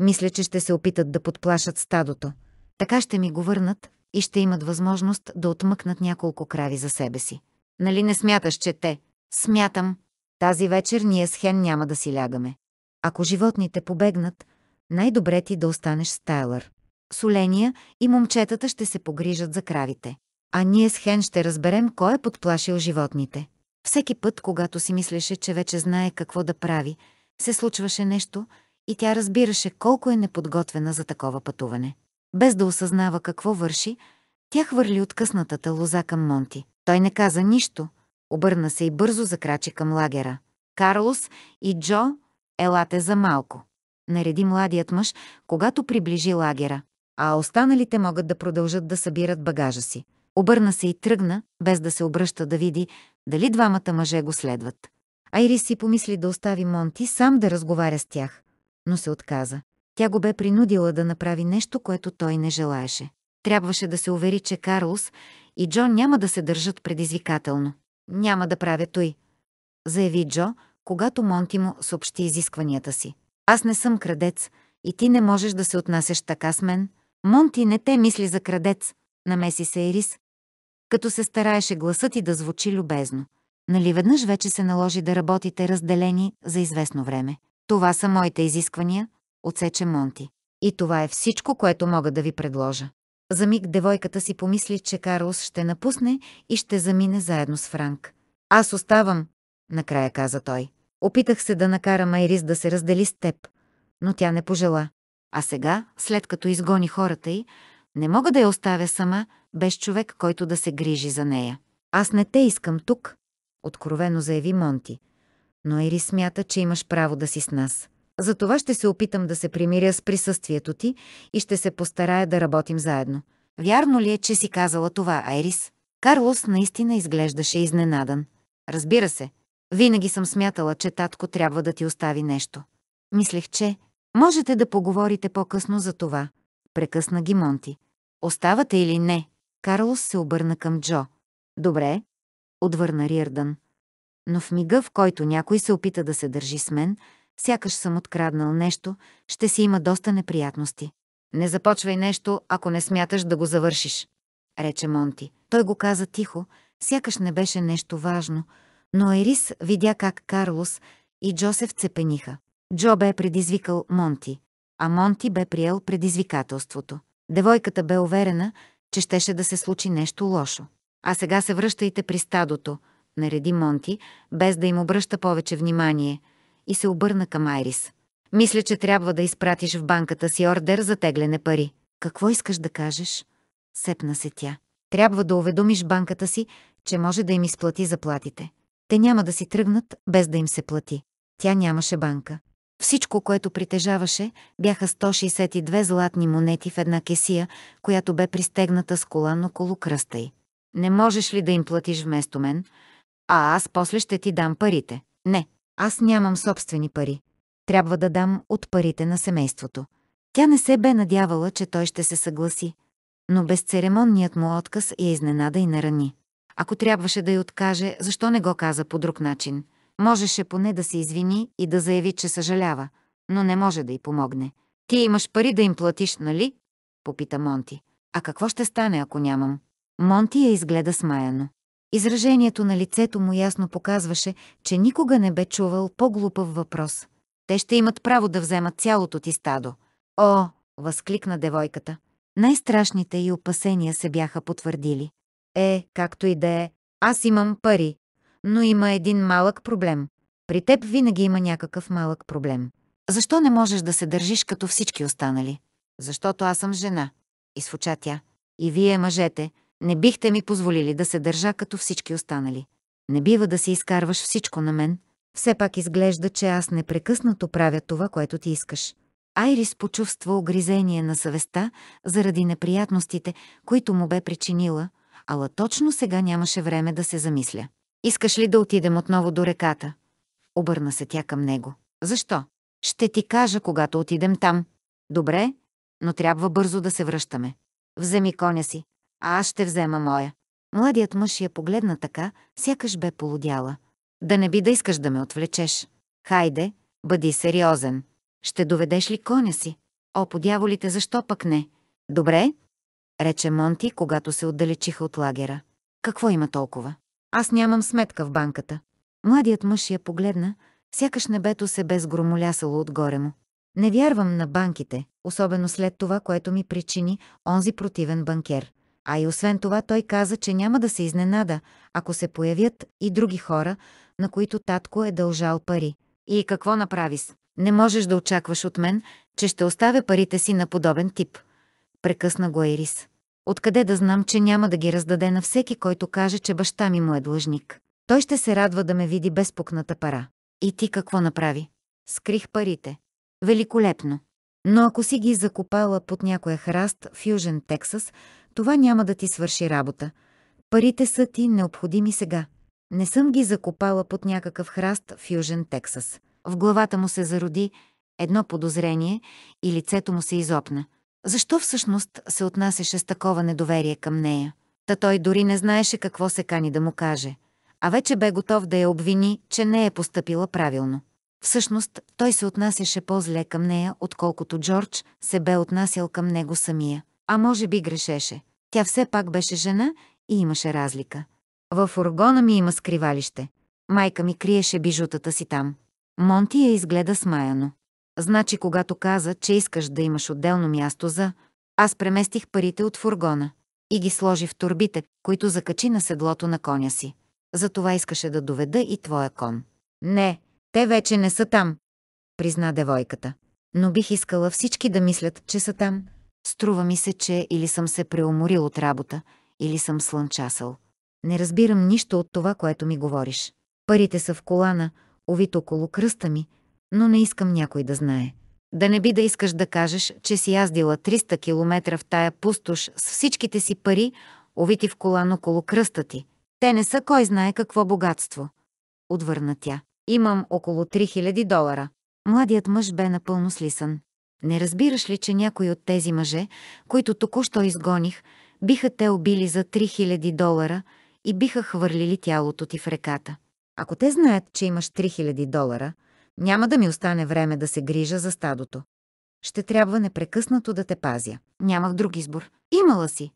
Мисля, че ще се опитат да подплашат стадото. Така ще ми го върнат и ще имат възможност да отмъкнат няколко крави за себе си. Нали не смяташ, че те? Смятам. Тази вечер ние с Хен няма да си лягаме. Ако животните побегнат, най-добре ти да останеш с Тайлър. Соления и момчетата ще се погрижат за кравите. А ние с Хен ще разберем кой е подплашил животните. Всеки път, когато си мислеше, че вече знае какво да прави, се случваше нещо и тя разбираше колко е неподготвена за такова пътуване. Без да осъзнава какво върши, тя хвърли откъснатата лоза към Монти. Той не каза нищо, обърна се и бързо закрачи към лагера. Карлос и Джо, елате за малко. Нареди младият мъж, когато приближи лагера, а останалите могат да продължат да събират багажа си. Обърна се и тръгна, без да се обръща да види дали двамата мъже го следват. Айрис си помисли да остави Монти сам да разговаря с тях, но се отказа. Тя го бе принудила да направи нещо, което той не желаеше. Трябваше да се увери, че Карлос и Джон няма да се държат предизвикателно. Няма да правя той, заяви Джо, когато Монти му съобщи изискванията си. Аз не съм крадец и ти не можеш да се отнасяш така с мен. Монти не те мисли за крадец, намеси се Ерис, като се стараеше гласът и да звучи любезно. Нали веднъж вече се наложи да работите разделени за известно време. Това са моите изисквания, отсече Монти. И това е всичко, което мога да ви предложа. За миг девойката си помисли, че Карлос ще напусне и ще замине заедно с Франк. Аз оставам, накрая каза той. Опитах се да накара Майрис да се раздели с теб, но тя не пожела. А сега, след като изгони хората й, не мога да я оставя сама, без човек, който да се грижи за нея. Аз не те искам тук, откровено заяви Монти. Но Ери смята, че имаш право да си с нас. Затова ще се опитам да се примиря с присъствието ти и ще се постарая да работим заедно. Вярно ли е, че си казала това, Айрис? Карлос наистина изглеждаше изненадан. Разбира се, винаги съм смятала, че татко трябва да ти остави нещо. Мислех, че можете да поговорите по-късно за това. Прекъсна ги Монти. Оставате или не? Карлос се обърна към Джо. Добре, отвърна Риърдън. Но в мига, в който някой се опита да се държи с мен, сякаш съм откраднал нещо, ще си има доста неприятности. Не започвай нещо, ако не смяташ да го завършиш, рече Монти. Той го каза тихо, сякаш не беше нещо важно, но Ерис видя как Карлос и Джосеф цепениха. Джо бе предизвикал Монти. а Монти бе приел предизвикателството. Девойката бе уверена, че щеше да се случи нещо лошо. А сега се връщайте при стадото, нареди Монти, без да им обръща повече внимание, и се обърна към Айрис. Мисля, че трябва да изпратиш в банката си ордер за тегляне пари. Какво искаш да кажеш? Сепна се тя. Трябва да уведомиш банката си, че може да им изплати заплатите. Те няма да си тръгнат, без да им се плати. Тя нямаше банка. Всичко, което притежаваше, бяха 162 златни монети в една кесия, която бе пристегната с колан около кръста й. Не можеш ли да им платиш вместо мен? А аз после ще ти дам парите. Не, аз нямам собствени пари. Трябва да дам от парите на семейството. Тя не се бе надявала, че той ще се съгласи, но безцеремонният му отказ я изненада и нарани. Ако трябваше да й откаже, защо не го каза по друг начин? Можеше поне да се извини и да заяви, че съжалява, но не може да й помогне. Ти имаш пари да им платиш, нали? Попита Монти. А какво ще стане, ако нямам? Монти я изгледа смаяно. Изражението на лицето му ясно показваше, че никога не бе чувал по-глупав въпрос. Те ще имат право да вземат цялото ти стадо. О, възкликна девойката. Най-страшните и опасения се бяха потвърдили. Е, както и да е, аз имам пари, но има един малък проблем. При теб винаги има някакъв малък проблем. Защо не можеш да се държиш като всички останали? Защото аз съм жена. Изфуча тя. И вие, мъжете, не бихте ми позволили да се държа като всички останали. Не бива да си изкарваш всичко на мен. Все пак изглежда, че аз непрекъснато правя това, което ти искаш. Айрис почувства огризение на съвестта заради неприятностите, които му бе причинила, ала точно сега нямаше време да се замисля. Искаш ли да отидем отново до реката? Обърна се тя към него. Защо? Ще ти кажа, когато отидем там. Добре, но трябва бързо да се връщаме. Вземи коня си, аз ще взема моя. Младият мъж я погледна така, сякаш бе полудяла. Да не би да искаш да ме отвлечеш. Хайде, бъди сериозен. Ще доведеш ли коня си? О, подяволите, защо пък не? Добре, рече Монти, когато се отдалечиха от лагера. Какво има толкова? Аз нямам сметка в банката. Младият мъж я погледна, сякаш небето се бе сгромолясало отгоре му. Не вярвам на банките, особено след това, което ми причини онзи противен банкер. А и освен това той каза, че няма да се изненада, ако се появят и други хора, на които татко е дължал пари. И какво направи с? Не можеш да очакваш от мен, че ще оставя парите си на подобен тип. Прекъсна го Ерис. Откъде да знам, че няма да ги раздаде на всеки, който каже, че баща ми му е длъжник? Той ще се радва да ме види без пукната пара. И ти какво направи? Скрих парите. Великолепно. Но ако си ги закопала под някоя храст в Южен Тексас, това няма да ти свърши работа. Парите са ти необходими сега. Не съм ги закопала под някакъв храст в Южен Тексас. В главата му се зароди едно подозрение и лицето му се изопна. Защо всъщност се отнасяше с такова недоверие към нея? Та той дори не знаеше какво се кани да му каже, а вече бе готов да я обвини, че не е поступила правилно. Всъщност, той се отнасяше по-зле към нея, отколкото Джордж се бе отнасял към него самия. А може би грешеше. Тя все пак беше жена и имаше разлика. В фургона ми има скривалище. Майка ми криеше бижутата си там. Монти я изгледа смаяно. Значи, когато каза, че искаш да имаш отделно място за... Аз преместих парите от фургона и ги сложи в турбите, които закачи на седлото на коня си. Затова искаше да доведа и твоя кон. Не, те вече не са там, призна девойката. Но бих искала всички да мислят, че са там. Струва ми се, че или съм се преуморил от работа, или съм слънчасъл. Не разбирам нищо от това, което ми говориш. Парите са в колана, овит около кръста ми, но не искам някой да знае. Да не би да искаш да кажеш, че си яздила 300 км в тая пустош с всичките си пари, овити в колан около кръста ти. Те не са кой знае какво богатство. Отвърна тя. Имам около 3000 долара. Младият мъж бе напълно слисан. Не разбираш ли, че някой от тези мъже, които току-що изгоних, биха те убили за 3000 долара и биха хвърлили тялото ти в реката? Ако те знаят, че имаш 3000 долара, няма да ми остане време да се грижа за стадото. Ще трябва непрекъснато да те пазя. Нямах друг избор. Имала си.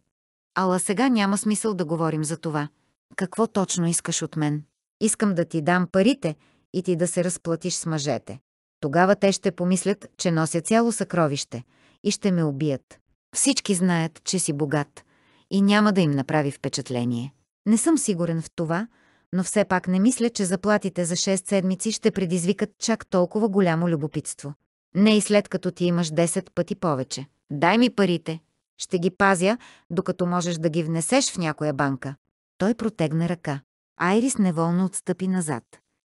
Ала сега няма смисъл да говорим за това. Какво точно искаш от мен? Искам да ти дам парите и ти да се разплатиш с мъжете. Тогава те ще помислят, че нося цяло съкровище и ще ме убият. Всички знаят, че си богат и няма да им направи впечатление. Не съм сигурен в това, но все пак не мисля, че заплатите за 6 седмици ще предизвикат чак толкова голямо любопитство. Не и след като ти имаш 10 пъти повече. Дай ми парите. Ще ги пазя, докато можеш да ги внесеш в някоя банка. Той протегна ръка. Айрис неволно отстъпи назад.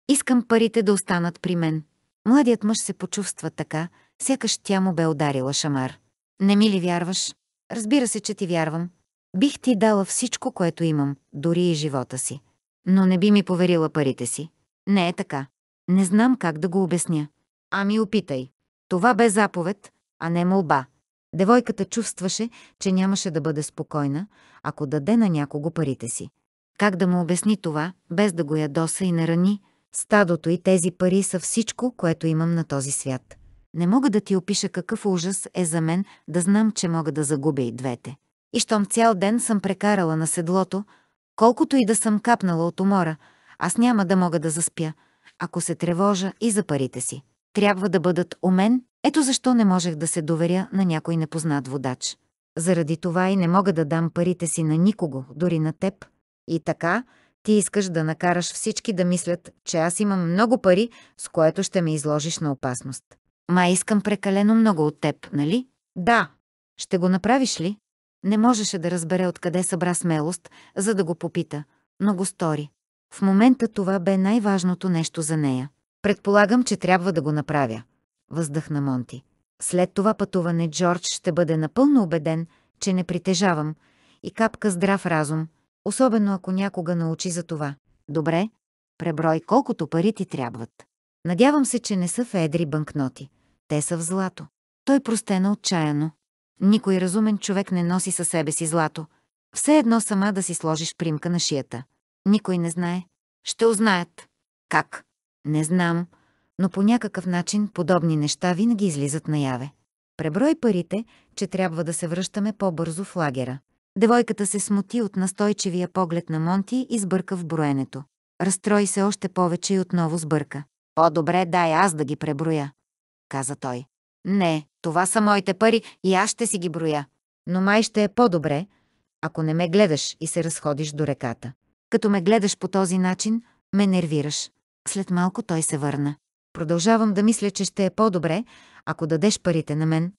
Искам парите да останат при мен. Младият мъж се почувства така, сякаш тя му бе ударила шамар. Не ми ли вярваш? Разбира се, че ти вярвам. Бих ти дала всичко, което имам, дори и живота си. Но не би ми поверила парите си. Не е така. Не знам как да го обясня. Ами опитай. Това бе заповед, а не молба. Девойката чувстваше, че нямаше да бъде спокойна, ако даде на някого парите си. Как да му обясни това, без да го ядоса и нарани? Стадото и тези пари са всичко, което имам на този свят. Не мога да ти опиша какъв ужас е за мен да знам, че мога да загубя и двете. И щом цял ден съм прекарала на седлото, колкото и да съм капнала от умора, аз няма да мога да заспя, ако се тревожа и за парите си. Трябва да бъдат у мен, ето защо не можех да се доверя на някой непознат водач. Заради това и не мога да дам парите си на никого, дори на теб. И така, ти искаш да накараш всички да мислят, че аз имам много пари, с което ще ме изложиш на опасност. Ма искам прекалено много от теб, нали? Да. Ще го направиш ли? Не можеше да разбере откъде събра смелост, за да го попита, но го стори. В момента това бе най-важното нещо за нея. Предполагам, че трябва да го направя. Въздъхна Монти. След това пътуване Джордж ще бъде напълно убеден, че не притежавам и капка здрав разум, особено ако някога научи за това. Добре, преброй колкото пари ти трябват. Надявам се, че не са в едри банкноти. Те са в злато. Той простена отчаяно. Никой разумен човек не носи със себе си злато. Все едно сама да си сложиш примка на шията. Никой не знае. Ще узнаят. Как? Не знам, но по някакъв начин подобни неща винаги излизат наяве. Преброй парите, че трябва да се връщаме по-бързо в лагера. Девойката се смути от настойчивия поглед на Монти и сбърка в броенето. Разстрои се още повече и отново сбърка. По-добре дай аз да ги преброя, каза той. Не, това са моите пари и аз ще си ги броя. Но май ще е по-добре, ако не ме гледаш и се разходиш до реката. Като ме гледаш по този начин, ме нервираш. След малко той се върна. Продължавам да мисля, че ще е по-добре, ако дадеш парите на мен,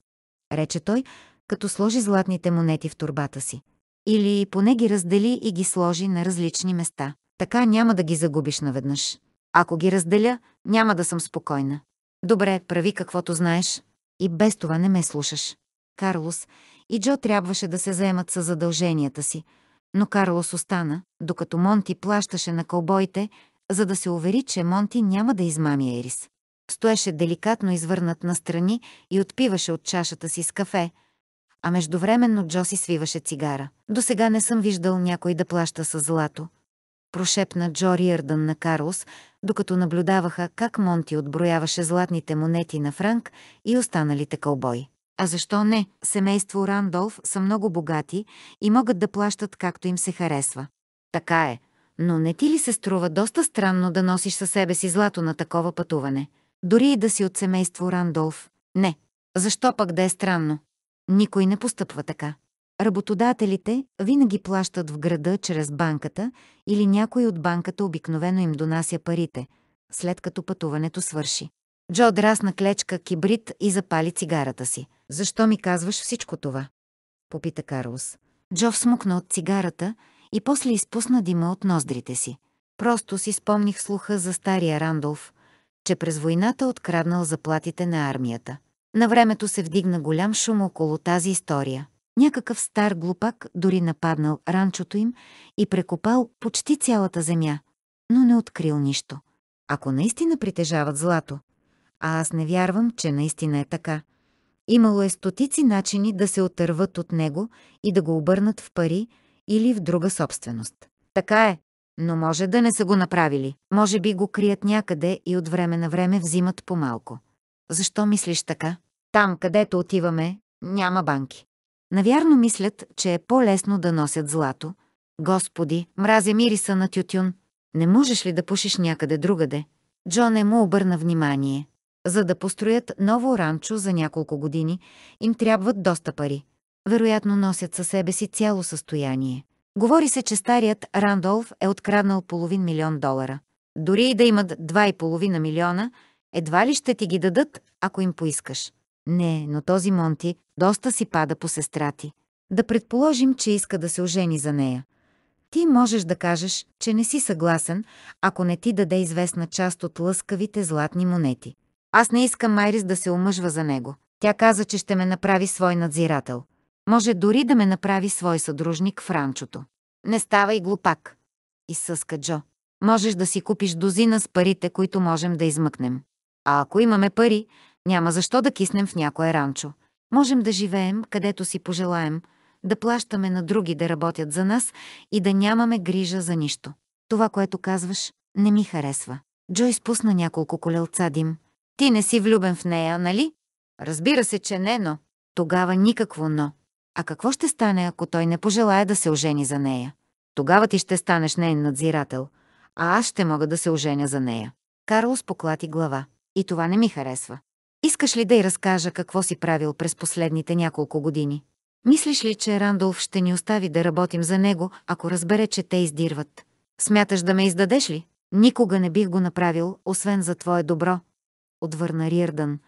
рече той, като сложи златните монети в турбата си. Или поне ги раздели и ги сложи на различни места. Така няма да ги загубиш наведнъж. Ако ги разделя, няма да съм спокойна. Добре, прави каквото знаеш. И без това не ме слушаш. Карлос и Джо трябваше да се заемат с задълженията си, но Карлос остана, докато Монти плащаше на кълбоите, за да се увери, че Монти няма да измами Ерис. Стоеше деликатно извърнат настрани и отпиваше от чашата си с кафе, а междувременно Джо си свиваше цигара. До сега не съм виждал някой да плаща с злато. Прошепна Джо Риърдън на Карлос, докато наблюдаваха как Монти отброяваше златните монети на Франк и останалите кълбои. А защо не? Семейство Рандолф са много богати и могат да плащат както им се харесва. Така е. Но не ти ли се струва доста странно да носиш със себе си злато на такова пътуване? Дори и да си от семейство Рандолф. Не. Защо пък да е странно? Никой не постъпва така. Работодателите винаги плащат в града чрез банката или някой от банката обикновено им донася парите, след като пътуването свърши. Джо драсна клечка кибрид и запали цигарата си. Защо ми казваш всичко това? Попита Карлос. Джо всмукна от цигарата и после изпусна дима от ноздрите си. Просто си спомних слуха за стария Рандолф, че през войната откраднал заплатите на армията. На времето се вдигна голям шум около тази история. Някакъв стар глупак дори нападнал ранчото им и прекопал почти цялата земя, но не открил нищо. Ако наистина притежават злато, а аз не вярвам, че наистина е така, имало е стотици начини да се отърват от него и да го обърнат в пари или в друга собственост. Така е, но може да не са го направили. Може би го крият някъде и от време на време взимат по-малко. Защо мислиш така? Там, където отиваме, няма банки. Навярно мислят, че е по-лесно да носят злато. Господи, мразя мириса на тютюн. Не можеш ли да пушиш някъде другаде? Джо не му обърна внимание. За да построят ново ранчо за няколко години, им трябват доста пари. Вероятно носят със себе си цяло състояние. Говори се, че старият Рандолф е откраднал половин милион долара. Дори и да имат 2,5 милиона, едва ли ще ти ги дадат, ако им поискаш. Не, но този Монти доста си пада по сестра ти. Да предположим, че иска да се ожени за нея. Ти можеш да кажеш, че не си съгласен, ако не ти даде известна част от лъскавите златни монети. Аз не искам Майрис да се омъжва за него. Тя каза, че ще ме направи свой надзирател. Може дори да ме направи свой съдружник в ранчото. Не ставай глупак. Изсъска Джо. Можеш да си купиш дозина с парите, които можем да измъкнем. А ако имаме пари, няма защо да киснем в някое ранчо. Можем да живеем, където си пожелаем, да плащаме на други да работят за нас и да нямаме грижа за нищо. Това, което казваш, не ми харесва. Джо изпусна няколко колелца дим. Ти не си влюбен в нея, нали? Разбира се, че не, но... Тогава никакво но. А какво ще стане, ако той не пожелая да се ожени за нея? Тогава ти ще станеш нейн надзирател, а аз ще мога да се оженя за нея. Карлос поклати глава. И това не ми харесва. Искаш ли да й разкажа какво си правил през последните няколко години? Мислиш ли, че Рандолф ще ни остави да работим за него, ако разбере, че те издирват? Смяташ да ме издадеш ли? Никога не бих го направил, освен за твое добро. Отвърна Риърдън.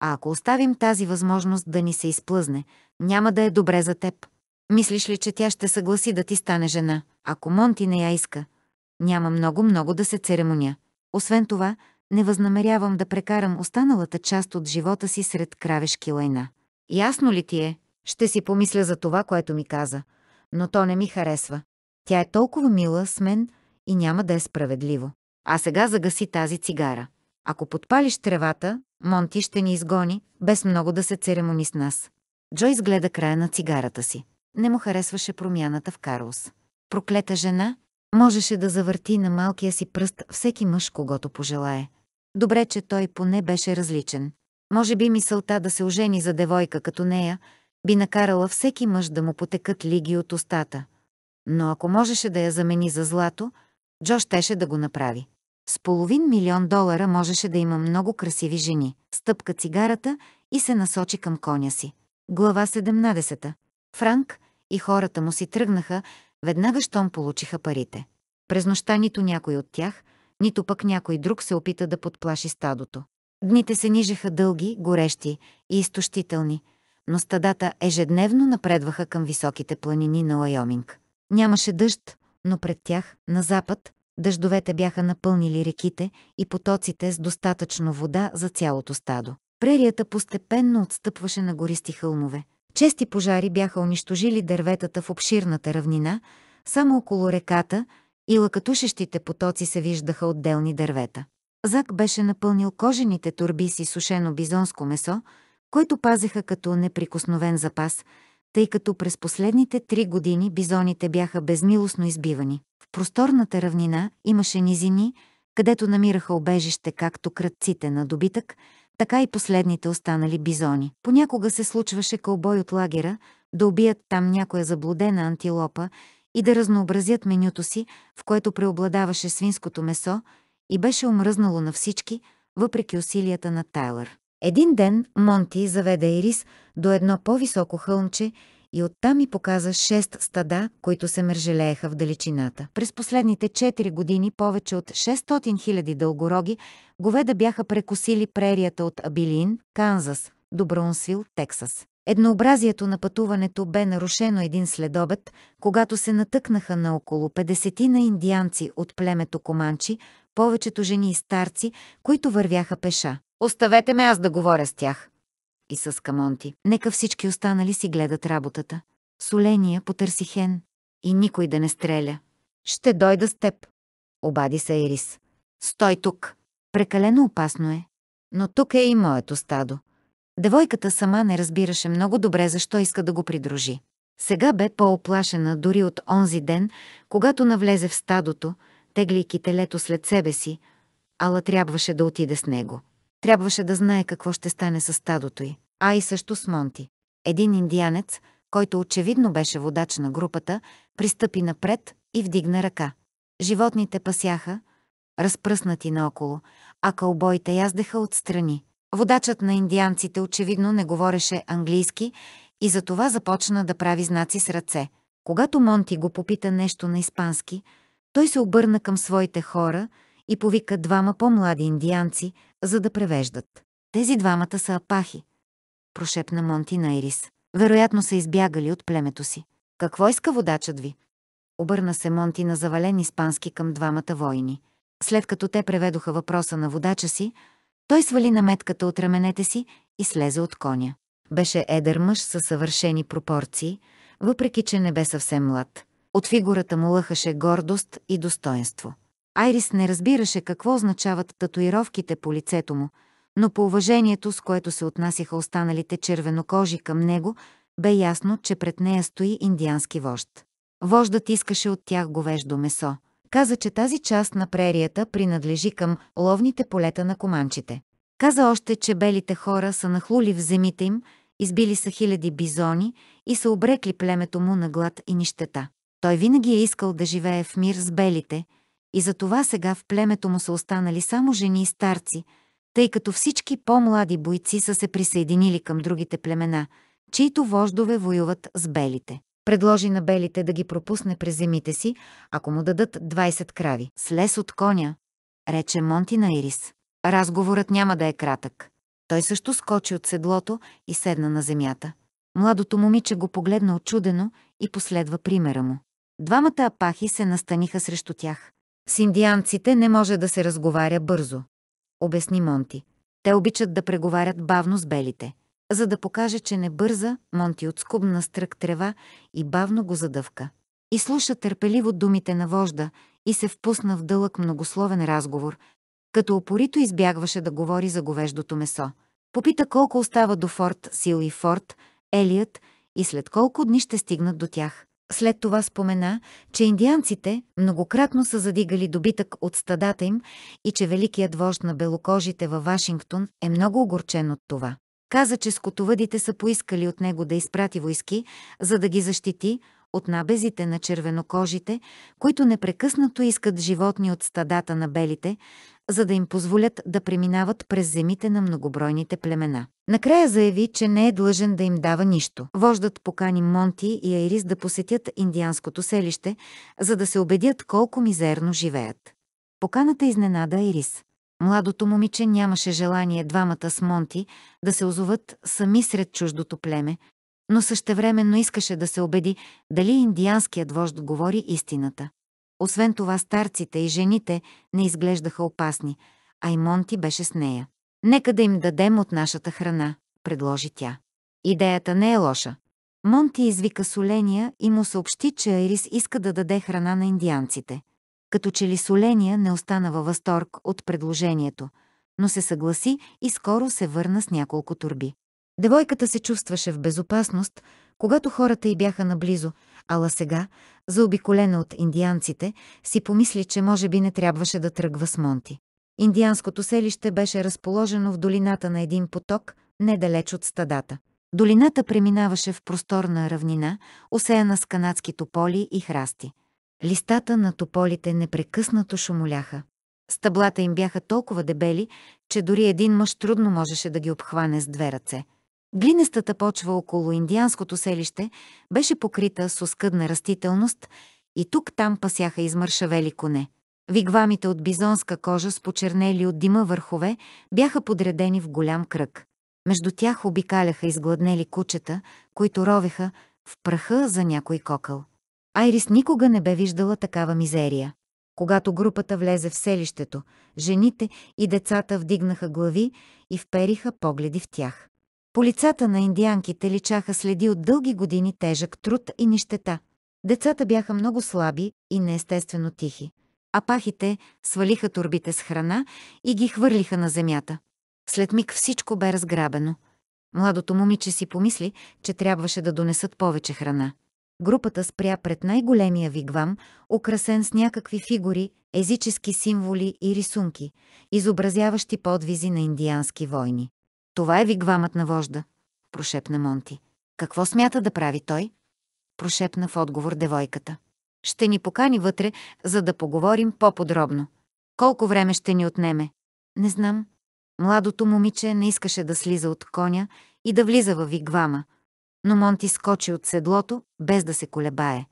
А ако оставим тази възможност да ни се изплъзне, няма да е добре за теб. Мислиш ли, че тя ще съгласи да ти стане жена, ако Монти не я иска? Няма много-много да се церемоня. Освен това, не възнамерявам да прекарам останалата част от живота си сред кравешки лайна. Ясно ли ти е? Ще си помисля за това, което ми каза. Но то не ми харесва. Тя е толкова мила с мен и няма да е справедливо. А сега загаси тази цигара. Ако подпалиш тревата, Монти ще ни изгони, без много да се церемони с нас. Джой изгледа края на цигарата си. Не му харесваше промяната в Карлос. Проклета жена можеше да завърти на малкия си пръст всеки мъж, когато пожелае. Добре, че той поне беше различен. Може би мисълта да се ожени за девойка като нея би накарала всеки мъж да му потекат лиги от устата. Но ако можеше да я замени за злато, Джо щеше да го направи. С половин милион долара можеше да има много красиви жени. Стъпка цигарата и се насочи към коня си. Глава 17. Франк и хората му си тръгнаха, веднага щом получиха парите. През нощта нито някой от тях, нито пък някой друг се опита да подплаши стадото. Дните се нижеха дълги, горещи и изтощителни, но стадата ежедневно напредваха към високите планини на Лайоминг. Нямаше дъжд, но пред тях, на запад, дъждовете бяха напълнили реките и потоците с достатъчно вода за цялото стадо. Прерията постепенно отстъпваше на гористи хълмове. Чести пожари бяха унищожили дърветата в обширната равнина, само около реката и лъкатушещите потоци се виждаха отделни дървета. Зак беше напълнил кожените турби си сушено бизонско месо, който пазеха като неприкосновен запас, тъй като през последните три години бизоните бяха безмилостно избивани. В просторната равнина имаше низини, където намираха обежище както кръците на добитък, така и последните останали бизони. Понякога се случваше кълбой от лагера да убият там някоя заблудена антилопа и да разнообразят менюто си, в което преобладаваше свинското месо и беше омръзнало на всички, въпреки усилията на Тайлър. Един ден Монти заведе Ирис до едно по-високо хълмче и оттам ми показа шест стада, които се мържелееха в далечината. През последните 4 години повече от 600 000 дългороги говеда бяха прекосили прерията от Абилин, Канзас, до Браунсвил, Тексас. Еднообразието на пътуването бе нарушено един следобед, когато се натъкнаха на около 50 на индианци от племето Команчи, повечето жени и старци, които вървяха пеша. Оставете ме аз да говоря с тях. И с Камонти. Нека всички останали си гледат работата. Соления потърси Хен. И никой да не стреля. Ще дойда с теб. Обади се Ирис. Стой тук. Прекалено опасно е. Но тук е и моето стадо. Девойката сама не разбираше много добре защо иска да го придружи. Сега бе по-оплашена дори от онзи ден, когато навлезе в стадото, теглейки телето след себе си, ала трябваше да отиде с него. Трябваше да знае какво ще стане с стадото й, а и също с Монти. Един индианец, който очевидно беше водач на групата, пристъпи напред и вдигна ръка. Животните пасяха, разпръснати наоколо, а кълбоите яздеха отстрани. Водачът на индианците очевидно не говореше английски и затова започна да прави знаци с ръце. Когато Монти го попита нещо на испански, той се обърна към своите хора и повика двама по-млади индианци, за да превеждат. Тези двамата са апахи, прошепна Монти на Ирис. Вероятно са избягали от племето си. Какво иска водачът ви? Обърна се Монти на завален испански към двамата воини. След като те преведоха въпроса на водача си, той свали наметката от раменете си и слезе от коня. Беше едър мъж със съвършени пропорции, въпреки че не бе съвсем млад. От фигурата му лъхаше гордост и достоинство. Айрис не разбираше какво означават татуировките по лицето му, но по уважението, с което се отнасяха останалите червенокожи към него, бе ясно, че пред нея стои индиански вожд. Вождът искаше от тях говеждо месо. Каза, че тази част на прерията принадлежи към ловните полета на команчите. Каза още, че белите хора са нахлули в земите им, избили са хиляди бизони и са обрекли племето му на глад и нищета. Той винаги е искал да живее в мир с белите и затова сега в племето му са останали само жени и старци, тъй като всички по-млади бойци са се присъединили към другите племена, чието вождове воюват с белите. Предложи на белите да ги пропусне през земите си, ако му дадат 20 крави. Слез от коня, рече Монти на Ирис. Разговорът няма да е кратък. Той също скочи от седлото и седна на земята. Младото момиче го погледна очудено и последва примера му. Двамата апахи се настаниха срещу тях. С индианците не може да се разговаря бързо, обясни Монти. Те обичат да преговарят бавно с белите. За да покаже, че не бърза, Монти отскубна стрък трева и бавно го задъвка. И слуша търпеливо думите на вожда и се впусна в дълъг многословен разговор, като опорито избягваше да говори за говеждото месо. Попита колко остава до Форт Сил и Форт Елият и след колко дни ще стигнат до тях. След това спомена, че индианците многократно са задигали добитък от стадата им и че великият вожд на белокожите във Вашингтон е много огорчен от това. Каза, че скотовъдите са поискали от него да изпрати войски, за да ги защити от набезите на червенокожите, които непрекъснато искат животни от стадата на белите, за да им позволят да преминават през земите на многобройните племена. Накрая заяви, че не е длъжен да им дава нищо. Вождат покани Монти и Айрис да посетят индианското селище, за да се убедят колко мизерно живеят. Поканата изненада Айрис. Младото момиче нямаше желание двамата с Монти да се озоват сами сред чуждото племе, но същевременно искаше да се убеди дали индианският вожд говори истината. Освен това, старците и жените не изглеждаха опасни, а и Монти беше с нея. Нека да им дадем от нашата храна, предложи тя. Идеята не е лоша. Монти извика Соления и му съобщи, че Айрис иска да даде храна на индианците. Като че ли Соления не остана във възторг от предложението, но се съгласи и скоро се върна с няколко турби. Девойката се чувстваше в безопасност, когато хората й бяха наблизо, ала сега, заобиколена от индианците, си помисли, че може би не трябваше да тръгва с Монти. Индианското селище беше разположено в долината на един поток, недалеч от стадата. Долината преминаваше в просторна равнина, осеяна с канадски тополи и храсти. Листата на тополите непрекъснато шумоляха. Стъблата им бяха толкова дебели, че дори един мъж трудно можеше да ги обхване с две ръце. Глинестата почва около индианското селище беше покрита с оскъдна растителност и тук-там пасяха измършавели коне. Вигвамите от бизонска кожа с почернели от дима върхове бяха подредени в голям кръг. Между тях обикаляха изгладнели кучета, които ровеха в праха за някой кокъл. Айрис никога не бе виждала такава мизерия. Когато групата влезе в селището, жените и децата вдигнаха глави и впериха погледи в тях. По лицата на индианките личаха следи от дълги години тежък труд и нищета. Децата бяха много слаби и неестествено тихи. А пахите свалиха турбите с храна и ги хвърлиха на земята. След миг всичко бе разграбено. Младото момиче си помисли, че трябваше да донесат повече храна. Групата спря пред най-големия вигвам, украсен с някакви фигури, езически символи и рисунки, изобразяващи подвизи на индиански войни. Това е вигвамът на вожда, прошепна Монти. Какво смята да прави той? Прошепна в отговор девойката. Ще ни покани вътре, за да поговорим по-подробно. Колко време ще ни отнеме? Не знам. Младото момиче не искаше да слиза от коня и да влиза във вигвама, но Монти скочи от седлото, без да се колебае.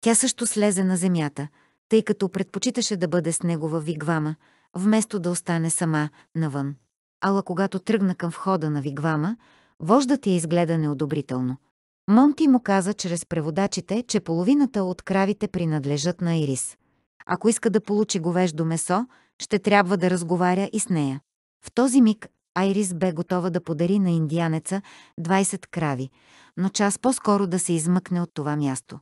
Тя също слезе на земята, тъй като предпочиташе да бъде с него във вигвама, вместо да остане сама навън. Ала когато тръгна към входа на вигвама, вождът я изгледа неодобрително. Монти му каза чрез преводачите, че половината от кравите принадлежат на Ирис. Ако иска да получи говеждо месо, ще трябва да разговаря и с нея. В този миг Айрис бе готова да подари на индианеца 20 крави, но час по-скоро да се измъкне от това място.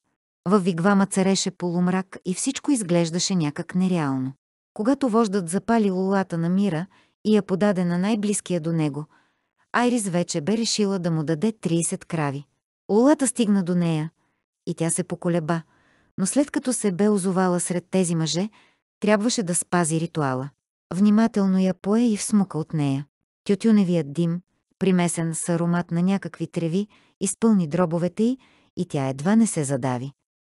Във вигвама цареше полумрак и всичко изглеждаше някак нереално. Когато вождат запали лулата на мира и я подаде на най-близкия до него, Айрис вече бе решила да му даде 30 крави. Лулата стигна до нея и тя се поколеба, но след като се бе озовала сред тези мъже, трябваше да спази ритуала. Внимателно я пое и всмука от нея. Тютюневият дим, примесен с аромат на някакви треви, изпълни дробовете й и тя едва не се задави.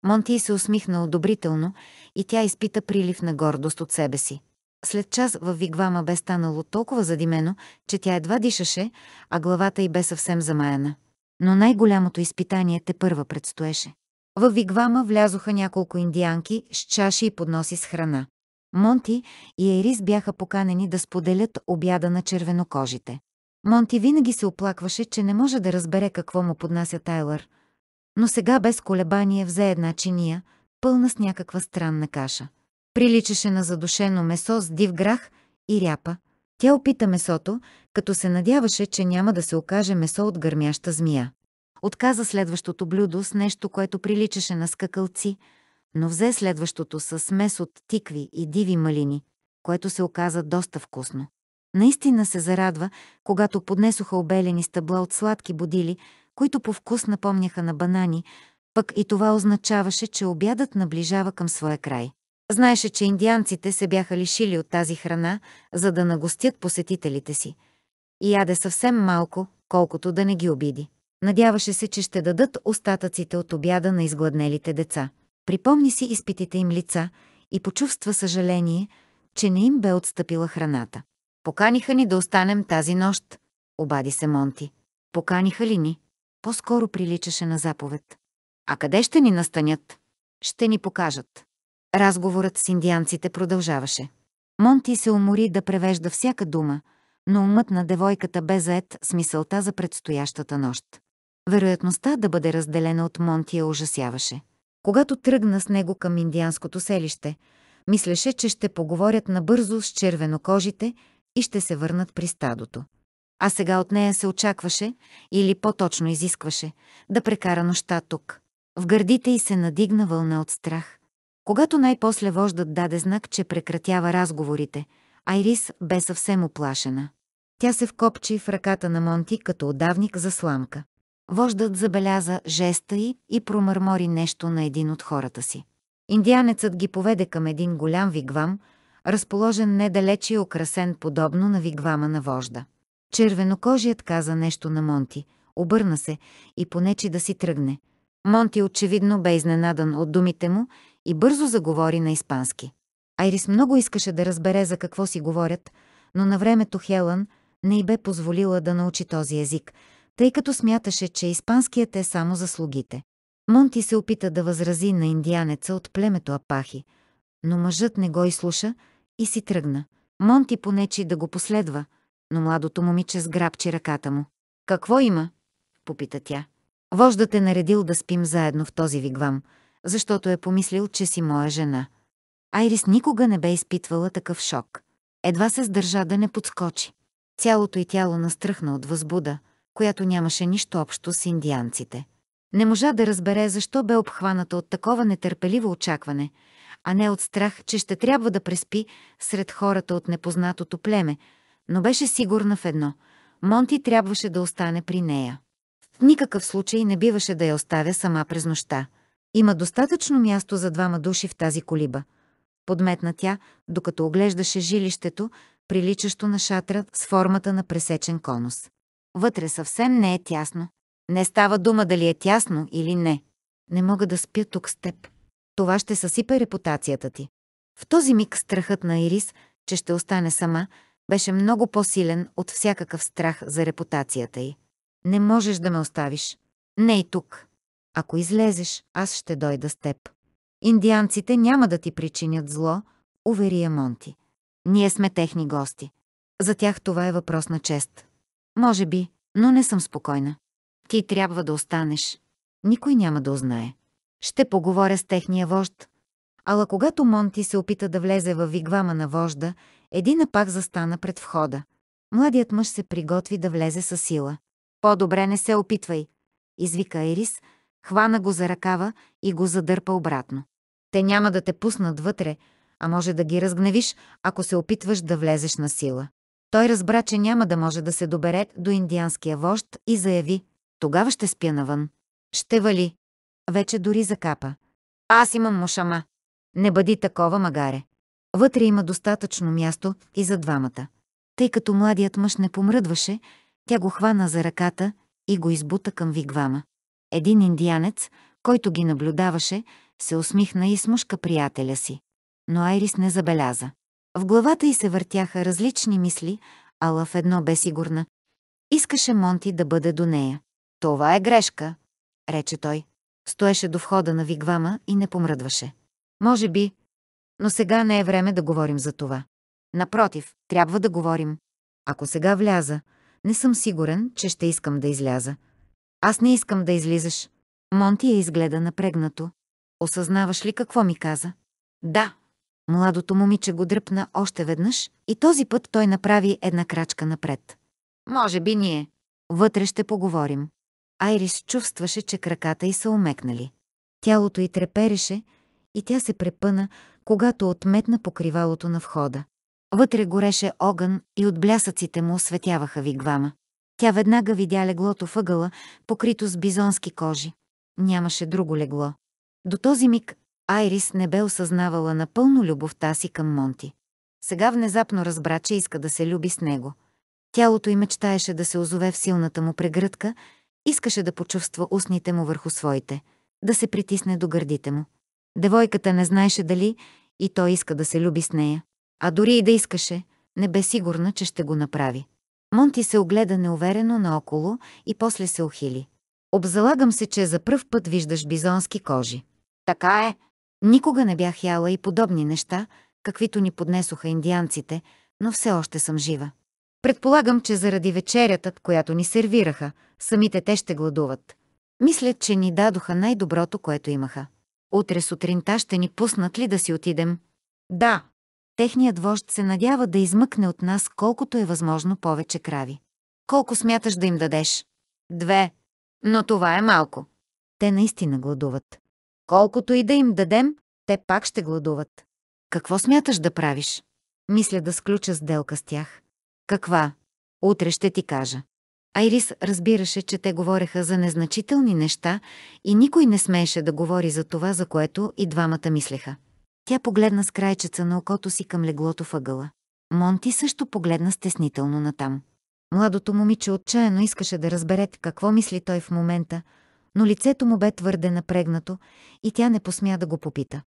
Монти се усмихна одобрително и тя изпита прилив на гордост от себе си. След час във вигвама бе станало толкова задимено, че тя едва дишаше, а главата й бе съвсем замаяна. Но най-голямото изпитание те първа предстоеше. Във вигвама влязоха няколко индианки с чаши и подноси с храна. Монти и Ерис бяха поканени да споделят обяда на червенокожите. Монти винаги се оплакваше, че не може да разбере какво му поднася Тайлър, но сега без колебание взе една чиния, пълна с някаква странна каша. Приличаше на задушено месо с див грах и ряпа. Тя опита месото, като се надяваше, че няма да се окаже месо от гърмяща змия. Отказа следващото блюдо с нещо, което приличаше на скакалци, но взе следващото с смес от тикви и диви малини, което се оказа доста вкусно. Наистина се зарадва, когато поднесоха обелени стъбла от сладки будили, които по вкус напомняха на банани, пък и това означаваше, че обядът наближава към своя край. Знаеше, че индианците се бяха лишили от тази храна, за да нагостят посетителите си. И яде съвсем малко, колкото да не ги обиди. Надяваше се, че ще дадат остатъците от обяда на изгладнелите деца. Припомни си изпитите им лица и почувства съжаление, че не им бе отстъпила храната. Поканиха ни да останем тази нощ, обади се Монти. Поканиха ли ни? По-скоро приличаше на заповед. А къде ще ни настанят? Ще ни покажат. Разговорът с индианците продължаваше. Монти се умори да превежда всяка дума, но умът на девойката бе заед с мисълта за предстоящата нощ. Вероятността да бъде разделена от Монти я ужасяваше. Когато тръгна с него към индианското селище, мислеше, че ще поговорят набързо с червенокожите и ще се върнат при стадото. А сега от нея се очакваше, или по-точно изискваше, да прекара нощта тук. В гърдите й се надигна вълна от страх. Когато най-после вождат даде знак, че прекратява разговорите, Айрис бе съвсем оплашена. Тя се вкопчи в ръката на Монти като отдавник за сламка. Вождат забеляза жеста й и промърмори нещо на един от хората си. Индианецът ги поведе към един голям вигвам, разположен недалече и украсен подобно на вигвама на вожда. Червенокожият каза нещо на Монти, обърна се и понечи да си тръгне. Монти очевидно бе изненадан от думите му и бързо заговори на испански. Айрис много искаше да разбере за какво си говорят, но на времето Хелън не й бе позволила да научи този език, тъй като смяташе, че испанският е само за слугите. Монти се опита да възрази на индианеца от племето Апахи, но мъжът не го изслуша и си тръгна. Монти понечи да го последва, но младото момиче сграбчи ръката му. «Какво има?» — попита тя. Вождът е наредил да спим заедно в този вигвам, защото е помислил, че си моя жена. Айрис никога не бе изпитвала такъв шок. Едва се сдържа да не подскочи. Цялото й тяло настръхна от възбуда, която нямаше нищо общо с индианците. Не можа да разбере защо бе обхваната от такова нетърпеливо очакване, а не от страх, че ще трябва да преспи сред хората от непознатото племе, но беше сигурна в едно — Монти трябваше да остане при нея. В никакъв случай не биваше да я оставя сама през нощта. Има достатъчно място за двама души в тази колиба. Подметна тя, докато оглеждаше жилището, приличащо на шатра с формата на пресечен конус. Вътре съвсем не е тясно. Не става дума дали е тясно или не. Не мога да спя тук с теб. Това ще съсипе репутацията ти. В този миг страхът на Ирис, че ще остане сама, Беше много по-силен от всякакъв страх за репутацията й. Не можеш да ме оставиш. Не и тук. Ако излезеш, аз ще дойда с теб. Индианците няма да ти причинят зло, увери Монти. Ние сме техни гости. За тях това е въпрос на чест. Може би, но не съм спокойна. Ти трябва да останеш. Никой няма да узнае. Ще поговоря с техния вожд. Ала когато Монти се опита да влезе във вигвама на вожда, Едина пак застана пред входа. Младият мъж се приготви да влезе със сила. По-добре не се опитвай, извика Ерис, хвана го за ръкава и го задърпа обратно. Те няма да те пуснат вътре, а може да ги разгневиш, ако се опитваш да влезеш на сила. Той разбра, че няма да може да се добере до индианския вожд и заяви, тогава ще спя навън. Ще вали. Вече дори закапа. Аз имам мушама. Не бъди такова, магаре. Вътре има достатъчно място и за двамата. Тъй като младият мъж не помръдваше, тя го хвана за ръката и го избута към вигвама. Един индианец, който ги наблюдаваше, се усмихна и смушка приятеля си. Но Айрис не забеляза. В главата й се въртяха различни мисли, ала в едно бе сигурна. Искаше Монти да бъде до нея. Това е грешка, рече той. Стоеше до входа на вигвама и не помръдваше. Може би, но сега не е време да говорим за това. Напротив, трябва да говорим. Ако сега вляза, не съм сигурен, че ще искам да изляза. Аз не искам да излизаш. Монти я изгледа напрегнато. Осъзнаваш ли какво ми каза? Да. Младото момиче го дръпна още веднъж и този път той направи една крачка напред. Може би ние. Вътре ще поговорим. Айрис чувстваше, че краката й са омекнали. Тялото й трепереше и тя се препъна, когато отметна покривалото на входа. Вътре гореше огън и от блясъците му осветяваха вигвама. Тя веднага видя леглото въгъла, покрито с бизонски кожи. Нямаше друго легло. До този миг Айрис не бе осъзнавала напълно любовта си към Монти. Сега внезапно разбра, че иска да се люби с него. Тялото й мечтаеше да се озове в силната му прегръдка, искаше да почувства устните му върху своите, да се притисне до гърдите му. Девойката не знаеше дали и той иска да се люби с нея. А дори и да искаше, не бе сигурна, че ще го направи. Монти се огледа неуверено наоколо и после се ухили. Обзалагам се, че за пръв път виждаш бизонски кожи. Така е. Никога не бях яла и подобни неща, каквито ни поднесоха индианците, но все още съм жива. Предполагам, че заради вечерята, която ни сервираха, самите те ще гладуват. Мислят, че ни дадоха най-доброто, което имаха. Утре сутринта ще ни пуснат ли да си отидем? Да. Техният вожд се надява да измъкне от нас колкото е възможно повече крави. Колко смяташ да им дадеш? Две. Но това е малко. Те наистина гладуват. Колкото и да им дадем, те пак ще гладуват. Какво смяташ да правиш? Мисля да сключа сделка с тях. Каква? Утре ще ти кажа. Айрис разбираше, че те говореха за незначителни неща и никой не смееше да говори за това, за което и двамата мислеха. Тя погледна с крайчеца на окото си към леглото въгъла. Монти също погледна стеснително натам. Младото момиче отчаяно искаше да разбере какво мисли той в момента, но лицето му бе твърде напрегнато и тя не посмя да го попита.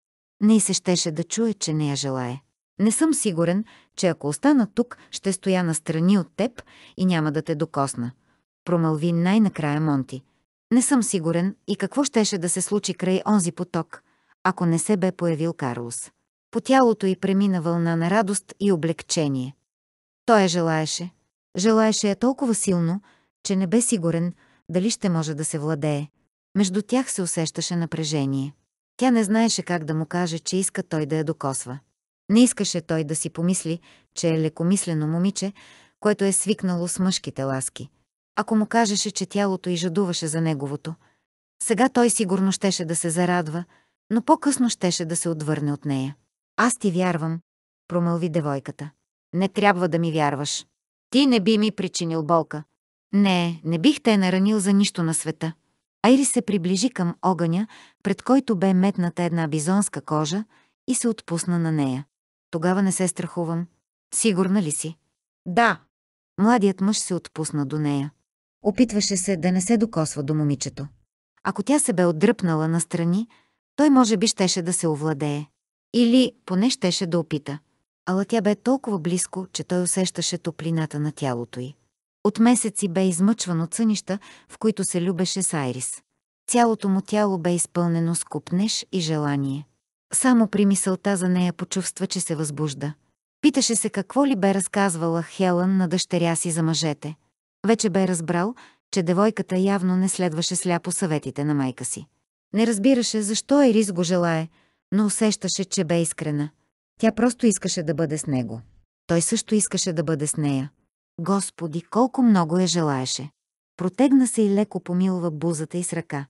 Не и се щеше да чуе, че не я желае. Не съм сигурен, че ако остана тук, ще стоя настрани от теб и няма да те докосна. Промълви най-накрая Монти. Не съм сигурен и какво щеше да се случи край онзи поток, ако не се бе появил Карлос. По тялото й премина вълна на радост и облегчение. Той я желаеше. Желаеше я толкова силно, че не бе сигурен дали ще може да се владее. Между тях се усещаше напрежение. Тя не знаеше как да му каже, че иска той да я докосва. Не искаше той да си помисли, че е лекомислено момиче, което е свикнало с мъжките ласки. Ако му кажеше, че тялото й жадуваше за неговото, сега той сигурно щеше да се зарадва, но по-късно щеше да се отвърне от нея. Аз ти вярвам, промълви девойката. Не трябва да ми вярваш. Ти не би ми причинил болка. Не, не бих те наранил за нищо на света. Айри се приближи към огъня, пред който бе метната една бизонска кожа и се отпусна на нея. Тогава не се страхувам. Сигурна ли си? Да. Младият мъж се отпусна до нея. Опитваше се да не се докосва до момичето. Ако тя се бе отдръпнала настрани, той може би щеше да се овладее. Или поне щеше да опита. Ала тя бе толкова близко, че той усещаше топлината на тялото й. От месеци бе измъчван от сънища, в които се любеше с Айрис. Цялото му тяло бе изпълнено с купнеж и желание. Само при мисълта за нея почувства, че се възбужда. Питаше се какво ли бе разказвала Хелън на дъщеря си за мъжете. Вече бе разбрал, че девойката явно не следваше сляпо съветите на майка си. Не разбираше защо Ерис го желае, но усещаше, че бе искрена. Тя просто искаше да бъде с него. Той също искаше да бъде с нея. Господи, колко много я желаеше. Протегна се и леко помилва бузата й с ръка.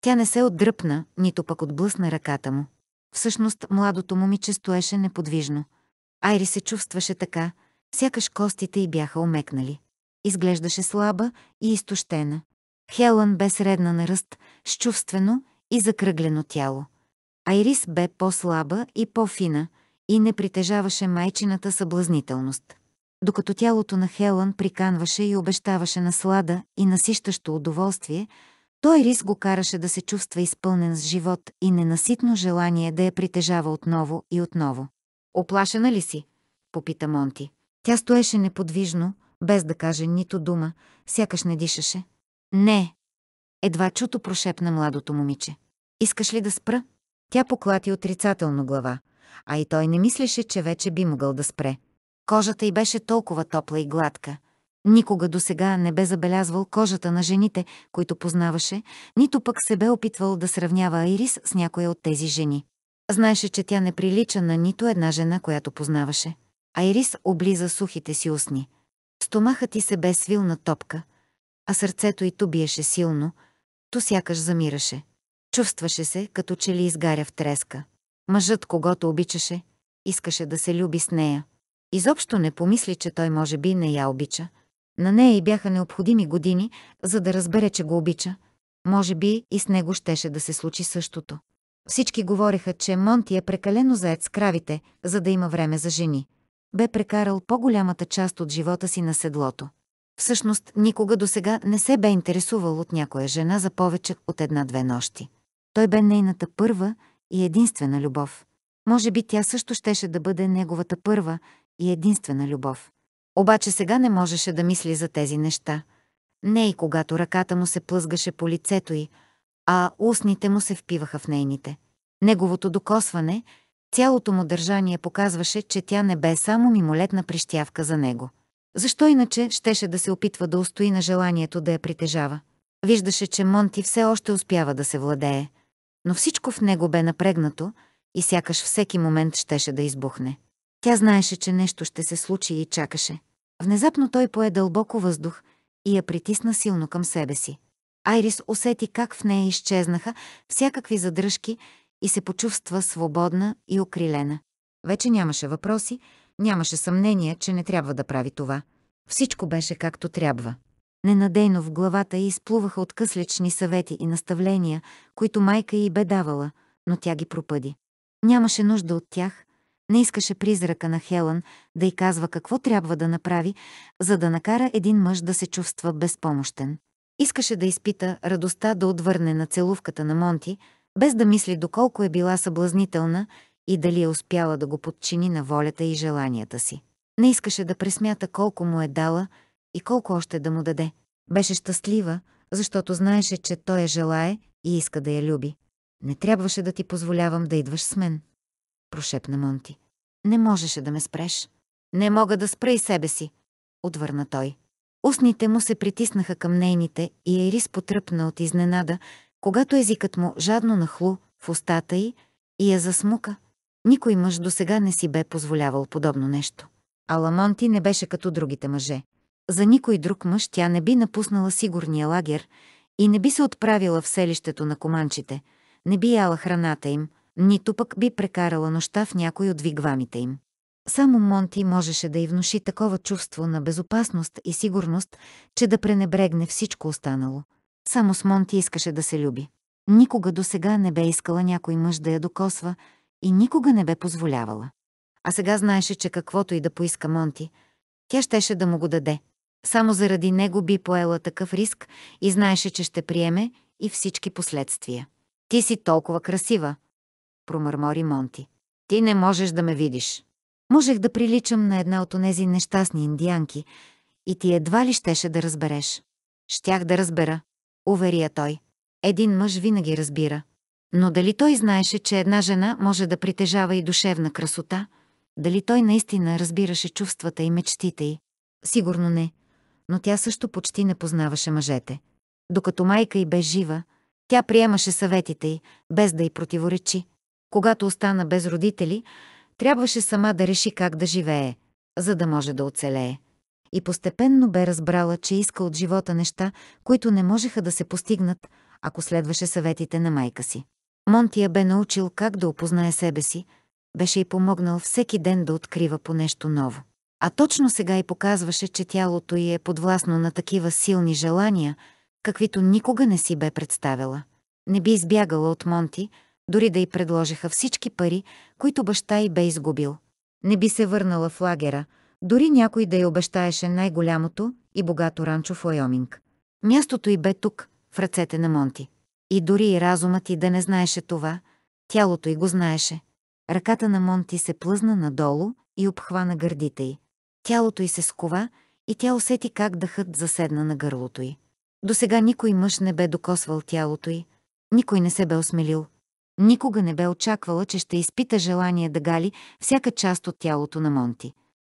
Тя не се отдръпна, нито пък отблъсна ръката му. Всъщност, младото момиче стоеше неподвижно. Айри се чувстваше така, сякаш костите й бяха омекнали. Изглеждаше слаба и изтощена. Хелън бе средна на ръст, с чувствено и закръглено тяло. Айрис бе по-слаба и по-фина и не притежаваше майчината съблазнителност. Докато тялото на Хелън приканваше и обещаваше наслада и насищащо удоволствие, той Рис го караше да се чувства изпълнен с живот и ненаситно желание да я притежава отново и отново. «Оплашена ли си?» — попита Монти. Тя стоеше неподвижно, без да каже нито дума, сякаш не дишаше. «Не!» — едва чуто прошепна младото момиче. «Искаш ли да спра?» Тя поклати отрицателно глава, а и той не мислеше, че вече би могъл да спре. Кожата й беше толкова топла и гладка. Никога до сега не бе забелязвал кожата на жените, които познаваше, нито пък се бе опитвал да сравнява Айрис с някоя от тези жени. Знаеше, че тя не прилича на нито една жена, която познаваше. Айрис облиза сухите си устни. Стомахът ти се бе свил на топка, а сърцето й то биеше силно, то сякаш замираше. Чувстваше се, като че ли изгаря в треска. Мъжът, когато обичаше, искаше да се люби с нея. Изобщо не помисли, че той може би не я обича. На нея и бяха необходими години, за да разбере, че го обича. Може би и с него щеше да се случи същото. Всички говореха, че Монти е прекалено заед с кравите, за да има време за жени. Бе прекарал по-голямата част от живота си на седлото. Всъщност, никога досега не се бе интересувал от някоя жена за повече от една-две нощи. Той бе нейната първа и единствена любов. Може би тя също щеше да бъде неговата първа и единствена любов. Обаче сега не можеше да мисли за тези неща. Не и когато ръката му се плъзгаше по лицето й, а устните му се впиваха в нейните. Неговото докосване, цялото му държание показваше, че тя не бе само мимолетна прищявка за него. Защо иначе щеше да се опитва да устои на желанието да я притежава? Виждаше, че Монти все още успява да се владее, но всичко в него бе напрегнато и сякаш всеки момент щеше да избухне. Тя знаеше, че нещо ще се случи и чакаше. Внезапно той пое дълбоко въздух и я притисна силно към себе си. Айрис усети как в нея изчезнаха всякакви задръжки и се почувства свободна и окрилена. Вече нямаше въпроси, нямаше съмнение, че не трябва да прави това. Всичко беше както трябва. Ненадейно в главата й изплуваха откъслечни съвети и наставления, които майка й бе давала, но тя ги пропъди. Нямаше нужда от тях, не искаше призрака на Хелън да й казва какво трябва да направи, за да накара един мъж да се чувства безпомощен. Искаше да изпита радостта да отвърне на целувката на Монти, без да мисли доколко е била съблазнителна и дали е успяла да го подчини на волята и желанията си. Не искаше да пресмята колко му е дала и колко още да му даде. Беше щастлива, защото знаеше, че той я желае и иска да я люби. Не трябваше да ти позволявам да идваш с мен прошепна Монти. Не можеше да ме спреш. Не мога да спра и себе си, отвърна той. Устните му се притиснаха към нейните и Ерис потръпна от изненада, когато езикът му жадно нахлу в устата й и я засмука. Никой мъж до сега не си бе позволявал подобно нещо. Ала Монти не беше като другите мъже. За никой друг мъж тя не би напуснала сигурния лагер и не би се отправила в селището на команчите, не би яла храната им, нито пък би прекарала нощта в някой от вигвамите им. Само Монти можеше да й внуши такова чувство на безопасност и сигурност, че да пренебрегне всичко останало. Само с Монти искаше да се люби. Никога до сега не бе искала някой мъж да я докосва и никога не бе позволявала. А сега знаеше, че каквото и да поиска Монти, тя щеше да му го даде. Само заради него би поела такъв риск и знаеше, че ще приеме и всички последствия. Ти си толкова красива, промърмори Монти. Ти не можеш да ме видиш. Можех да приличам на една от онези нещастни индианки и ти едва ли щеше да разбереш. Щях да разбера, уверия той. Един мъж винаги разбира. Но дали той знаеше, че една жена може да притежава и душевна красота? Дали той наистина разбираше чувствата и мечтите й? Сигурно не. Но тя също почти не познаваше мъжете. Докато майка й бе жива, тя приемаше съветите й, без да й противоречи. Когато остана без родители, трябваше сама да реши как да живее, за да може да оцелее. И постепенно бе разбрала, че иска от живота неща, които не можеха да се постигнат, ако следваше съветите на майка си. Монтия бе научил как да опознае себе си, беше й помогнал всеки ден да открива по нещо ново. А точно сега й показваше, че тялото й е подвластно на такива силни желания, каквито никога не си бе представила. Не би избягала от Монти, дори да й предложиха всички пари, които баща й бе изгубил. Не би се върнала в лагера, дори някой да й обещаеше най-голямото и богато ранчо в Ойоминг. Мястото й бе тук, в ръцете на Монти. И дори и разумът й да не знаеше това, тялото й го знаеше. Ръката на Монти се плъзна надолу и обхвана гърдите й. Тялото й се скова и тя усети как дъхът заседна на гърлото й. До сега никой мъж не бе докосвал тялото й, никой не се бе осмелил. Никога не бе очаквала, че ще изпита желание да гали всяка част от тялото на Монти.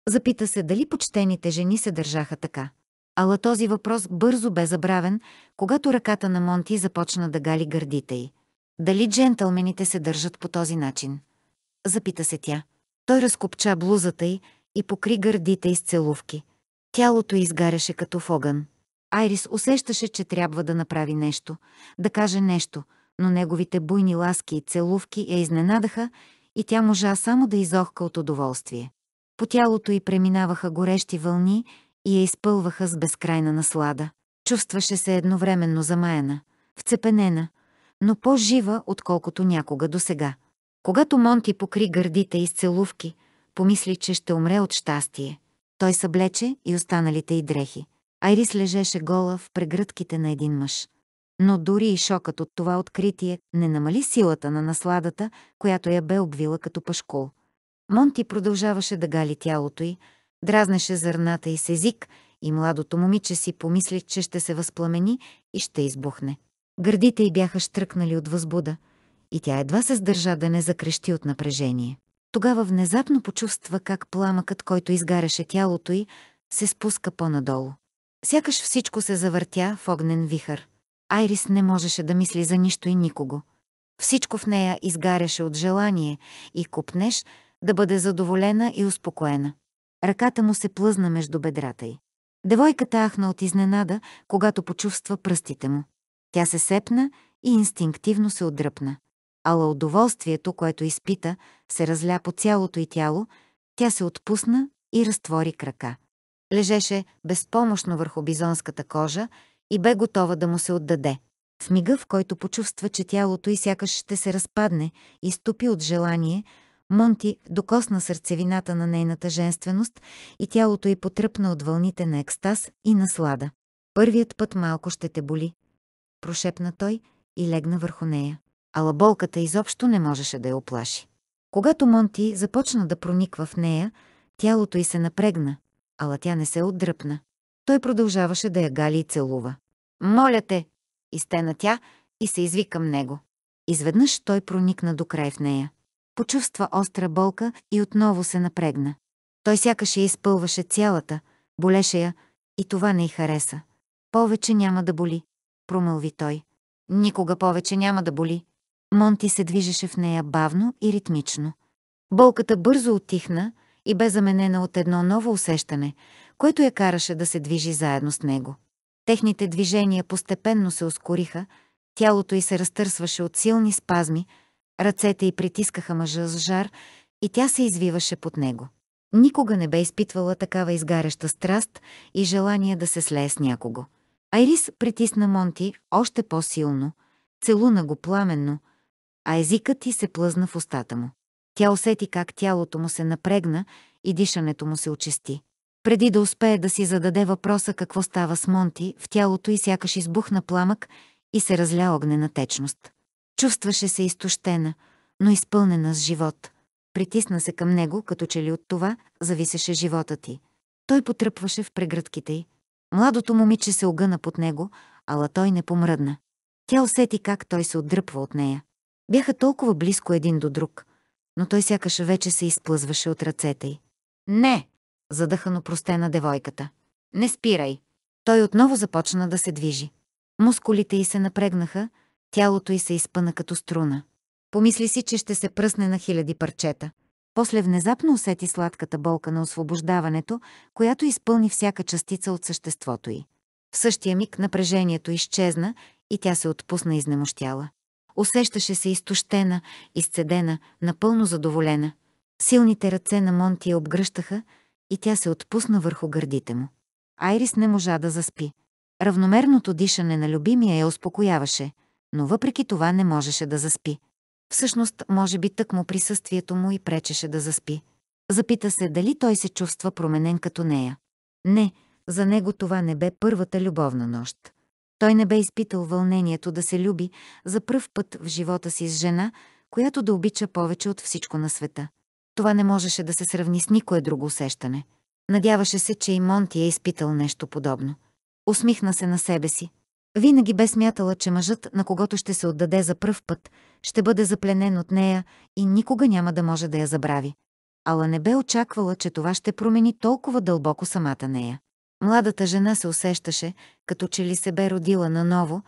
Запита се дали почтените жени се държаха така. Ала този въпрос бързо бе забравен, когато ръката на Монти започна да гали гърдите й. Дали джентълмените се държат по този начин? Запита се тя. Той разкопча блузата й и покри гърдите й с целувки. Тялото изгаряше като в огън. Айрис усещаше, че трябва да направи нещо, да каже нещо, но неговите буйни ласки и целувки я изненадаха и тя можа само да изохка от удоволствие. По тялото й преминаваха горещи вълни и я изпълваха с безкрайна наслада. Чувстваше се едновременно замаяна, вцепенена, но по-жива, отколкото някога досега. Когато Монти покри гърдите и целувки, помисли, че ще умре от щастие. Той съблече и останалите й дрехи. Айрис лежеше гола в прегръдките на един мъж. Но дори и шокът от това откритие не намали силата на насладата, която я бе обвила като пашкул. Монти продължаваше да гали тялото й, дразнеше зърната и с език и младото момиче си помисли, че ще се възпламени и ще избухне. Гърдите й бяха штръкнали от възбуда и тя едва се сдържа да не закрещи от напрежение. Тогава внезапно почувства как пламъкът, който изгаряше тялото й, се спуска по-надолу. Сякаш всичко се завъртя в огнен вихър. Айрис не можеше да мисли за нищо и никого. Всичко в нея изгаряше от желание и купнеш да бъде задоволена и успокоена. Ръката му се плъзна между бедрата й. Девойката ахна от изненада, когато почувства пръстите му. Тя се сепна и инстинктивно се отдръпна. Ала удоволствието, което изпита, се разля по цялото й тяло, тя се отпусна и разтвори крака. Лежеше безпомощно върху бизонската кожа и бе готова да му се отдаде. В мига, в който почувства, че тялото й сякаш ще се разпадне и ступи от желание, Монти докосна сърцевината на нейната женственост и тялото й потръпна от вълните на екстаз и наслада. Първият път малко ще те боли, прошепна той и легна върху нея. Ала болката изобщо не можеше да я оплаши. Когато Монти започна да прониква в нея, тялото й се напрегна, ала тя не се отдръпна. Той продължаваше да я гали и целува. «Моля те!» изтена тя и се изви към него. Изведнъж той проникна до край в нея. Почувства остра болка и отново се напрегна. Той сякаш я изпълваше цялата, болеше я и това не й хареса. Повече няма да боли, промълви той. Никога повече няма да боли. Монти се движеше в нея бавно и ритмично. Болката бързо отихна и бе заменена от едно ново усещане, което я караше да се движи заедно с него. Техните движения постепенно се ускориха, тялото й се разтърсваше от силни спазми, ръцете й притискаха мъжа с жар и тя се извиваше под него. Никога не бе изпитвала такава изгаряща страст и желание да се слее с някого. Айрис притисна Монти още по-силно, целуна го пламенно, а езикът ти се плъзна в устата му. Тя усети как тялото му се напрегна и дишането му се очисти. Преди да успее да си зададе въпроса какво става с Монти, в тялото й сякаш избухна пламък и се разля огнена течност. Чувстваше се изтощена, но изпълнена с живот. притисна се към него, като че ли от това зависеше живота ти. Той потръпваше в прегръдките й. Младото момиче се огъна под него, ала той не помръдна. Тя усети как той се отдръпва от нея. Бяха толкова близко един до друг, но той сякаш вече се изплъзваше от ръцете й. Не! задъхано простена девойката. Не спирай! Той отново започна да се движи. Мускулите й се напрегнаха, тялото й се изпъна като струна. Помисли си, че ще се пръсне на хиляди парчета. После внезапно усети сладката болка на освобождаването, която изпълни всяка частица от съществото й. В същия миг напрежението изчезна и тя се отпусна изнемощяла. Усещаше се изтощена, изцедена, напълно задоволена. Силните ръце на Монти я обгръщаха и тя се отпусна върху гърдите му. Айрис не можа да заспи. Равномерното дишане на любимия я успокояваше, но въпреки това не можеше да заспи. Всъщност, може би тъкмо присъствието му и пречеше да заспи. Запита се дали той се чувства променен като нея. Не, за него това не бе първата любовна нощ. Той не бе изпитал вълнението да се люби за пръв път в живота си с жена, която да обича повече от всичко на света. Това не можеше да се сравни с никое друго усещане. Надяваше се, че и Монти е изпитал нещо подобно. Усмихна се на себе си. Винаги бе смятала, че мъжът, на когото ще се отдаде за пръв път, ще бъде запленен от нея и никога няма да може да я забрави. Ала не бе очаквала, че това ще промени толкова дълбоко самата нея. Младата жена се усещаше, като че ли се бе родила наново,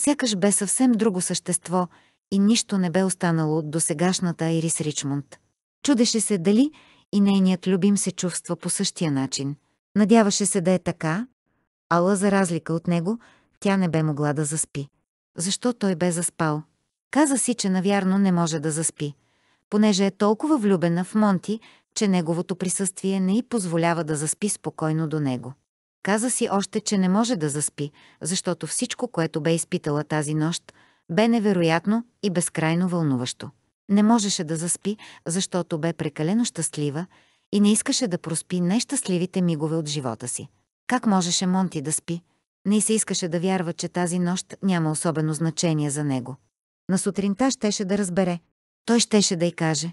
сякаш бе съвсем друго същество и нищо не бе останало от досегашната Айрис Ричмонд. Чудеше се дали и нейният любим се чувства по същия начин. Надяваше се да е така, ала за разлика от него, тя не бе могла да заспи. Защо той бе заспал? Каза си, че навярно не може да заспи, понеже е толкова влюбена в Монти, че неговото присъствие не й позволява да заспи спокойно до него. Каза си още, че не може да заспи, защото всичко, което бе изпитала тази нощ, бе невероятно и безкрайно вълнуващо. Не можеше да заспи, защото бе прекалено щастлива и не искаше да проспи нещастливите мигове от живота си. Как можеше Монти да спи? Не се искаше да вярва, че тази нощ няма особено значение за него. На сутринта щеше да разбере. Той щеше да й каже.